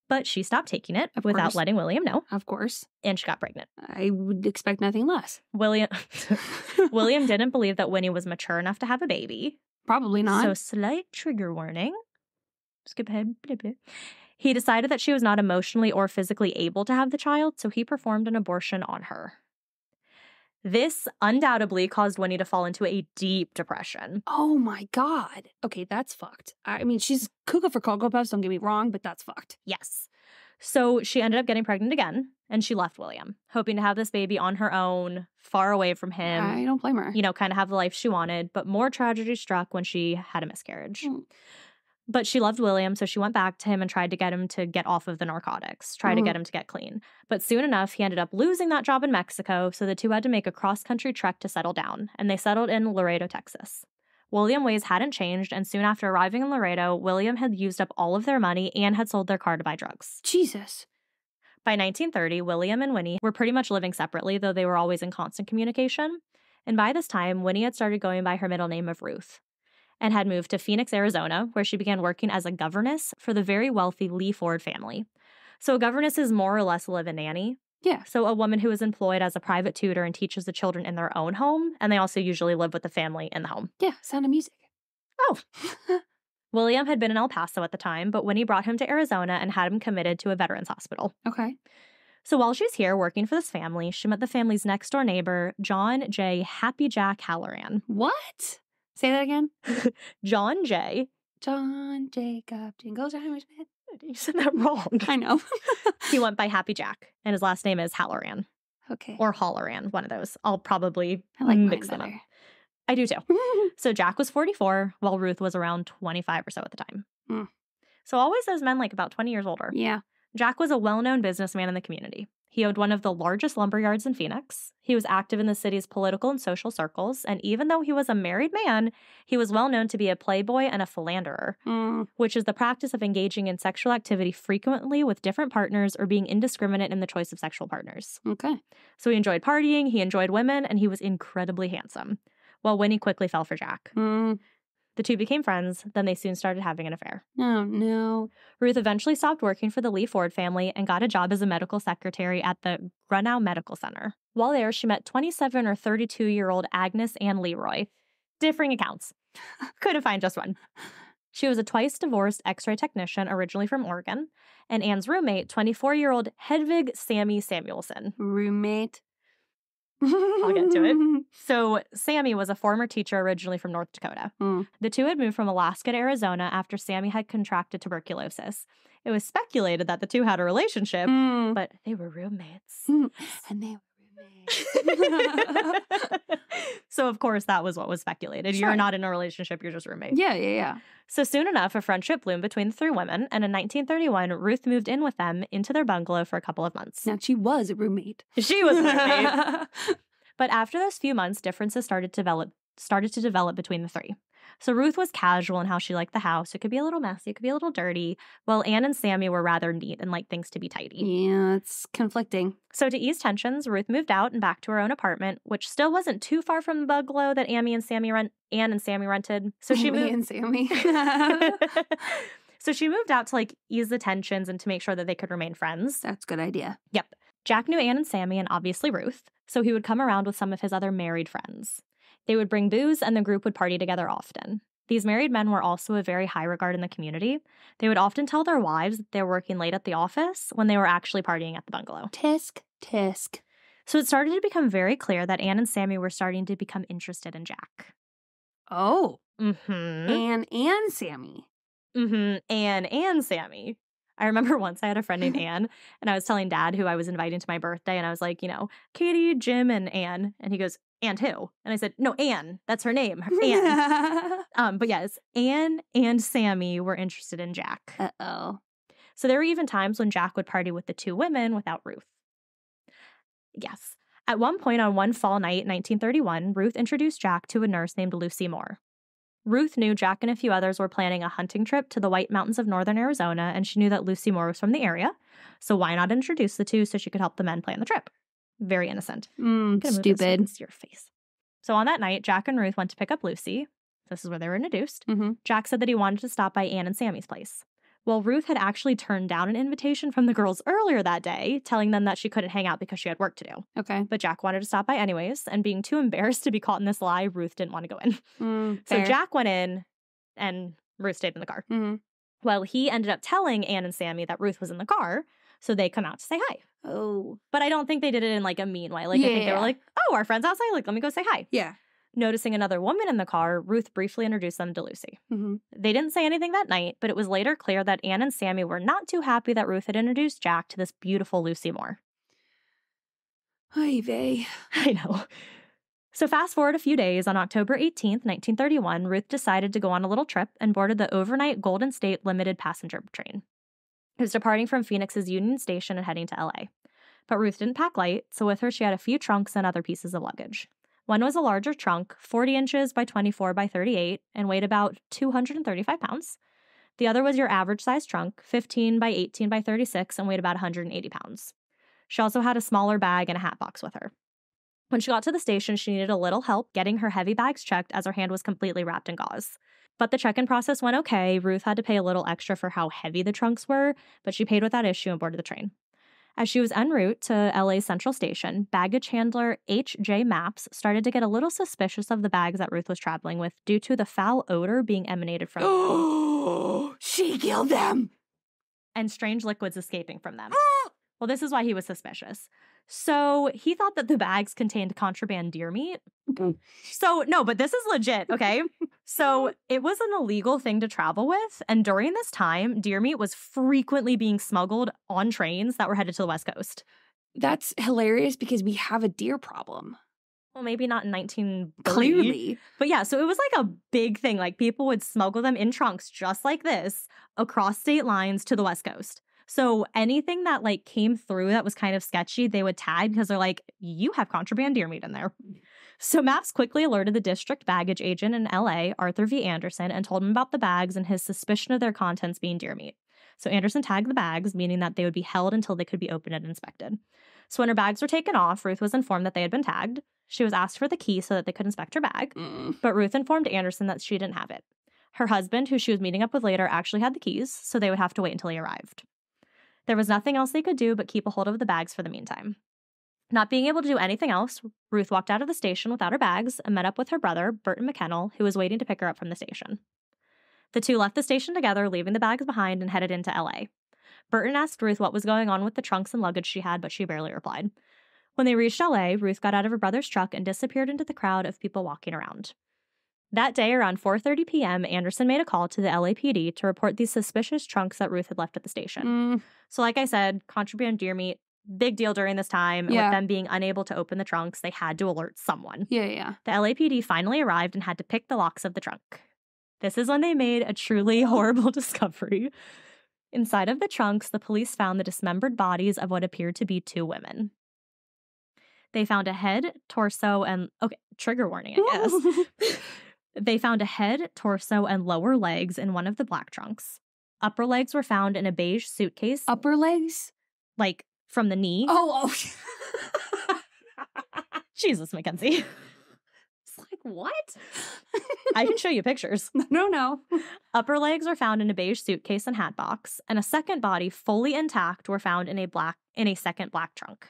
[SPEAKER 2] but she stopped taking it
[SPEAKER 1] Of
[SPEAKER 2] without
[SPEAKER 1] course.
[SPEAKER 2] letting William know,
[SPEAKER 1] of course.
[SPEAKER 2] and she got pregnant.
[SPEAKER 1] I would expect nothing less.
[SPEAKER 2] William William didn't believe that Winnie was mature enough to have a baby.
[SPEAKER 1] Probably not.
[SPEAKER 2] So slight trigger warning. Skip ahead. Blah, blah. He decided that she was not emotionally or physically able to have the child, so he performed an abortion on her. This undoubtedly caused Winnie to fall into a deep depression.
[SPEAKER 1] oh my god. Okay, that's fucked. I mean, she's cuckoo for cocoa puffs. Don't get me wrong, but that's fucked.
[SPEAKER 2] Yes. So she ended up getting pregnant again and she left William, hoping to have this baby on her own, far away from him,
[SPEAKER 1] I don't blame her.
[SPEAKER 2] you know, kind of have the life she wanted. But more tragedy struck when she had a miscarriage.
[SPEAKER 1] Mm.
[SPEAKER 2] But she loved William, so she went back to him and tried to get him to get off of the narcotics, try to
[SPEAKER 1] Mhm.
[SPEAKER 2] get him to get clean. But soon enough, he ended up losing that job in Mexico, so the two had to make a cross country trek to settle down, and they settled in Laredo, Texas. William ways hadn't changed, and soon after arriving in Laredo, William had used up all of their money and had sold their car to buy drugs.
[SPEAKER 1] Jesus.
[SPEAKER 2] By 1930, William and Winnie were pretty much living separately, though they were always in constant communication. And by this time, Winnie had started going by her middle name of Ruth and had moved to Phoenix, Arizona, where she began working as a governess for the very wealthy Lee Ford family. So, a governess is more or less a live in nanny.
[SPEAKER 1] Yeah.
[SPEAKER 2] So, a woman who is employed as a private tutor and teaches the children in their own home, and they also usually live with the family in the home.
[SPEAKER 1] Yeah. Sound of music.
[SPEAKER 2] Oh. William had been in El Paso at the time, but Winnie brought him to Arizona and had him committed to a veterans hospital.
[SPEAKER 1] okay.
[SPEAKER 2] So while she's here working for this family, she met the family's next door neighbor, John J. Happy Jack Halloran.
[SPEAKER 1] What? Say that again.
[SPEAKER 2] John J.
[SPEAKER 1] John Jacob Jingles Smith.
[SPEAKER 2] You said that wrong.
[SPEAKER 1] I know.
[SPEAKER 2] he went by Happy Jack, and his last name is Halloran
[SPEAKER 1] okay.
[SPEAKER 2] or Halloran, one of those. I'll probably
[SPEAKER 1] I like
[SPEAKER 2] mix them up. I do too. So Jack was 44, while Ruth was around 25 or so at the time.
[SPEAKER 1] Hmm.
[SPEAKER 2] So always those men like about 20 years older.
[SPEAKER 1] yeah.
[SPEAKER 2] Jack was a well known businessman in the community. He owned one of the largest lumber yards in Phoenix. He was active in the city's political and social circles, and even though he was a married man, he was well known to be a playboy and a philanderer,
[SPEAKER 1] Mm,
[SPEAKER 2] which is the practice of engaging in sexual activity frequently with different partners or being indiscriminate in the choice of sexual partners.
[SPEAKER 1] okay.
[SPEAKER 2] So he enjoyed partying, he enjoyed women, and he was incredibly handsome. While Winnie quickly fell for Jack.
[SPEAKER 1] Mm,
[SPEAKER 2] The two became friends, then they soon started having an affair.
[SPEAKER 1] oh no.
[SPEAKER 2] Ruth eventually stopped working for the Lee Ford family and got a job as a medical secretary at the Grunow Medical Center. While there, she met 27 or 32 year old Agnes Ann LeRoi. Differing accounts. Couldn't find just one. She was a twice divorced x ray technician originally from Oregon, and Ann's roommate, 24 year old Hedvig Sammy Samuelson.
[SPEAKER 1] Roommate.
[SPEAKER 2] I'll get to it. So, Sammy was a former teacher originally from North Dakota.
[SPEAKER 1] Mm.
[SPEAKER 2] The two had moved from Alaska to Arizona after Sammy had contracted tuberculosis. It was speculated that the two had a relationship,
[SPEAKER 1] Mm.
[SPEAKER 2] but they were roommates.
[SPEAKER 1] Mm. And they were
[SPEAKER 2] so, of course, that was what was speculated. You're not in a relationship, you're just roommates.
[SPEAKER 1] yeah, yeah, yeah.
[SPEAKER 2] So, soon enough, a friendship bloomed between the three women, and in 1931, Ruth moved in with them into their bungalow for a couple of months.
[SPEAKER 1] Now she was a roommate.
[SPEAKER 2] She was a roommate. But after those few months, differences started to develop started to develop between the three. So Ruth was casual in how she liked the house. It could be a little messy, it could be a little dirty, while Anne and Sammy were rather neat and liked things to be tidy.
[SPEAKER 1] Yeah, it's conflicting.
[SPEAKER 2] So to ease tensions, Ruth moved out and back to her own apartment, which still wasn't too far from the bungalow that Amy and Sammy rent Anne and Sammy rented. So she moved
[SPEAKER 1] and Sammy.
[SPEAKER 2] So she moved out to like ease the tensions and to make sure that they could remain friends.
[SPEAKER 1] That's a good idea. Yep.
[SPEAKER 2] Jack knew Anne and Sammy and obviously Ruth, so he would come around with some of his other married friends. They would bring booze and the group would party together often. These married men were also a very high regard in the community. They would often tell their wives that they were working late at the office when they were actually partying at the bungalow.
[SPEAKER 1] Tisk, tisk.
[SPEAKER 2] So it started to become very clear that Anne and Sammy were starting to become interested in Jack.
[SPEAKER 1] Oh,
[SPEAKER 2] Mm-hmm.
[SPEAKER 1] Anne and Sammy.
[SPEAKER 2] Mm-hmm. Anne and Sammy. I remember once I had a friend named Anne, and I was telling dad who I was inviting to my birthday, and I was like, you know, Katie, Jim, and Anne. And he goes, and who? And I said, no, Anne. That's her name. Anne. um, but yes, Anne and Sammy were interested in Jack.
[SPEAKER 1] uh oh.
[SPEAKER 2] So there were even times when Jack would party with the two women without Ruth. Yes. At one point on one fall night 1931, Ruth introduced Jack to a nurse named Lucy Moore. Ruth knew Jack and a few others were planning a hunting trip to the White Mountains of northern Arizona, and she knew that Lucy Moore was from the area. So why not introduce the two so she could help the men plan the trip? Very innocent.
[SPEAKER 1] Mm,
[SPEAKER 2] Gonna move this
[SPEAKER 1] stupid.
[SPEAKER 2] it's your face. So on that night, Jack and Ruth went to pick up Lucy. This is where they were introduced.
[SPEAKER 1] Mm-hmm.
[SPEAKER 2] Jack said that he wanted to stop by Anne and Sammy's place. Well, Ruth had actually turned down an invitation from the girls earlier that day, telling them that she couldn't hang out because she had work to do.
[SPEAKER 1] Okay.
[SPEAKER 2] But Jack wanted to stop by anyways, and being too embarrassed to be caught in this lie, Ruth didn't want to go in.
[SPEAKER 1] Mm,
[SPEAKER 2] So. Jack went in, and Ruth stayed in the car.
[SPEAKER 1] Mhm.
[SPEAKER 2] Well, he ended up telling Anne and Sammy that Ruth was in the car, so they come out to say hi.
[SPEAKER 1] Oh.
[SPEAKER 2] But I don't think they did it in like a mean way. Like I think they were like, "Oh, our friends outside. Like, let me go say hi."
[SPEAKER 1] Yeah.
[SPEAKER 2] Noticing another woman in the car, Ruth briefly introduced them to Lucy.
[SPEAKER 1] Mm-hmm.
[SPEAKER 2] They didn't say anything that night, but it was later clear that Anne and Sammy were not too happy that Ruth had introduced Jack to this beautiful Lucy Moore.
[SPEAKER 1] Hi, vey.
[SPEAKER 2] I know. So, fast forward a few days, on October 18th, 1931, Ruth decided to go on a little trip and boarded the overnight Golden State Limited passenger train. Was departing from Phoenix's Union Station and heading to LA. But Ruth didn't pack light, so with her she had a few trunks and other pieces of luggage. One was a larger trunk, 40 inches by 24 by 38, and weighed about 235 pounds. The other was your average size trunk, 15 by 18 by 36, and weighed about 180 pounds. She also had a smaller bag and a hat box with her. When she got to the station, she needed a little help getting her heavy bags checked as her hand was completely wrapped in gauze. But the check in process went okay. Ruth had to pay a little extra for how heavy the trunks were, but she paid without issue and boarded the train. As she was en route to LA Central Station, baggage handler H.J. Maps started to get a little suspicious of the bags that Ruth was traveling with due to the foul odor being emanated from
[SPEAKER 1] Oh, she killed them.
[SPEAKER 2] and strange liquids escaping from them. Well, this is why he was suspicious. So he thought that the bags contained contraband deer meat.
[SPEAKER 1] Mm.
[SPEAKER 2] So, no, but this is legit, okay? so it was an illegal thing to travel with. And during this time, deer meat was frequently being smuggled on trains that were headed to the West Coast.
[SPEAKER 1] That's hilarious because we have a deer problem.
[SPEAKER 2] Well, maybe not in 19
[SPEAKER 1] Clearly.
[SPEAKER 2] But yeah, so it was like a big thing. Like people would smuggle them in trunks just like this across state lines to the West Coast. So anything that like came through that was kind of sketchy, they would tag because they're like, you have contraband deer meat in there. So Maps quickly alerted the district baggage agent in LA, Arthur V. Anderson, and told him about the bags and his suspicion of their contents being deer meat. So Anderson tagged the bags, meaning that they would be held until they could be opened and inspected. So when her bags were taken off, Ruth was informed that they had been tagged. She was asked for the key so that they could inspect her bag.
[SPEAKER 1] Mm.
[SPEAKER 2] But Ruth informed Anderson that she didn't have it. Her husband, who she was meeting up with later, actually had the keys, so they would have to wait until he arrived. There was nothing else they could do but keep a hold of the bags for the meantime. Not being able to do anything else, Ruth walked out of the station without her bags and met up with her brother, Burton McKinnell, who was waiting to pick her up from the station. The two left the station together, leaving the bags behind, and headed into LA. Burton asked Ruth what was going on with the trunks and luggage she had, but she barely replied. When they reached LA, Ruth got out of her brother's truck and disappeared into the crowd of people walking around. That day around 4:30 p.m., Anderson made a call to the LAPD to report these suspicious trunks that Ruth had left at the station.
[SPEAKER 1] Mm.
[SPEAKER 2] So like I said, contraband deer meat, big deal during this time.
[SPEAKER 1] Yeah.
[SPEAKER 2] with them being unable to open the trunks, they had to alert someone.
[SPEAKER 1] Yeah, yeah.
[SPEAKER 2] The LAPD finally arrived and had to pick the locks of the trunk. This is when they made a truly horrible discovery. Inside of the trunks, the police found the dismembered bodies of what appeared to be two women. They found a head, torso, and okay, trigger warning, I guess. they found a head, torso, and lower legs in one of the black trunks. Upper legs were found in a beige suitcase,
[SPEAKER 1] Upper legs?
[SPEAKER 2] like from the knee.
[SPEAKER 1] Oh, oh.
[SPEAKER 2] Jesus, Mackenzie. It's like, what? I can show you pictures.
[SPEAKER 1] no, no.
[SPEAKER 2] Upper legs were found in a beige suitcase and hat box, and a second body, fully intact, were found in a black in a second black trunk.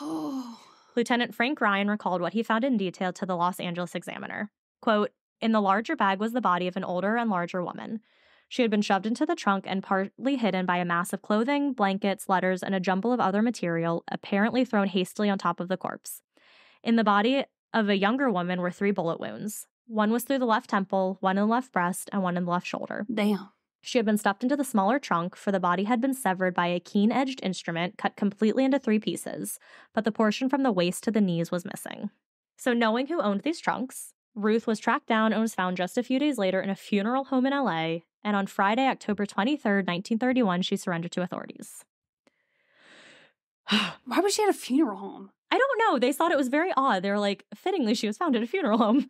[SPEAKER 1] Oh.
[SPEAKER 2] Lieutenant Frank Ryan recalled what he found in detail to the Los Angeles Examiner. Quote, in the larger bag was the body of an older and larger woman. She had been shoved into the trunk and partly hidden by a mass of clothing, blankets, letters, and a jumble of other material, apparently thrown hastily on top of the corpse. In the body of a younger woman were three bullet wounds. One was through the left temple, one in the left breast, and one in the left shoulder.
[SPEAKER 1] Damn.
[SPEAKER 2] She had been stuffed into the smaller trunk, for the body had been severed by a keen edged instrument cut completely into three pieces, but the portion from the waist to the knees was missing. So, knowing who owned these trunks, Ruth was tracked down and was found just a few days later in a funeral home in LA, and on Friday, October 23rd, 1931, she surrendered to authorities.
[SPEAKER 1] Why was she at a funeral home?
[SPEAKER 2] I don't know. They thought it was very odd. They were like, fittingly, she was found at a funeral home.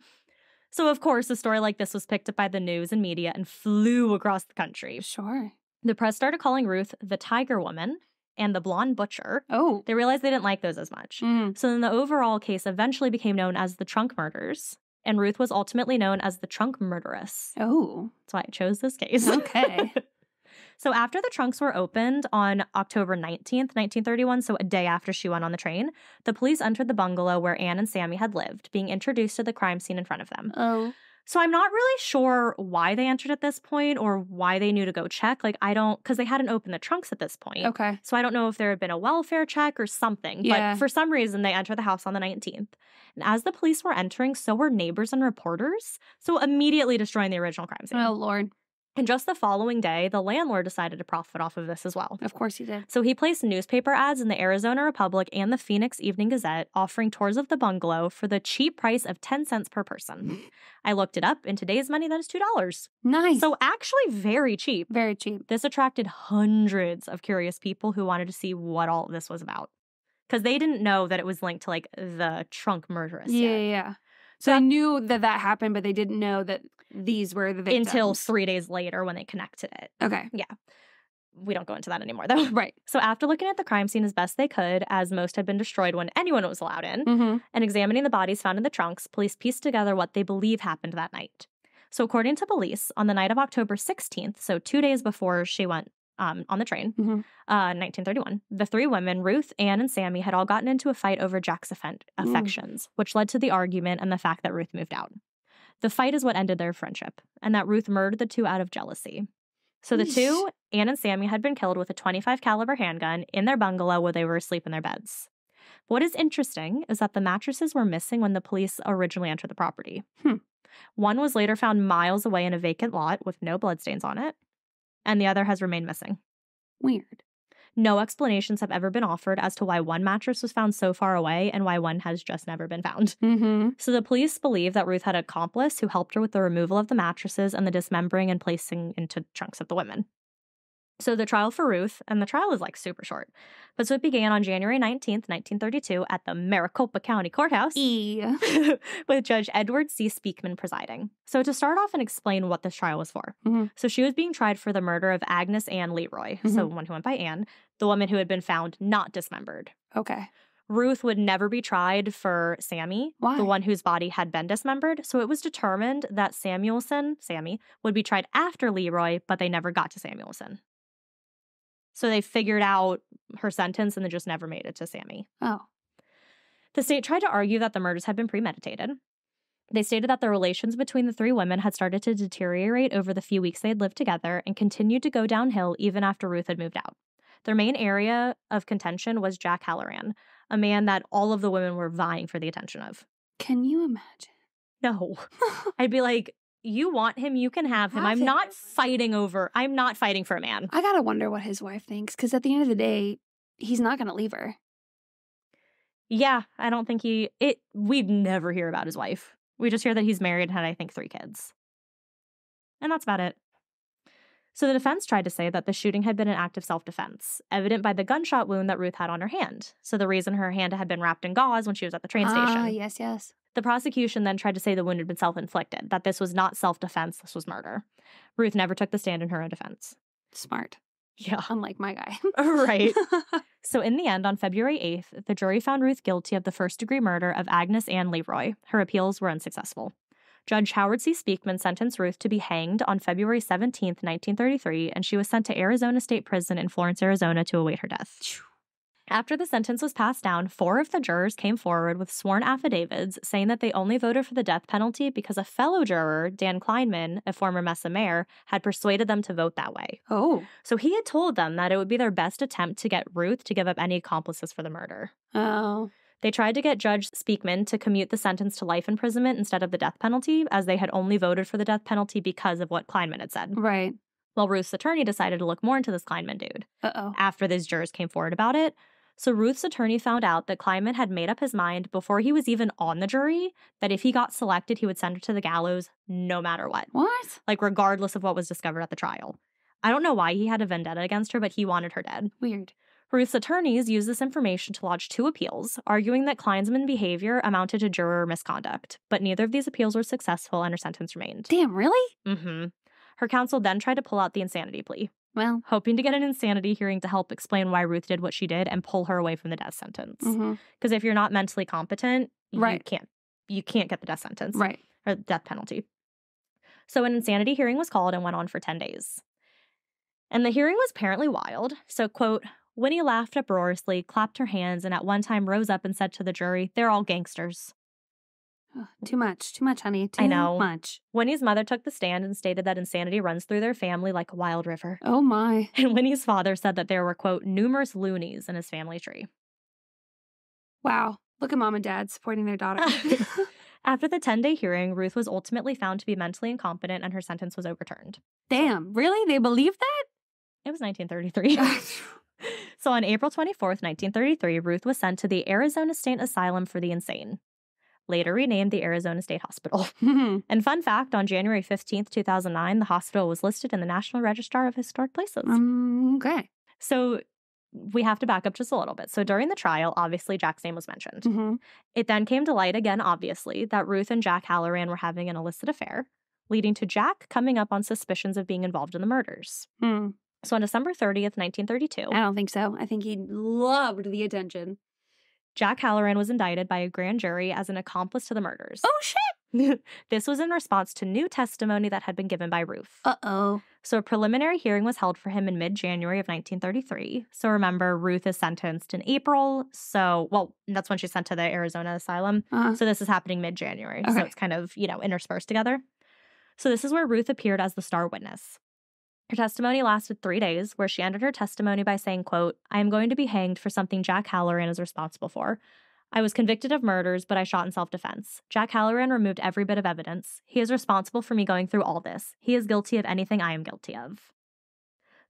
[SPEAKER 2] So, of course, a story like this was picked up by the news and media and flew across the country.
[SPEAKER 1] Sure.
[SPEAKER 2] The press started calling Ruth the Tiger Woman and the Blonde Butcher.
[SPEAKER 1] Oh.
[SPEAKER 2] They realized they didn't like those as much.
[SPEAKER 1] Mm.
[SPEAKER 2] So then the overall case eventually became known as the Trunk Murders, and Ruth was ultimately known as the Trunk Murderess.
[SPEAKER 1] Oh.
[SPEAKER 2] That's why I chose this case.
[SPEAKER 1] Okay.
[SPEAKER 2] so after the trunks were opened on October 19th, 1931, so a day after she went on the train, the police entered the bungalow where Anne and Sammy had lived, being introduced to the crime scene in front of them.
[SPEAKER 1] Oh.
[SPEAKER 2] So I'm not really sure why they entered at this point or why they knew to go check. Like I don't because they hadn't opened the trunks at this point.
[SPEAKER 1] Okay.
[SPEAKER 2] So I don't know if there had been a welfare check or something.
[SPEAKER 1] Yeah.
[SPEAKER 2] But for some reason they entered the house on the 19th. And as the police were entering, so were neighbors and reporters. So immediately destroying the original crime scene.
[SPEAKER 1] Oh Lord.
[SPEAKER 2] And just the following day, the landlord decided to profit off of this as well.
[SPEAKER 1] Of course he did.
[SPEAKER 2] So he placed newspaper ads in the Arizona Republic and the Phoenix Evening Gazette offering tours of the bungalow for the cheap price of 10 cents per person. I looked it up. In today's money, that is $2.
[SPEAKER 1] Nice.
[SPEAKER 2] So actually very cheap.
[SPEAKER 1] very cheap.
[SPEAKER 2] This attracted hundreds of curious people who wanted to see what all this was about. Because they didn't know that it was linked to like the trunk murderess
[SPEAKER 1] Yeah, yeah,
[SPEAKER 2] yet.
[SPEAKER 1] yeah. So they knew that that happened, but they didn't know that these were the victims.
[SPEAKER 2] Until three days later when they connected it.
[SPEAKER 1] Okay. Yeah.
[SPEAKER 2] We don't go into that anymore though.
[SPEAKER 1] Right.
[SPEAKER 2] So after looking at the crime scene as best they could, as most had been destroyed when anyone was allowed in,
[SPEAKER 1] Mm-hmm.
[SPEAKER 2] and examining the bodies found in the trunks, police pieced together what they believe happened that night. So, according to police, on the night of October 16th, so two days before she went um, on the train,
[SPEAKER 1] Mhm.
[SPEAKER 2] uh, 1931, the three women, Ruth, Anne, and Sammy, had all gotten into a fight over Jack's affen-
[SPEAKER 1] Mm.
[SPEAKER 2] affections, which led to the argument and the fact that Ruth moved out. The fight is what ended their friendship, and that Ruth murdered the two out of jealousy. So the two, Anne and Sammy, had been killed with a 25 caliber handgun in their bungalow where they were asleep in their beds. What is interesting is that the mattresses were missing when the police originally entered the property.
[SPEAKER 1] Hmm.
[SPEAKER 2] One was later found miles away in a vacant lot with no bloodstains on it, and the other has remained missing.
[SPEAKER 1] Weird.
[SPEAKER 2] No explanations have ever been offered as to why one mattress was found so far away and why one has just never been found.
[SPEAKER 1] Mm-hmm.
[SPEAKER 2] So the police believe that Ruth had an accomplice who helped her with the removal of the mattresses and the dismembering and placing into trunks of the women. So the trial for Ruth, and the trial is like super short, but so it began on January 19th, 1932, at the Maricopa County Courthouse
[SPEAKER 1] E.
[SPEAKER 2] with Judge Howard C. Speakman presiding. So to start off and explain what this trial was for.
[SPEAKER 1] Mhm.
[SPEAKER 2] So she was being tried for the murder of Agnes Ann LeRoi, so one who went by Ann, the woman who had been found not dismembered.
[SPEAKER 1] Okay.
[SPEAKER 2] Ruth would never be tried for Sammy,
[SPEAKER 1] Why?
[SPEAKER 2] the one whose body had been dismembered. So it was determined that Samuelson, Sammy, would be tried after LeRoi, but they never got to Samuelson. So they figured out her sentence and then just never made it to Sammy.
[SPEAKER 1] Oh.
[SPEAKER 2] The state tried to argue that the murders had been premeditated. They stated that the relations between the three women had started to deteriorate over the few weeks they had lived together and continued to go downhill even after Ruth had moved out. Their main area of contention was Jack Halloran, a man that all of the women were vying for the attention of.
[SPEAKER 1] Can you imagine?
[SPEAKER 2] No. I'd be like, you want him, you can have him.
[SPEAKER 1] Have
[SPEAKER 2] I'm not fighting over, I'm not fighting for a man.
[SPEAKER 1] I gotta wonder what his wife thinks, because at the end of the day, he's not gonna leave her.
[SPEAKER 2] Yeah, I don't think he, it, we'd never hear about his wife. We just hear that he's married and had, I think, three kids. And that's about it. So the defense tried to say that the shooting had been an act of self defense, evident by the gunshot wound that Ruth had on her hand. So the reason her hand had been wrapped in gauze when she was at the train
[SPEAKER 1] Ah,
[SPEAKER 2] station.
[SPEAKER 1] yes, yes.
[SPEAKER 2] The prosecution then tried to say the wound had been self inflicted, that this was not self defense, this was murder. Ruth never took the stand in her own defense.
[SPEAKER 1] Smart.
[SPEAKER 2] Yeah.
[SPEAKER 1] Unlike my guy.
[SPEAKER 2] right. So, in the end, on February 8th, the jury found Ruth guilty of the first degree murder of Agnes Ann LeRoi. Her appeals were unsuccessful. Judge Howard C. Speakman sentenced Ruth to be hanged on February 17th, 1933, and she was sent to Arizona State Prison in Florence, Arizona to await her death. After the sentence was passed down, four of the jurors came forward with sworn affidavits saying that they only voted for the death penalty because a fellow juror, Dan Kleinman, a former Mesa mayor, had persuaded them to vote that way.
[SPEAKER 1] oh.
[SPEAKER 2] So he had told them that it would be their best attempt to get Ruth to give up any accomplices for the murder.
[SPEAKER 1] Oh.
[SPEAKER 2] They tried to get Judge Speakman to commute the sentence to life imprisonment instead of the death penalty, as they had only voted for the death penalty because of what Kleinman had said.
[SPEAKER 1] Right.
[SPEAKER 2] Well, Ruth's attorney decided to look more into this Kleinman dude
[SPEAKER 1] Uh oh.
[SPEAKER 2] after these jurors came forward about it. So Ruth's attorney found out that Kleinman had made up his mind before he was even on the jury that if he got selected, he would send her to the gallows no matter what,
[SPEAKER 1] What?
[SPEAKER 2] like regardless of what was discovered at the trial. I don't know why he had a vendetta against her, but he wanted her dead.
[SPEAKER 1] Weird.
[SPEAKER 2] Ruth's attorneys used this information to lodge two appeals, arguing that Kleinsman's behavior amounted to juror misconduct, but neither of these appeals were successful and her sentence remained.
[SPEAKER 1] Damn, really?
[SPEAKER 2] Mm hmm. Her counsel then tried to pull out the insanity plea,
[SPEAKER 1] Well,
[SPEAKER 2] hoping to get an insanity hearing to help explain why Ruth did what she did and pull her away from the death sentence. Because
[SPEAKER 1] mhm.
[SPEAKER 2] if you're not mentally competent, you
[SPEAKER 1] Right.
[SPEAKER 2] can't you can't get the death sentence
[SPEAKER 1] right.
[SPEAKER 2] or death penalty. So an insanity hearing was called and went on for 10 days. And the hearing was apparently wild. So, quote, Winnie laughed uproariously, clapped her hands, and at one time rose up and said to the jury, They're all gangsters.
[SPEAKER 1] Ugh, too much. Too much, honey. Too
[SPEAKER 2] I know.
[SPEAKER 1] much.
[SPEAKER 2] Winnie's mother took the stand and stated that insanity runs through their family like a wild river.
[SPEAKER 1] Oh my.
[SPEAKER 2] And Winnie's father said that there were, quote, numerous loonies in his family tree.
[SPEAKER 1] Wow. Look at mom and dad supporting their daughter.
[SPEAKER 2] After the 10 day hearing, Ruth was ultimately found to be mentally incompetent and her sentence was overturned.
[SPEAKER 1] Damn. Really? They believed that?
[SPEAKER 2] It was 1933. so on April 24th, 1933, Ruth was sent to the Arizona State Asylum for the Insane, later renamed the Arizona State Hospital. And fun fact on January 15th, 2009, the hospital was listed in the National Register of Historic Places.
[SPEAKER 1] um, okay.
[SPEAKER 2] so we have to back up just a little bit. So during the trial, obviously Jack's name was mentioned.
[SPEAKER 1] hmm
[SPEAKER 2] It then came to light again, obviously, that Ruth and Jack Halloran were having an illicit affair, leading to Jack coming up on suspicions of being involved in the murders.
[SPEAKER 1] Hmm.
[SPEAKER 2] So on December 30th, 1932,
[SPEAKER 1] I don't think so. I think he loved the attention.
[SPEAKER 2] Jack Halloran was indicted by a grand jury as an accomplice to the murders.
[SPEAKER 1] Oh, shit.
[SPEAKER 2] this was in response to new testimony that had been given by Ruth.
[SPEAKER 1] Uh oh.
[SPEAKER 2] So a preliminary hearing was held for him in mid-January of 1933. So remember, Ruth is sentenced in April. So, well, that's when she's sent to the Arizona asylum.
[SPEAKER 1] Uh,
[SPEAKER 2] So this is happening mid-January. So it's kind of, you know, interspersed together. So this is where Ruth appeared as the star witness. Her testimony lasted three days, where she ended her testimony by saying, quote, I am going to be hanged for something Jack Halloran is responsible for. I was convicted of murders, but I shot in self defense. Jack Halloran removed every bit of evidence. He is responsible for me going through all this. He is guilty of anything I am guilty of.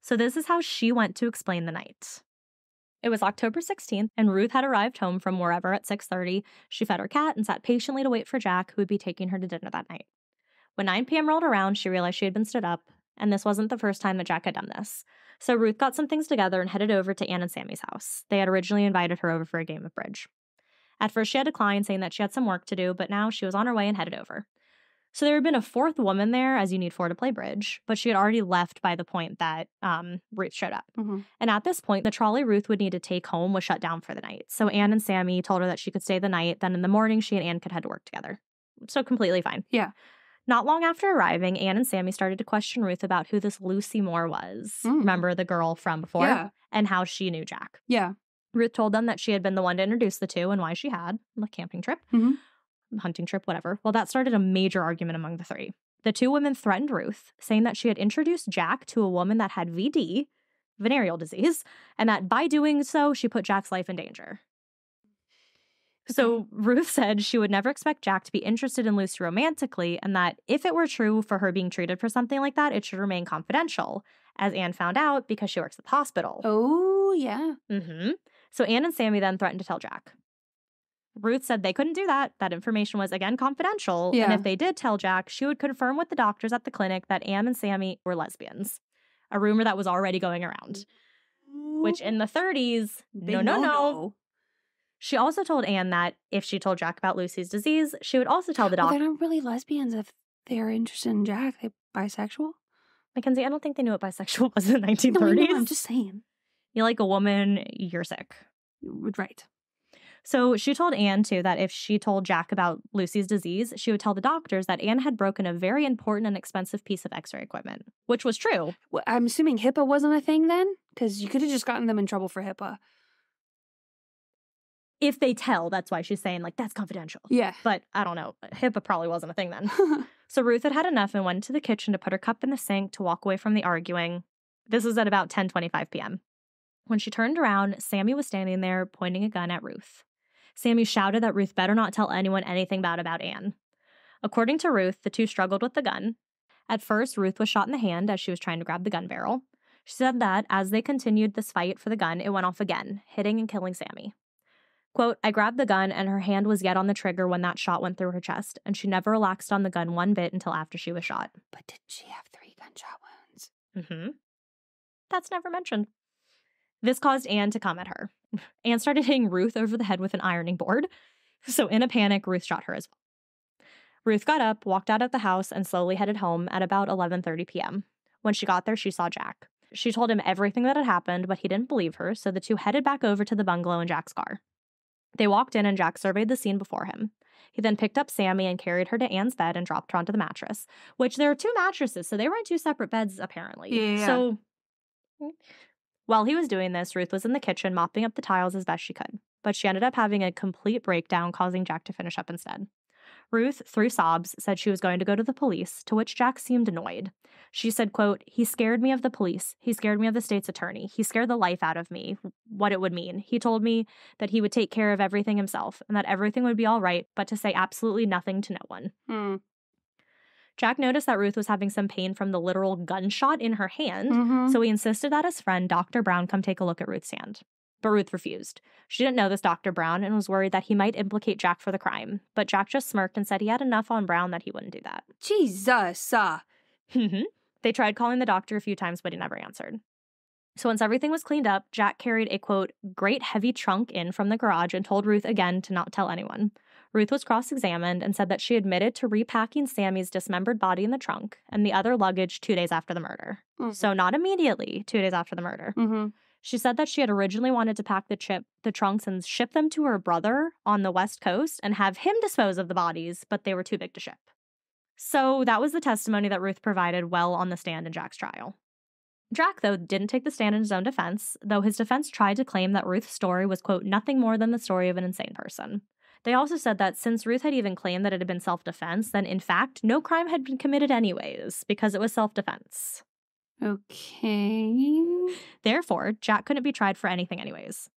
[SPEAKER 2] So this is how she went to explain the night. It was October 16th, and Ruth had arrived home from wherever at 6:30. She fed her cat and sat patiently to wait for Jack, who would be taking her to dinner that night. When 9 p.m. rolled around, she realized she had been stood up, and this wasn't the first time that Jack had done this. So Ruth got some things together and headed over to Anne and Sammy's house. They had originally invited her over for a game of bridge. At first, she had declined, saying that she had some work to do, but now she was on her way and headed over. So there had been a fourth woman there, as you need four to play bridge, but she had already left by the point that um, Ruth showed up.
[SPEAKER 1] mhm.
[SPEAKER 2] And at this point, the trolley Ruth would need to take home was shut down for the night. So Anne and Sammy told her that she could stay the night. Then in the morning, she and Anne could head to work together. So completely fine.
[SPEAKER 1] Yeah.
[SPEAKER 2] Not long after arriving, Anne and Sammy started to question Ruth about who this Lucy Moore was.
[SPEAKER 1] Mm.
[SPEAKER 2] Remember the girl from before?
[SPEAKER 1] Yeah.
[SPEAKER 2] And how she knew Jack.
[SPEAKER 1] Yeah.
[SPEAKER 2] Ruth told them that she had been the one to introduce the two and why she had the camping trip,
[SPEAKER 1] Mhm.
[SPEAKER 2] hunting trip, whatever. Well, that started a major argument among the three. The two women threatened Ruth, saying that she had introduced Jack to a woman that had VD, venereal disease, and that by doing so, she put Jack's life in danger. So Ruth said she would never expect Jack to be interested in Lucy romantically, and that if it were true for her being treated for something like that, it should remain confidential, as Anne found out because she works at the hospital.
[SPEAKER 1] Oh, yeah.
[SPEAKER 2] Mm-hmm. So Anne and Sammy then threatened to tell Jack. Ruth said they couldn't do that. That information was again confidential.
[SPEAKER 1] Yeah.
[SPEAKER 2] And if they did tell Jack, she would confirm with the doctors at the clinic that Anne and Sammy were lesbians. a rumor that was already going around. Which in the 30s,
[SPEAKER 1] Big
[SPEAKER 2] no, no, no. She also told Anne that if she told Jack about Lucy's disease, she would also tell the
[SPEAKER 1] Well,
[SPEAKER 2] doctor.
[SPEAKER 1] they're not really lesbians if they're interested in Jack. They bisexual.
[SPEAKER 2] Mackenzie, I don't think they knew what bisexual was in the
[SPEAKER 1] No, I
[SPEAKER 2] 1930s.
[SPEAKER 1] know, I'm just saying.
[SPEAKER 2] You like a woman, you're sick.
[SPEAKER 1] Right.
[SPEAKER 2] So she told Anne too that if she told Jack about Lucy's disease, she would tell the doctors that Anne had broken a very important and expensive piece of x ray equipment, which was true.
[SPEAKER 1] Well, I'm assuming HIPAA wasn't a thing then, because you could have just gotten them in trouble for HIPAA.
[SPEAKER 2] If they tell, that's why she's saying, like, that's confidential.
[SPEAKER 1] Yeah.
[SPEAKER 2] But I don't know. HIPAA probably wasn't a thing then. So Ruth had had enough and went to the kitchen to put her cup in the sink to walk away from the arguing. This was at about 10:25 p.m. When she turned around, Sammy was standing there pointing a gun at Ruth. Sammy shouted that Ruth better not tell anyone anything bad about Anne. According to Ruth, the two struggled with the gun. At first, Ruth was shot in the hand as she was trying to grab the gun barrel. She said that as they continued this fight for the gun, it went off again, hitting and killing Sammy. Quote, I grabbed the gun and her hand was yet on the trigger when that shot went through her chest, and she never relaxed on the gun one bit until after she was shot.
[SPEAKER 1] but did she have three gunshot wounds?
[SPEAKER 2] Mm-hmm. That's never mentioned. This caused Anne to come at her. Anne started hitting Ruth over the head with an ironing board. So, in a panic, Ruth shot her as well. Ruth got up, walked out of the house, and slowly headed home at about 11:30 p.m. When she got there, she saw Jack. She told him everything that had happened, but he didn't believe her, so the two headed back over to the bungalow in Jack's car. They walked in and Jack surveyed the scene before him. He then picked up Sammy and carried her to Anne's bed and dropped her onto the mattress, which there are two mattresses, so they were in two separate beds apparently.
[SPEAKER 1] Yeah.
[SPEAKER 2] So hmm. while he was doing this, Ruth was in the kitchen mopping up the tiles as best she could, but she ended up having a complete breakdown, causing Jack to finish up instead. Ruth, through sobs, said she was going to go to the police, to which Jack seemed annoyed. She said, quote, He scared me of the police. He scared me of the state's attorney. He scared the life out of me, what it would mean. He told me that he would take care of everything himself and that everything would be all right, but to say absolutely nothing to no one.
[SPEAKER 1] Hmm.
[SPEAKER 2] Jack noticed that Ruth was having some pain from the literal gunshot in her hand,
[SPEAKER 1] Mhm.
[SPEAKER 2] so he insisted that his friend, Dr. Brown, come take a look at Ruth's hand. But Ruth refused. She didn't know this Dr. Brown and was worried that he might implicate Jack for the crime. But Jack just smirked and said he had enough on Brown that he wouldn't do that.
[SPEAKER 1] Jesus. Uh,
[SPEAKER 2] Mhm. they tried calling the doctor a few times, but he never answered. So once everything was cleaned up, Jack carried a quote, great heavy trunk in from the garage and told Ruth again to not tell anyone. Ruth was cross examined and said that she admitted to repacking Sammy's dismembered body in the trunk and the other luggage two days after the murder. So not immediately, two days after the murder.
[SPEAKER 1] Mhm.
[SPEAKER 2] She said that she had originally wanted to pack the chip, the trunks, and ship them to her brother on the West Coast and have him dispose of the bodies, but they were too big to ship. So that was the testimony that Ruth provided well on the stand in Jack's trial. Jack, though, didn't take the stand in his own defense, though his defense tried to claim that Ruth's story was, quote, nothing more than the story of an insane person. They also said that since Ruth had even claimed that it had been self defense, then in fact, no crime had been committed anyways, because it was self defense.
[SPEAKER 1] Okay.
[SPEAKER 2] Therefore, Jack couldn't be tried for anything, anyways.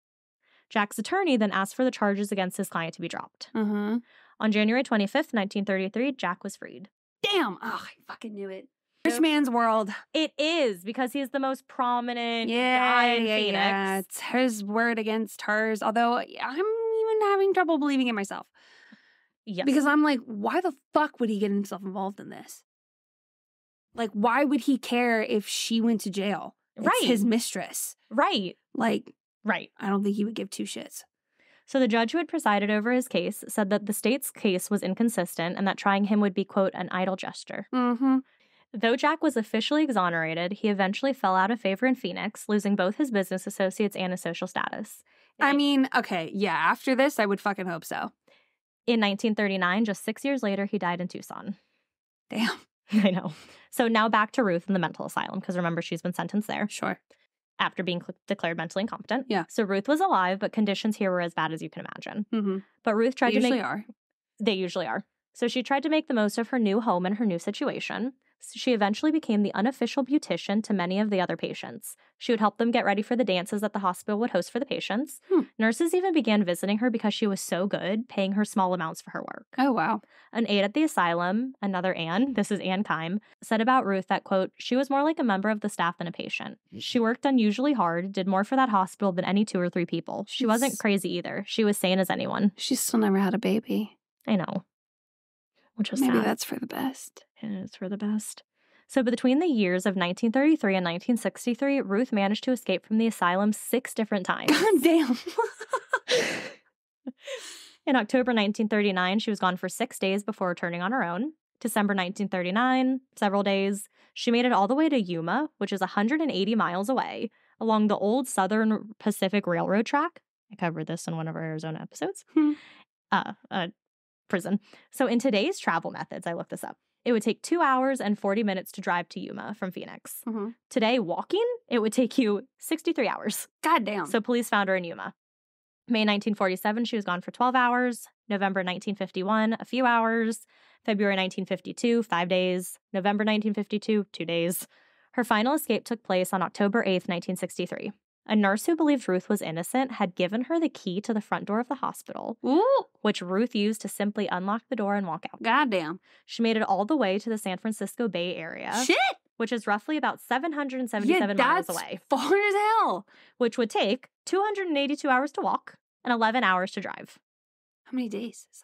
[SPEAKER 2] Jack's attorney then asked for the charges against his client to be dropped.
[SPEAKER 1] Uh huh.
[SPEAKER 2] On January 25th, 1933, Jack was freed.
[SPEAKER 1] Damn. Oh, I fucking knew it. Rich man's world.
[SPEAKER 2] It is because he's the most prominent
[SPEAKER 1] Yeah,
[SPEAKER 2] guy in
[SPEAKER 1] yeah,
[SPEAKER 2] Phoenix.
[SPEAKER 1] yeah. It's his word against hers. Although I'm even having trouble believing it myself
[SPEAKER 2] Yes.
[SPEAKER 1] because I'm like, why the fuck would he get himself involved in this? Like, why would he care if she went to jail? It's
[SPEAKER 2] Right.
[SPEAKER 1] his mistress.
[SPEAKER 2] right,
[SPEAKER 1] Like,
[SPEAKER 2] right.
[SPEAKER 1] I don't think he would give two shits.
[SPEAKER 2] So the judge who had presided over his case said that the state's case was inconsistent and that trying him would be, quote, an idle gesture.
[SPEAKER 1] Mm-hmm.
[SPEAKER 2] Though Jack was officially exonerated, he eventually fell out of favor in Phoenix, losing both his business associates and his social status.
[SPEAKER 1] I mean, okay, yeah. After this, I would fucking hope so.
[SPEAKER 2] In 1939, just six years later, he died in Tucson.
[SPEAKER 1] Damn.
[SPEAKER 2] I know. So now back to Ruth in the mental asylum, because remember, she's been sentenced there
[SPEAKER 1] Sure.
[SPEAKER 2] after being cl- declared mentally incompetent.
[SPEAKER 1] Yeah.
[SPEAKER 2] So Ruth was alive, but conditions here were as bad as you can imagine.
[SPEAKER 1] Mm-hmm.
[SPEAKER 2] But Ruth tried
[SPEAKER 1] They usually
[SPEAKER 2] to make.
[SPEAKER 1] are.
[SPEAKER 2] They usually are. So she tried to make the most of her new home and her new situation. So she eventually became the unofficial beautician to many of the other patients. She would help them get ready for the dances that the hospital would host for the patients.
[SPEAKER 1] Hmm.
[SPEAKER 2] Nurses even began visiting her because she was so good, paying her small amounts for her work.
[SPEAKER 1] Oh wow.
[SPEAKER 2] An aide at the asylum, another Anne, this is Anne Kime, said about Ruth that, quote, she was more like a member of the staff than a patient. She worked unusually hard, did more for that hospital than any two or three people. She wasn't crazy either. She was sane as anyone.
[SPEAKER 1] She still never had a baby.
[SPEAKER 2] I know. Which was
[SPEAKER 1] Maybe
[SPEAKER 2] sad.
[SPEAKER 1] that's for the best.
[SPEAKER 2] And it's for the best. So, between the years of 1933 and 1963, Ruth managed to escape from the asylum six different times.
[SPEAKER 1] God damn.
[SPEAKER 2] In October 1939, she was gone for six days before returning on her own. December 1939, several days. She made it all the way to Yuma, which is 180 miles away, along the old Southern Pacific Railroad track. I covered this in one of our Arizona episodes.
[SPEAKER 1] Hmm.
[SPEAKER 2] Uh, uh, prison. So, in today's travel methods, I looked this up. It would take two hours and 40 minutes to drive to Yuma from Phoenix.
[SPEAKER 1] Mhm.
[SPEAKER 2] Today, walking, it would take you 63 hours.
[SPEAKER 1] God damn.
[SPEAKER 2] So police found her in Yuma. May 1947, she was gone for 12 hours. November 1951, a few hours. February 1952, five days. November 1952, two days. Her final escape took place on October 8th, 1963. A nurse who believed Ruth was innocent had given her the key to the front door of the hospital,
[SPEAKER 1] Ooh.
[SPEAKER 2] which Ruth used to simply unlock the door and walk out.
[SPEAKER 1] goddamn.
[SPEAKER 2] She made it all the way to the San Francisco Bay Area,
[SPEAKER 1] Shit.
[SPEAKER 2] which is roughly about 777
[SPEAKER 1] yeah,
[SPEAKER 2] miles
[SPEAKER 1] that's
[SPEAKER 2] away
[SPEAKER 1] Far as hell.
[SPEAKER 2] which would take 282 hours to walk and 11 hours to drive.
[SPEAKER 1] How many days is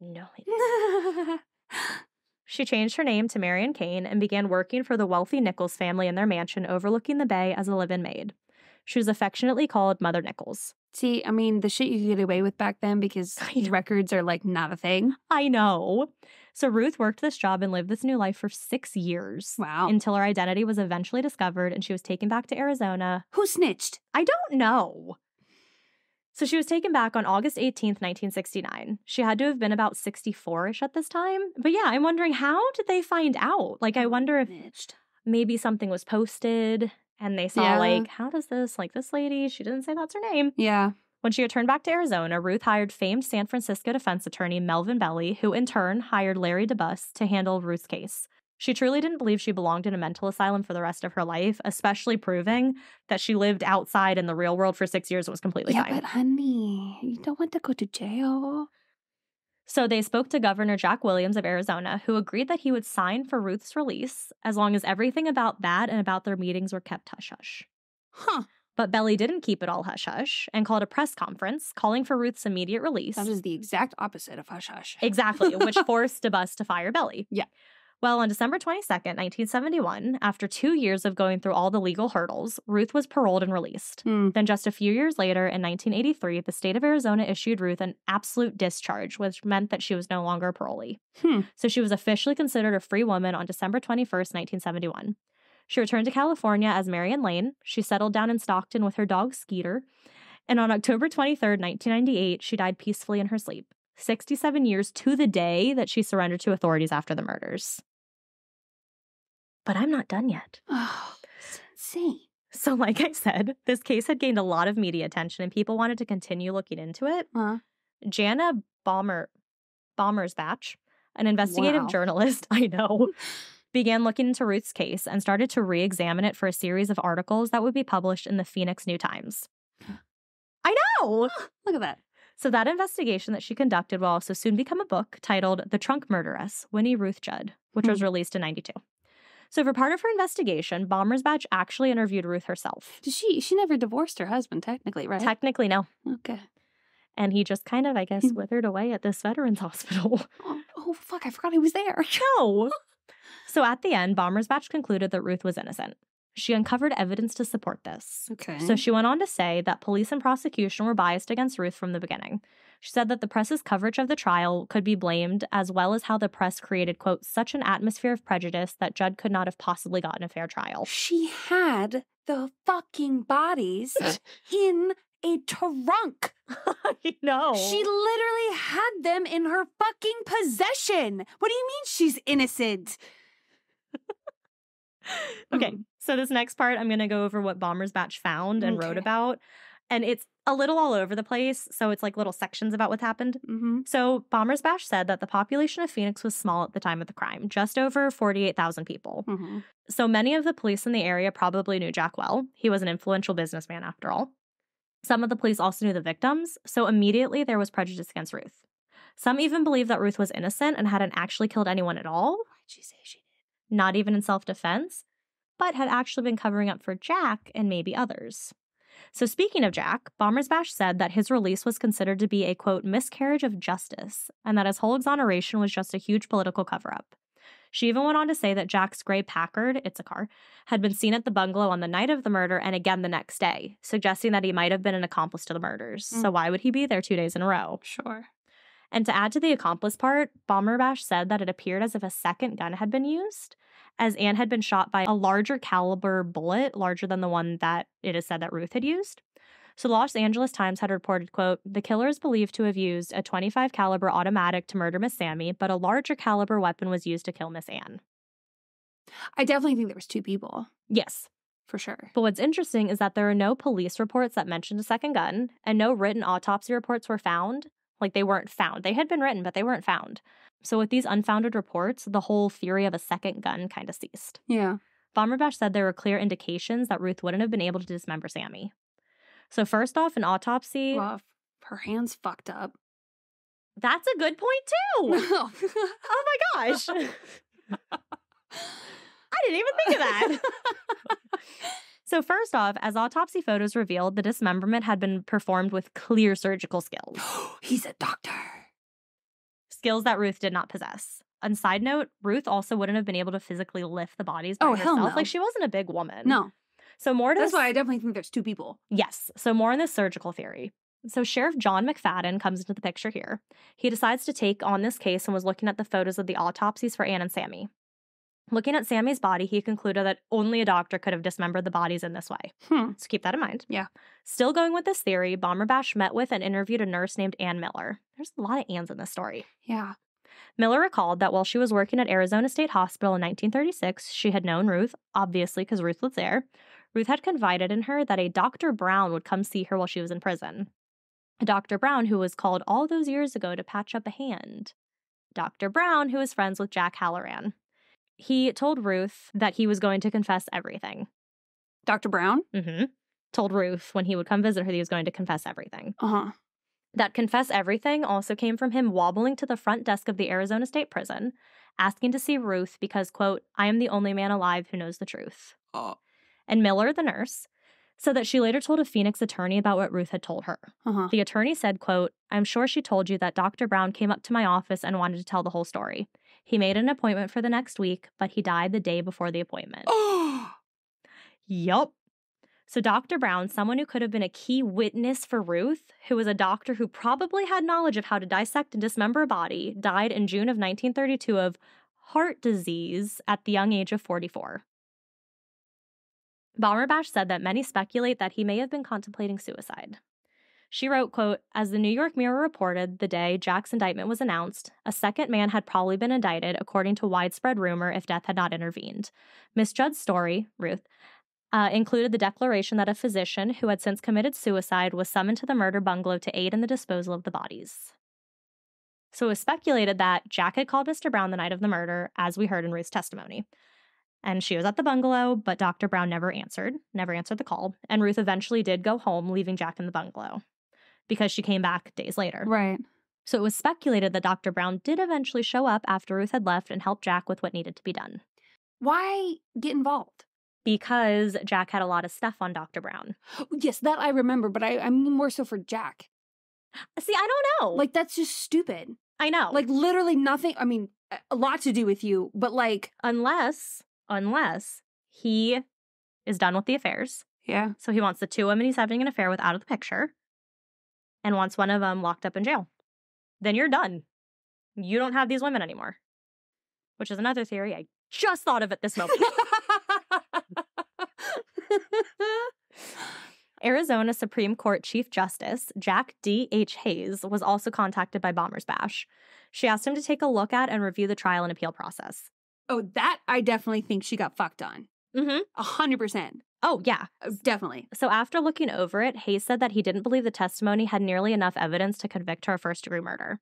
[SPEAKER 2] No
[SPEAKER 1] that?
[SPEAKER 2] She changed her name to Marion Kane and began working for the wealthy Nichols family in their mansion overlooking the bay as a live in maid. She was affectionately called Mother Nichols.
[SPEAKER 1] See, I mean, the shit you could get away with back then because records are like not a thing.
[SPEAKER 2] I know. So Ruth worked this job and lived this new life for six years
[SPEAKER 1] Wow.
[SPEAKER 2] until her identity was eventually discovered and she was taken back to Arizona.
[SPEAKER 1] Who snitched?
[SPEAKER 2] I don't know. So she was taken back on August 18th, 1969. She had to have been about 64 ish at this time. But yeah, I'm wondering how did they find out? Like, I wonder if
[SPEAKER 1] Snitched.
[SPEAKER 2] maybe something was posted and they saw,
[SPEAKER 1] Yeah.
[SPEAKER 2] like, how does this, like, this lady, she didn't say that's her name.
[SPEAKER 1] Yeah.
[SPEAKER 2] When she returned back to Arizona, Ruth hired famed San Francisco defense attorney Melvin Belli, who in turn hired Larry DeBus to handle Ruth's case. She truly didn't believe she belonged in a mental asylum for the rest of her life, especially proving that she lived outside in the real world for six years and was completely
[SPEAKER 1] yeah,
[SPEAKER 2] fine.
[SPEAKER 1] but honey, you don't want to go to jail.
[SPEAKER 2] So they spoke to Governor Jack Williams of Arizona, who agreed that he would sign for Ruth's release as long as everything about that and about their meetings were kept hush hush.
[SPEAKER 1] Huh.
[SPEAKER 2] But Belli didn't keep it all hush hush and called a press conference calling for Ruth's immediate release.
[SPEAKER 1] That is the exact opposite of hush hush.
[SPEAKER 2] Exactly, which forced DeBus to fire Belli.
[SPEAKER 1] Yeah.
[SPEAKER 2] Well, on December 22nd, 1971, after two years of going through all the legal hurdles, Ruth was paroled and released.
[SPEAKER 1] Hmm.
[SPEAKER 2] Then, just a few years later, in 1983, the state of Arizona issued Ruth an absolute discharge, which meant that she was no longer a parolee.
[SPEAKER 1] Hmm.
[SPEAKER 2] So she was officially considered a free woman on December 21st, 1971. She returned to California as Marion Lane. She settled down in Stockton with her dog Skeeter. And on October 23rd, 1998, she died peacefully in her sleep. 67 years to the day that she surrendered to authorities after the murders. But I'm not done yet.
[SPEAKER 1] Oh, it's insane.
[SPEAKER 2] So, like I said, this case had gained a lot of media attention and people wanted to continue looking into it.
[SPEAKER 1] Huh?
[SPEAKER 2] Jana Bomber Bommersbach, an investigative
[SPEAKER 1] Wow.
[SPEAKER 2] journalist, I know, began looking into Ruth's case and started to re-examine it for a series of articles that would be published in the Phoenix New Times. I know.
[SPEAKER 1] Look at that.
[SPEAKER 2] So that investigation that she conducted will also soon become a book titled The Trunk Murderess, Winnie Ruth Judd, which was
[SPEAKER 1] Hmm.
[SPEAKER 2] released in 92. So for part of her investigation, Bommersbach actually interviewed Ruth herself.
[SPEAKER 1] Did she? She never divorced her husband, technically, right?
[SPEAKER 2] Technically, no.
[SPEAKER 1] okay.
[SPEAKER 2] And he just kind of, I guess,
[SPEAKER 1] Hmm.
[SPEAKER 2] withered away at this veterans hospital.
[SPEAKER 1] Oh, oh, fuck! I forgot he was there.
[SPEAKER 2] No. so at the end, Bommersbach concluded that Ruth was innocent. She uncovered evidence to support this.
[SPEAKER 1] Okay.
[SPEAKER 2] So she went on to say that police and prosecution were biased against Ruth from the beginning. She said that the press's coverage of the trial could be blamed, as well as how the press created, quote, such an atmosphere of prejudice that Judd could not have possibly gotten a fair trial.
[SPEAKER 1] she had the fucking bodies in a trunk.
[SPEAKER 2] I know.
[SPEAKER 1] She literally had them in her fucking possession. What do you mean she's innocent?
[SPEAKER 2] Okay,
[SPEAKER 1] Mm.
[SPEAKER 2] so this next part, I'm going to go over what Bommersbach found and wrote about. And it's a little all over the place. So it's like little sections about what happened.
[SPEAKER 1] Mm-hmm.
[SPEAKER 2] So Bommersbach said that the population of Phoenix was small at the time of the crime, just over 48,000 people.
[SPEAKER 1] Mm-hmm.
[SPEAKER 2] So many of the police in the area probably knew Jack well. He was an influential businessman after all. Some of the police also knew the victims, so immediately there was prejudice against Ruth. Some even believed that Ruth was innocent and hadn't actually killed anyone at all,
[SPEAKER 1] Why'd she say she
[SPEAKER 2] not even in self defense, but had actually been covering up for Jack and maybe others. So, speaking of Jack, Bommersbach said that his release was considered to be a quote, miscarriage of justice, and that his whole exoneration was just a huge political cover up. She even went on to say that Jack's gray Packard, it's a car, had been seen at the bungalow on the night of the murder and again the next day, suggesting that he might have been an accomplice to the murders. So
[SPEAKER 1] Mm.
[SPEAKER 2] why would he be there two days in a row?
[SPEAKER 1] Sure.
[SPEAKER 2] And to add to the accomplice part, Bommersbach said that it appeared as if a second gun had been used, as Anne had been shot by a larger caliber bullet, larger than the one that it is said that Ruth had used. So the Los Angeles Times had reported, quote, the killer is believed to have used a 25 caliber automatic to murder Miss Sammy, but a larger caliber weapon was used to kill Miss Anne.
[SPEAKER 1] I definitely think there was two people
[SPEAKER 2] Yes.
[SPEAKER 1] for sure.
[SPEAKER 2] But what's interesting is that there are no police reports that mentioned a second gun, and no written autopsy reports were found. Like they weren't found. They had been written, but they weren't found. So with these unfounded reports, the whole theory of a second gun kind of ceased.
[SPEAKER 1] Yeah.
[SPEAKER 2] Bommersbach said there were clear indications that Ruth wouldn't have been able to dismember Sammy. So first off, an autopsy.
[SPEAKER 1] Well, her hands fucked up.
[SPEAKER 2] That's a good point too.
[SPEAKER 1] oh
[SPEAKER 2] oh my gosh. I didn't even think of that. so first off, as autopsy photos revealed, the dismemberment had been performed with clear surgical skills.
[SPEAKER 1] He's a doctor.
[SPEAKER 2] skills that Ruth did not possess. On side note, Ruth also wouldn't have been able to physically lift the bodies by
[SPEAKER 1] Oh, hell no.
[SPEAKER 2] Like she wasn't a big woman.
[SPEAKER 1] No,
[SPEAKER 2] So more to
[SPEAKER 1] that's
[SPEAKER 2] this,
[SPEAKER 1] why I definitely think there's two people.
[SPEAKER 2] Yes. So more on this surgical theory. So Sheriff John McFadden comes into the picture here. He decides to take on this case and was looking at the photos of the autopsies for Anne and Sammy. Looking at Sammy's body, he concluded that only a doctor could have dismembered the bodies in this way.
[SPEAKER 1] Hmm.
[SPEAKER 2] So keep that in mind.
[SPEAKER 1] Yeah.
[SPEAKER 2] Still going with this theory, Bommersbach met with and interviewed a nurse named Ann Miller. There's a lot of Anns in this story.
[SPEAKER 1] Yeah.
[SPEAKER 2] Miller recalled that while she was working at Arizona State Hospital in 1936, she had known Ruth, obviously because Ruth was there. Ruth had confided in her that a Dr. Brown would come see her while she was in prison. A Dr. Brown, who was called all those years ago to patch up a hand. Dr. Brown, who was friends with Jack Halloran. He told Ruth that he was going to confess everything.
[SPEAKER 1] Dr. Brown?
[SPEAKER 2] hmm Told Ruth when he would come visit her that he was going to confess everything.
[SPEAKER 1] Uh huh.
[SPEAKER 2] That confess everything also came from him wobbling to the front desk of the Arizona State Prison, asking to see Ruth because, quote, I am the only man alive who knows the truth.
[SPEAKER 1] Oh.
[SPEAKER 2] And Miller, the nurse, said that she later told a Phoenix attorney about what Ruth had told her.
[SPEAKER 1] Uh huh.
[SPEAKER 2] The attorney said, quote, I'm sure she told you that Dr. Brown came up to my office and wanted to tell the whole story. He made an appointment for the next week, but he died the day before the appointment. Yup. So, Dr. Brown, someone who could have been a key witness for Ruth, who was a doctor who probably had knowledge of how to dissect and dismember a body, died in June of 1932 of heart disease at the young age of 44. Bommersbach said that many speculate that he may have been contemplating suicide. She wrote, quote, As the New York Mirror reported the day Jack's indictment was announced, a second man had probably been indicted according to widespread rumor if death had not intervened. Miss Judd's story, Ruth, uh, included the declaration that a physician who had since committed suicide was summoned to the murder bungalow to aid in the disposal of the bodies. So it was speculated that Jack had called Mr. Brown the night of the murder, as we heard in Ruth's testimony. And she was at the bungalow, but Dr. Brown never answered, never answered the call. And Ruth eventually did go home, leaving Jack in the bungalow because she came back days later.
[SPEAKER 1] Right.
[SPEAKER 2] So it was speculated that Dr. Brown did eventually show up after Ruth had left and help Jack with what needed to be done
[SPEAKER 1] Why get involved?
[SPEAKER 2] because Jack had a lot of stuff on Dr. Brown.
[SPEAKER 1] Yes, that I remember, but I, I'm more so for Jack.
[SPEAKER 2] Uh, see, I don't know.
[SPEAKER 1] Like, that's just stupid.
[SPEAKER 2] I know.
[SPEAKER 1] Like, literally nothing. I mean, a- a lot to do with you, but like,
[SPEAKER 2] unless, unless he is done with the affairs.
[SPEAKER 1] yeah.
[SPEAKER 2] So he wants the two women he's having an affair with out of the picture and wants one of them locked up in jail. Then you're done. You don't have these women anymore. Which is another theory I just thought of at this moment. Arizona Supreme Court Chief Justice Jack D. H. Hays was also contacted by Bommersbach. She asked him to take a look at and review the trial and appeal process.
[SPEAKER 1] oh, that I definitely think she got fucked on.
[SPEAKER 2] Mm-hmm.
[SPEAKER 1] A hundred percent.
[SPEAKER 2] Oh, yeah.
[SPEAKER 1] Definitely.
[SPEAKER 2] So after looking over it, Hays said that he didn't believe the testimony had nearly enough evidence to convict her of first degree murder.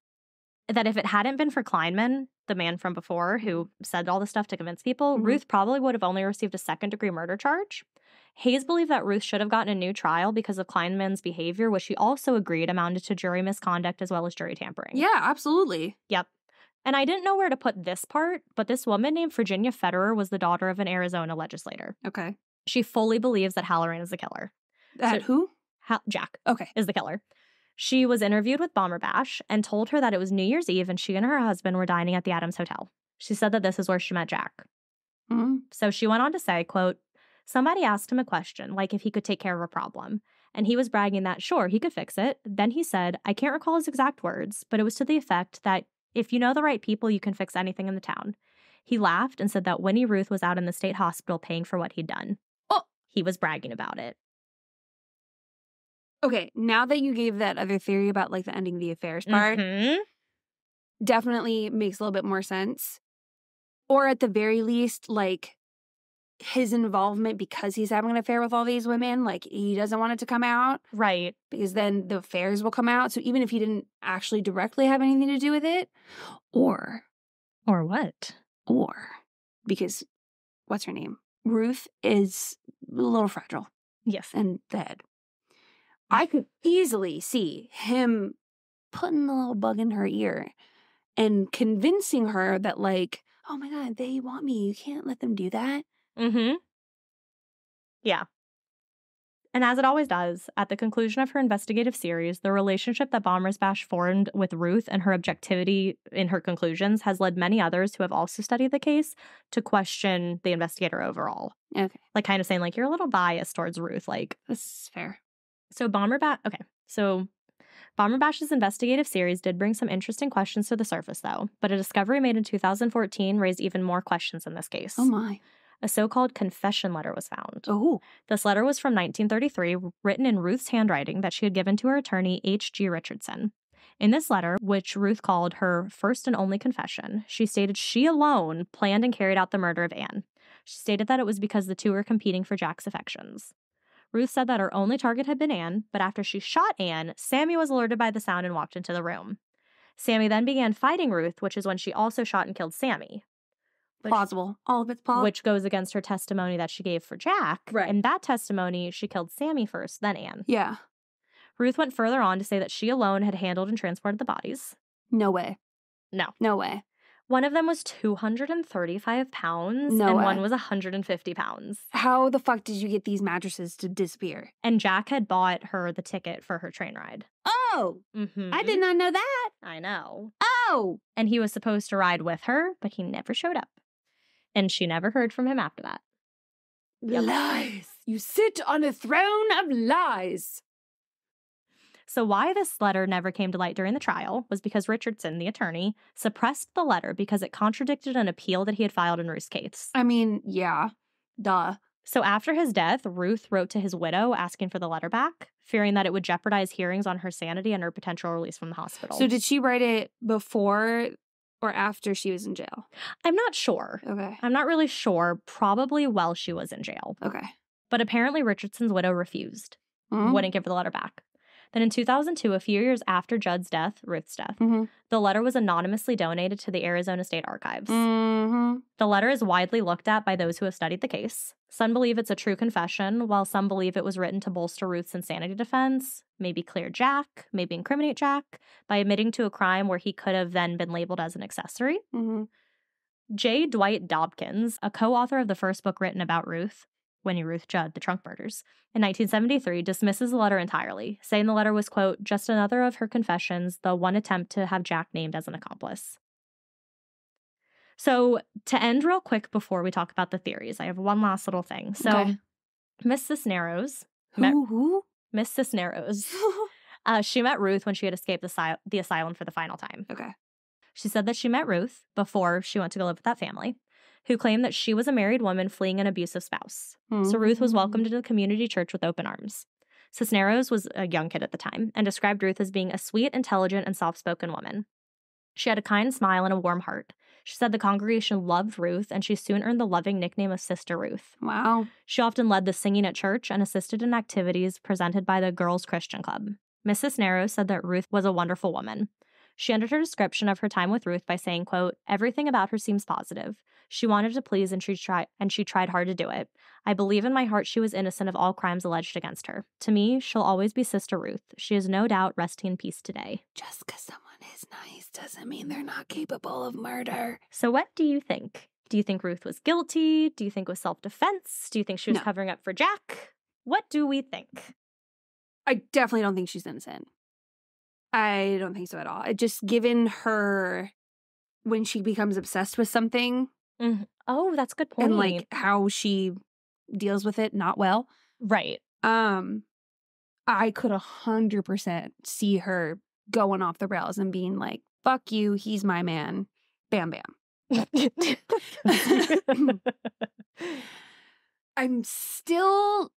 [SPEAKER 2] That if it hadn't been for Kleinman, the man from before who said all the stuff to convince people,
[SPEAKER 1] Mhm.
[SPEAKER 2] Ruth probably would have only received a second degree murder charge. Hays believed that Ruth should have gotten a new trial because of Kleinman's behavior, which he also agreed amounted to jury misconduct as well as jury tampering.
[SPEAKER 1] Yeah, absolutely.
[SPEAKER 2] Yep. And I didn't know where to put this part, but this woman named Virginia Federer was the daughter of an Arizona legislator.
[SPEAKER 1] Okay.
[SPEAKER 2] She fully believes that Halloran is the killer.
[SPEAKER 1] That
[SPEAKER 2] So-
[SPEAKER 1] who?
[SPEAKER 2] Ha- Jack
[SPEAKER 1] Okay.
[SPEAKER 2] is the killer. She was interviewed with Bommersbach and told her that it was New Year's Eve and she and her husband were dining at the Adams Hotel. She said that this is where she met Jack.
[SPEAKER 1] Mhm.
[SPEAKER 2] So she went on to say, quote, somebody asked him a question, like if he could take care of a problem. And he was bragging that, sure, he could fix it. Then he said, I can't recall his exact words, but it was to the effect that if you know the right people, you can fix anything in the town. He laughed and said that Winnie Ruth was out in the state hospital paying for what he'd done. He was bragging about it.
[SPEAKER 1] Okay, now that you gave that other theory about like the ending the affairs part,
[SPEAKER 2] Mhm.
[SPEAKER 1] definitely makes a little bit more sense. Or at the very least, like his involvement because he's having an affair with all these women, like he doesn't want it to come out
[SPEAKER 2] Right.
[SPEAKER 1] because then the affairs will come out. So even if he didn't actually directly have anything to do with it, or,
[SPEAKER 2] Or what?
[SPEAKER 1] or because what's her name? Ruth is a little fragile
[SPEAKER 2] Yes.
[SPEAKER 1] and dead. I could easily see him putting the little bug in her ear and convincing her that, like, oh my God, they want me. You can't let them do that.
[SPEAKER 2] Mm-hmm. Yeah. And as it always does, at the conclusion of her investigative series, the relationship that Bommersbach formed with Ruth and her objectivity in her conclusions has led many others who have also studied the case to question the investigator overall.
[SPEAKER 1] Okay,
[SPEAKER 2] Like kind of saying, like, you're a little biased towards Ruth. Like,
[SPEAKER 1] this is fair.
[SPEAKER 2] so Bommersbach, okay, so Bommersbach's investigative series did bring some interesting questions to the surface, though. But a discovery made in 2014 raised even more questions in this case.
[SPEAKER 1] Oh my.
[SPEAKER 2] A so called confession letter was found.
[SPEAKER 1] Oh,
[SPEAKER 2] This letter was from 1933, written in Ruth's handwriting that she had given to her attorney, H.G. Richardson. In this letter, which Ruth called her first and only confession, she stated she alone planned and carried out the murder of Anne. She stated that it was because the two were competing for Jack's affections. Ruth said that her only target had been Anne, but after she shot Anne, Sammy was alerted by the sound and walked into the room. Sammy then began fighting Ruth, which is when she also shot and killed Sammy. Which-
[SPEAKER 1] plausible. All of it's plausible.
[SPEAKER 2] which goes against her testimony that she gave for Jack.
[SPEAKER 1] Right.
[SPEAKER 2] In that testimony, she killed Sammy first, then Anne.
[SPEAKER 1] yeah.
[SPEAKER 2] Ruth went further on to say that she alone had handled and transported the bodies.
[SPEAKER 1] No way.
[SPEAKER 2] No.
[SPEAKER 1] No way.
[SPEAKER 2] One of them was 235 pounds,
[SPEAKER 1] No
[SPEAKER 2] and
[SPEAKER 1] way.
[SPEAKER 2] one was 150 pounds.
[SPEAKER 1] How the fuck did you get these mattresses to disappear?
[SPEAKER 2] And Jack had bought her the ticket for her train ride.
[SPEAKER 1] Oh,
[SPEAKER 2] Mm-hmm.
[SPEAKER 1] I did not know that.
[SPEAKER 2] I know.
[SPEAKER 1] Oh,
[SPEAKER 2] And he was supposed to ride with her, but he never showed up. And she never heard from him after that. Yep.
[SPEAKER 1] lies. You sit on a throne of lies.
[SPEAKER 2] So, why this letter never came to light during the trial was because Richardson, the attorney, suppressed the letter because it contradicted an appeal that he had filed in Ruth's case.
[SPEAKER 1] I mean, yeah. Duh.
[SPEAKER 2] So, after his death, Ruth wrote to his widow asking for the letter back, fearing that it would jeopardize hearings on her sanity and her potential release from the hospital.
[SPEAKER 1] So did she write it before or after she was in jail?
[SPEAKER 2] I'm not sure.
[SPEAKER 1] Okay.
[SPEAKER 2] I'm not really sure, probably while she was in jail.
[SPEAKER 1] Okay.
[SPEAKER 2] But apparently, Richardson's widow refused,
[SPEAKER 1] Mhm.
[SPEAKER 2] wouldn't give her the letter back. Then in 2002, a few years after Judd's death, Ruth's death,
[SPEAKER 1] Mhm.
[SPEAKER 2] the letter was anonymously donated to the Arizona State Archives.
[SPEAKER 1] Mhm.
[SPEAKER 2] The letter is widely looked at by those who have studied the case. Some believe it's a true confession, while some believe it was written to bolster Ruth's insanity defense, maybe clear Jack, maybe incriminate Jack, by admitting to a crime where he could have then been labeled as an accessory.
[SPEAKER 1] Mhm.
[SPEAKER 2] J. Dwight Dobkins, a co author of the first book written about Ruth, Winnie Ruth Judd, The Trunk Murders, in 1973, dismisses the letter entirely, saying the letter was, quote, just another of her confessions, the one attempt to have Jack named as an accomplice. So, to end real quick before we talk about the theories, I have one last little thing. So,
[SPEAKER 1] Okay.
[SPEAKER 2] Miss Cisneros, Met-
[SPEAKER 1] Who? Who?
[SPEAKER 2] Miss Cisneros, uh, she met Ruth when she had escaped the, asy- the asylum for the final time.
[SPEAKER 1] okay.
[SPEAKER 2] She said that she met Ruth before she went to go live with that family, who claimed that she was a married woman fleeing an abusive spouse. Hmm. So Ruth was welcomed hmm. into the community church with open arms. Cisneros was a young kid at the time and described Ruth as being a sweet, intelligent, and soft spoken woman. She had a kind smile and a warm heart. She said the congregation loved Ruth, and she soon earned the loving nickname of Sister Ruth.
[SPEAKER 1] Wow.
[SPEAKER 2] She often led the singing at church and assisted in activities presented by the Girls Christian Club. Miss Cisneros said that Ruth was a wonderful woman. She ended her description of her time with Ruth by saying, quote, Everything about her seems positive. She wanted to please and she tried and she tried hard to do it. I believe in my heart she was innocent of all crimes alleged against her. To me, she'll always be Sister Ruth. She is no doubt resting in peace today.
[SPEAKER 1] Just because someone is nice doesn't mean they're not capable of murder.
[SPEAKER 2] So what do you think? Do you think Ruth was guilty? Do you think it was self-defense? Do you think she was
[SPEAKER 1] No.
[SPEAKER 2] covering up for Jack? What do we think?
[SPEAKER 1] I definitely don't think she's innocent. I don't think so at all. It just given her when she becomes obsessed with something
[SPEAKER 2] Oh, that's a good point.
[SPEAKER 1] and like how she deals with it not well.
[SPEAKER 2] right.
[SPEAKER 1] Um, I could a hundred percent see her going off the rails and being like, "Fuck you, he's my man." Bam, bam. I'm still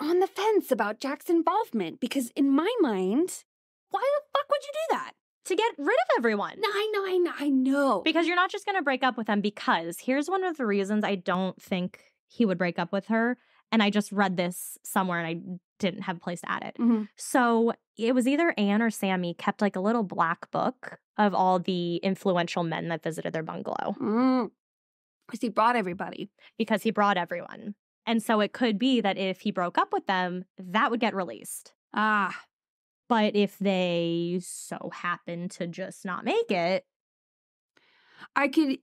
[SPEAKER 1] on the fence about Jack's involvement because in my mind, why the fuck would you do that?
[SPEAKER 2] To get rid of everyone.
[SPEAKER 1] No, I know, I know, I know.
[SPEAKER 2] Because you're not just going to break up with them because here's one of the reasons I don't think he would break up with her. And I just read this somewhere and I didn't have a place to add it.
[SPEAKER 1] Mhm.
[SPEAKER 2] So it was either Anne or Sammy kept like a little black book of all the influential men that visited their bungalow
[SPEAKER 1] Mm. Because he brought everybody.
[SPEAKER 2] because he brought everyone. And so it could be that if he broke up with them, that would get released.
[SPEAKER 1] Ah,
[SPEAKER 2] But if they so happen to just not make it,
[SPEAKER 1] I could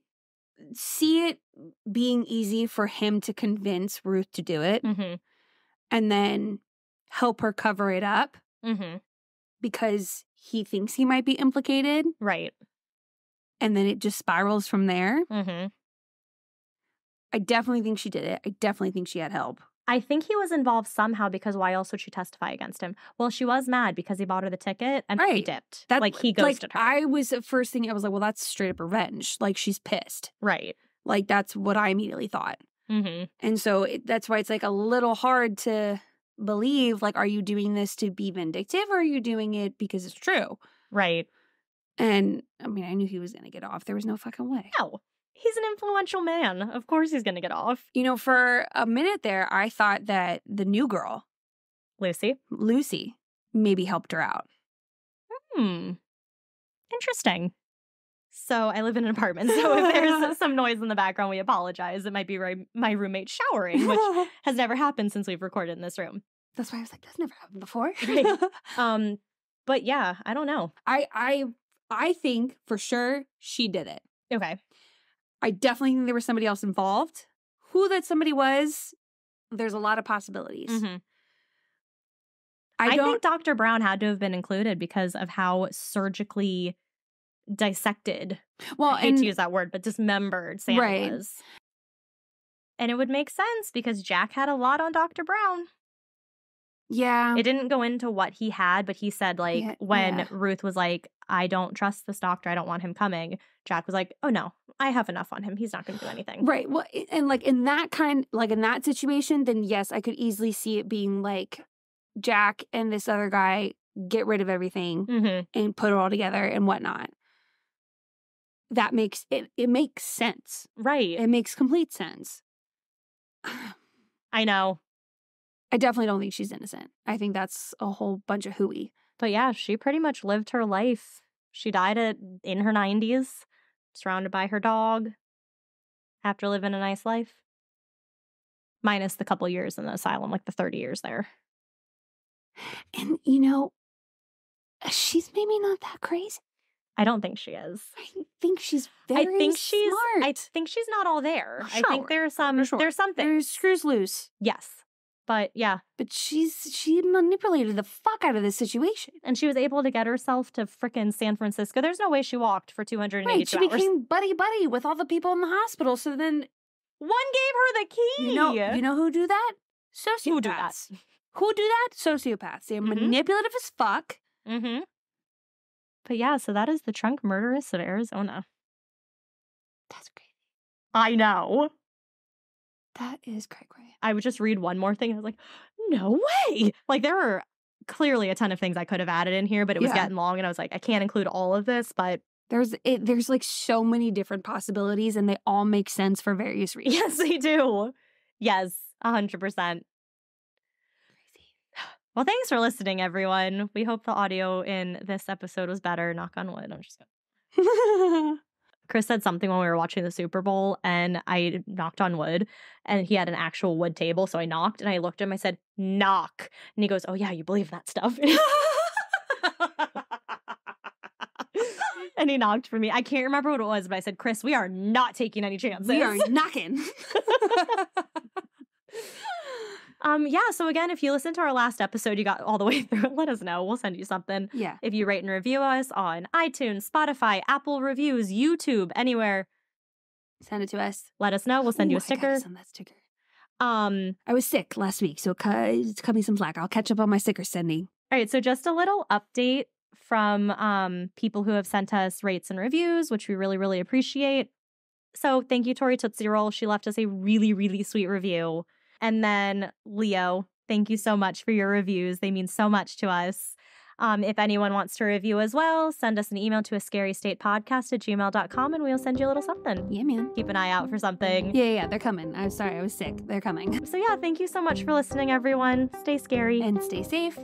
[SPEAKER 1] see it being easy for him to convince Ruth to do it
[SPEAKER 2] mm-hmm,
[SPEAKER 1] and then help her cover it up
[SPEAKER 2] mm-hmm,
[SPEAKER 1] because he thinks he might be implicated.
[SPEAKER 2] right.
[SPEAKER 1] And then it just spirals from there.
[SPEAKER 2] Mm-hmm.
[SPEAKER 1] I definitely think she did it. I definitely think she had help.
[SPEAKER 2] I think he was involved somehow because why else would she testify against him? Well, she was mad because he bought her the ticket and he dipped.
[SPEAKER 1] That
[SPEAKER 2] like he
[SPEAKER 1] like,
[SPEAKER 2] ghosted her.
[SPEAKER 1] I was the first thing I was like, well, that's straight up revenge. Like she's pissed.
[SPEAKER 2] right.
[SPEAKER 1] Like that's what I immediately thought.
[SPEAKER 2] Mm-hmm.
[SPEAKER 1] And so it, that's why it's like a little hard to believe like are you doing this to be vindictive or are you doing it because it's true?
[SPEAKER 2] Right.
[SPEAKER 1] And I mean, I knew he was going to get off. There was no fucking way.
[SPEAKER 2] No. He's an influential man. Of course he's gonna get off.
[SPEAKER 1] You know, for a minute there, I thought that the new girl,
[SPEAKER 2] Lucy.
[SPEAKER 1] Lucy, maybe helped her out.
[SPEAKER 2] Hmm. Interesting. So I live in an apartment. So if there's some noise in the background, we apologize. It might be my, my roommate showering, which has never happened since we've recorded in this room.
[SPEAKER 1] That's why I was like, that's never happened before.
[SPEAKER 2] Right. Um, but yeah, I don't know.
[SPEAKER 1] I I I think for sure she did it.
[SPEAKER 2] Okay.
[SPEAKER 1] I definitely think there was somebody else involved. Who that somebody was, there's a lot of possibilities.
[SPEAKER 2] Mhm.
[SPEAKER 1] I
[SPEAKER 2] I, think Dr. Brown had to have been included because of how surgically dissected.
[SPEAKER 1] well
[SPEAKER 2] I hate
[SPEAKER 1] and
[SPEAKER 2] to use that word, but dismembered Sammy
[SPEAKER 1] Right.
[SPEAKER 2] was. And it would make sense because Jack had a lot on Dr. Brown.
[SPEAKER 1] Yeah.
[SPEAKER 2] It didn't go into what he had, but he said like
[SPEAKER 1] Yeah,
[SPEAKER 2] when
[SPEAKER 1] yeah.
[SPEAKER 2] Ruth was like, "I don't trust this doctor. I don't want him coming." Jack was like, "Oh no, I have enough on him. He's not going to do anything."
[SPEAKER 1] Right. Well, and like in that kind, like in that situation, then yes, I could easily see it being like Jack and this other guy get rid of everything
[SPEAKER 2] hmm
[SPEAKER 1] and put it all together and whatnot. That makes it. It makes sense.
[SPEAKER 2] Right.
[SPEAKER 1] It makes complete sense.
[SPEAKER 2] I know.
[SPEAKER 1] I definitely don't think she's innocent. I think that's a whole bunch of hooey.
[SPEAKER 2] But yeah, she pretty much lived her life. She died at in her 90s, surrounded by her dog, after living a nice life. Minus the couple years in the asylum, like the 30 years there.
[SPEAKER 1] And you know, uh, she's maybe not that crazy.
[SPEAKER 2] I don't think she is.
[SPEAKER 1] I think she's very
[SPEAKER 2] I think she's
[SPEAKER 1] smart.
[SPEAKER 2] I think she's not all there. I
[SPEAKER 1] Sure.
[SPEAKER 2] think there's some
[SPEAKER 1] sure.
[SPEAKER 2] there's something.
[SPEAKER 1] There's screws loose.
[SPEAKER 2] yes. But yeah,
[SPEAKER 1] But she's she manipulated the fuck out of this situation.
[SPEAKER 2] and she was able to get herself to frickin' San Francisco. There's no way she walked for 282
[SPEAKER 1] Right. She
[SPEAKER 2] hours.
[SPEAKER 1] became buddy buddy with all the people in the hospital. So then
[SPEAKER 2] One gave her the key.
[SPEAKER 1] you know you know who do that? Sociopaths.
[SPEAKER 2] Who do that?
[SPEAKER 1] Who do that? Sociopaths. They're
[SPEAKER 2] Mhm.
[SPEAKER 1] manipulative as fuck.
[SPEAKER 2] Mm-hmm. But yeah, so that is the trunk murderess of Arizona.
[SPEAKER 1] That's crazy.
[SPEAKER 2] I know.
[SPEAKER 1] That is cray cray.
[SPEAKER 2] I would just read one more thing. I was like, no way. Like there were clearly a ton of things I could have added in here, but it was
[SPEAKER 1] Yeah.
[SPEAKER 2] getting long and I was like, I can't include all of this, but
[SPEAKER 1] There's it, there's like so many different possibilities, and they all make sense for various reasons.
[SPEAKER 2] yes, they do. Yes, a hundred percent. Crazy. Well, thanks for listening, everyone. We hope the audio in this episode was better. Knock on wood. I'm just kidding. Chris said something when we were watching the Super Bowl, and I knocked on wood, and he had an actual wood table. So I knocked, and I looked at him. I said, "Knock," and he goes, "Oh yeah, you believe that stuff." and he knocked for me. I can't remember what it was, but I said, "Chris, we are not taking any chances."
[SPEAKER 1] we are knocking.
[SPEAKER 2] Um, yeah, so again, if you listen to our last episode, you got all the way through, let us know. We'll send you something.
[SPEAKER 1] Yeah.
[SPEAKER 2] If you rate and review us on iTunes, Spotify, Apple Reviews, YouTube, anywhere,
[SPEAKER 1] Send it to us.
[SPEAKER 2] let us know. We'll send you
[SPEAKER 1] Ooh,
[SPEAKER 2] a
[SPEAKER 1] I gotta
[SPEAKER 2] sticker.
[SPEAKER 1] Send that sticker.
[SPEAKER 2] Um,
[SPEAKER 1] I was sick last week, so cut, cut me some slack. I'll catch up on my sticker sending.
[SPEAKER 2] all right, so just a little update from um people who have sent us rates and reviews, which we really, really appreciate. So thank you, Tori Tootsie Roll. She left us a really, really sweet review. And then Leo, thank you so much for your reviews. They mean so much to us. Um, if anyone wants to review as well, send us an email to a scary state podcast at gmail.com and we'll send you a little something.
[SPEAKER 1] Yeah, man.
[SPEAKER 2] Keep an eye out for something.
[SPEAKER 1] Yeah, yeah, they're coming. I'm sorry, I was sick. They're coming.
[SPEAKER 2] So, yeah, thank you so much for listening, everyone. Stay scary.
[SPEAKER 1] And stay safe.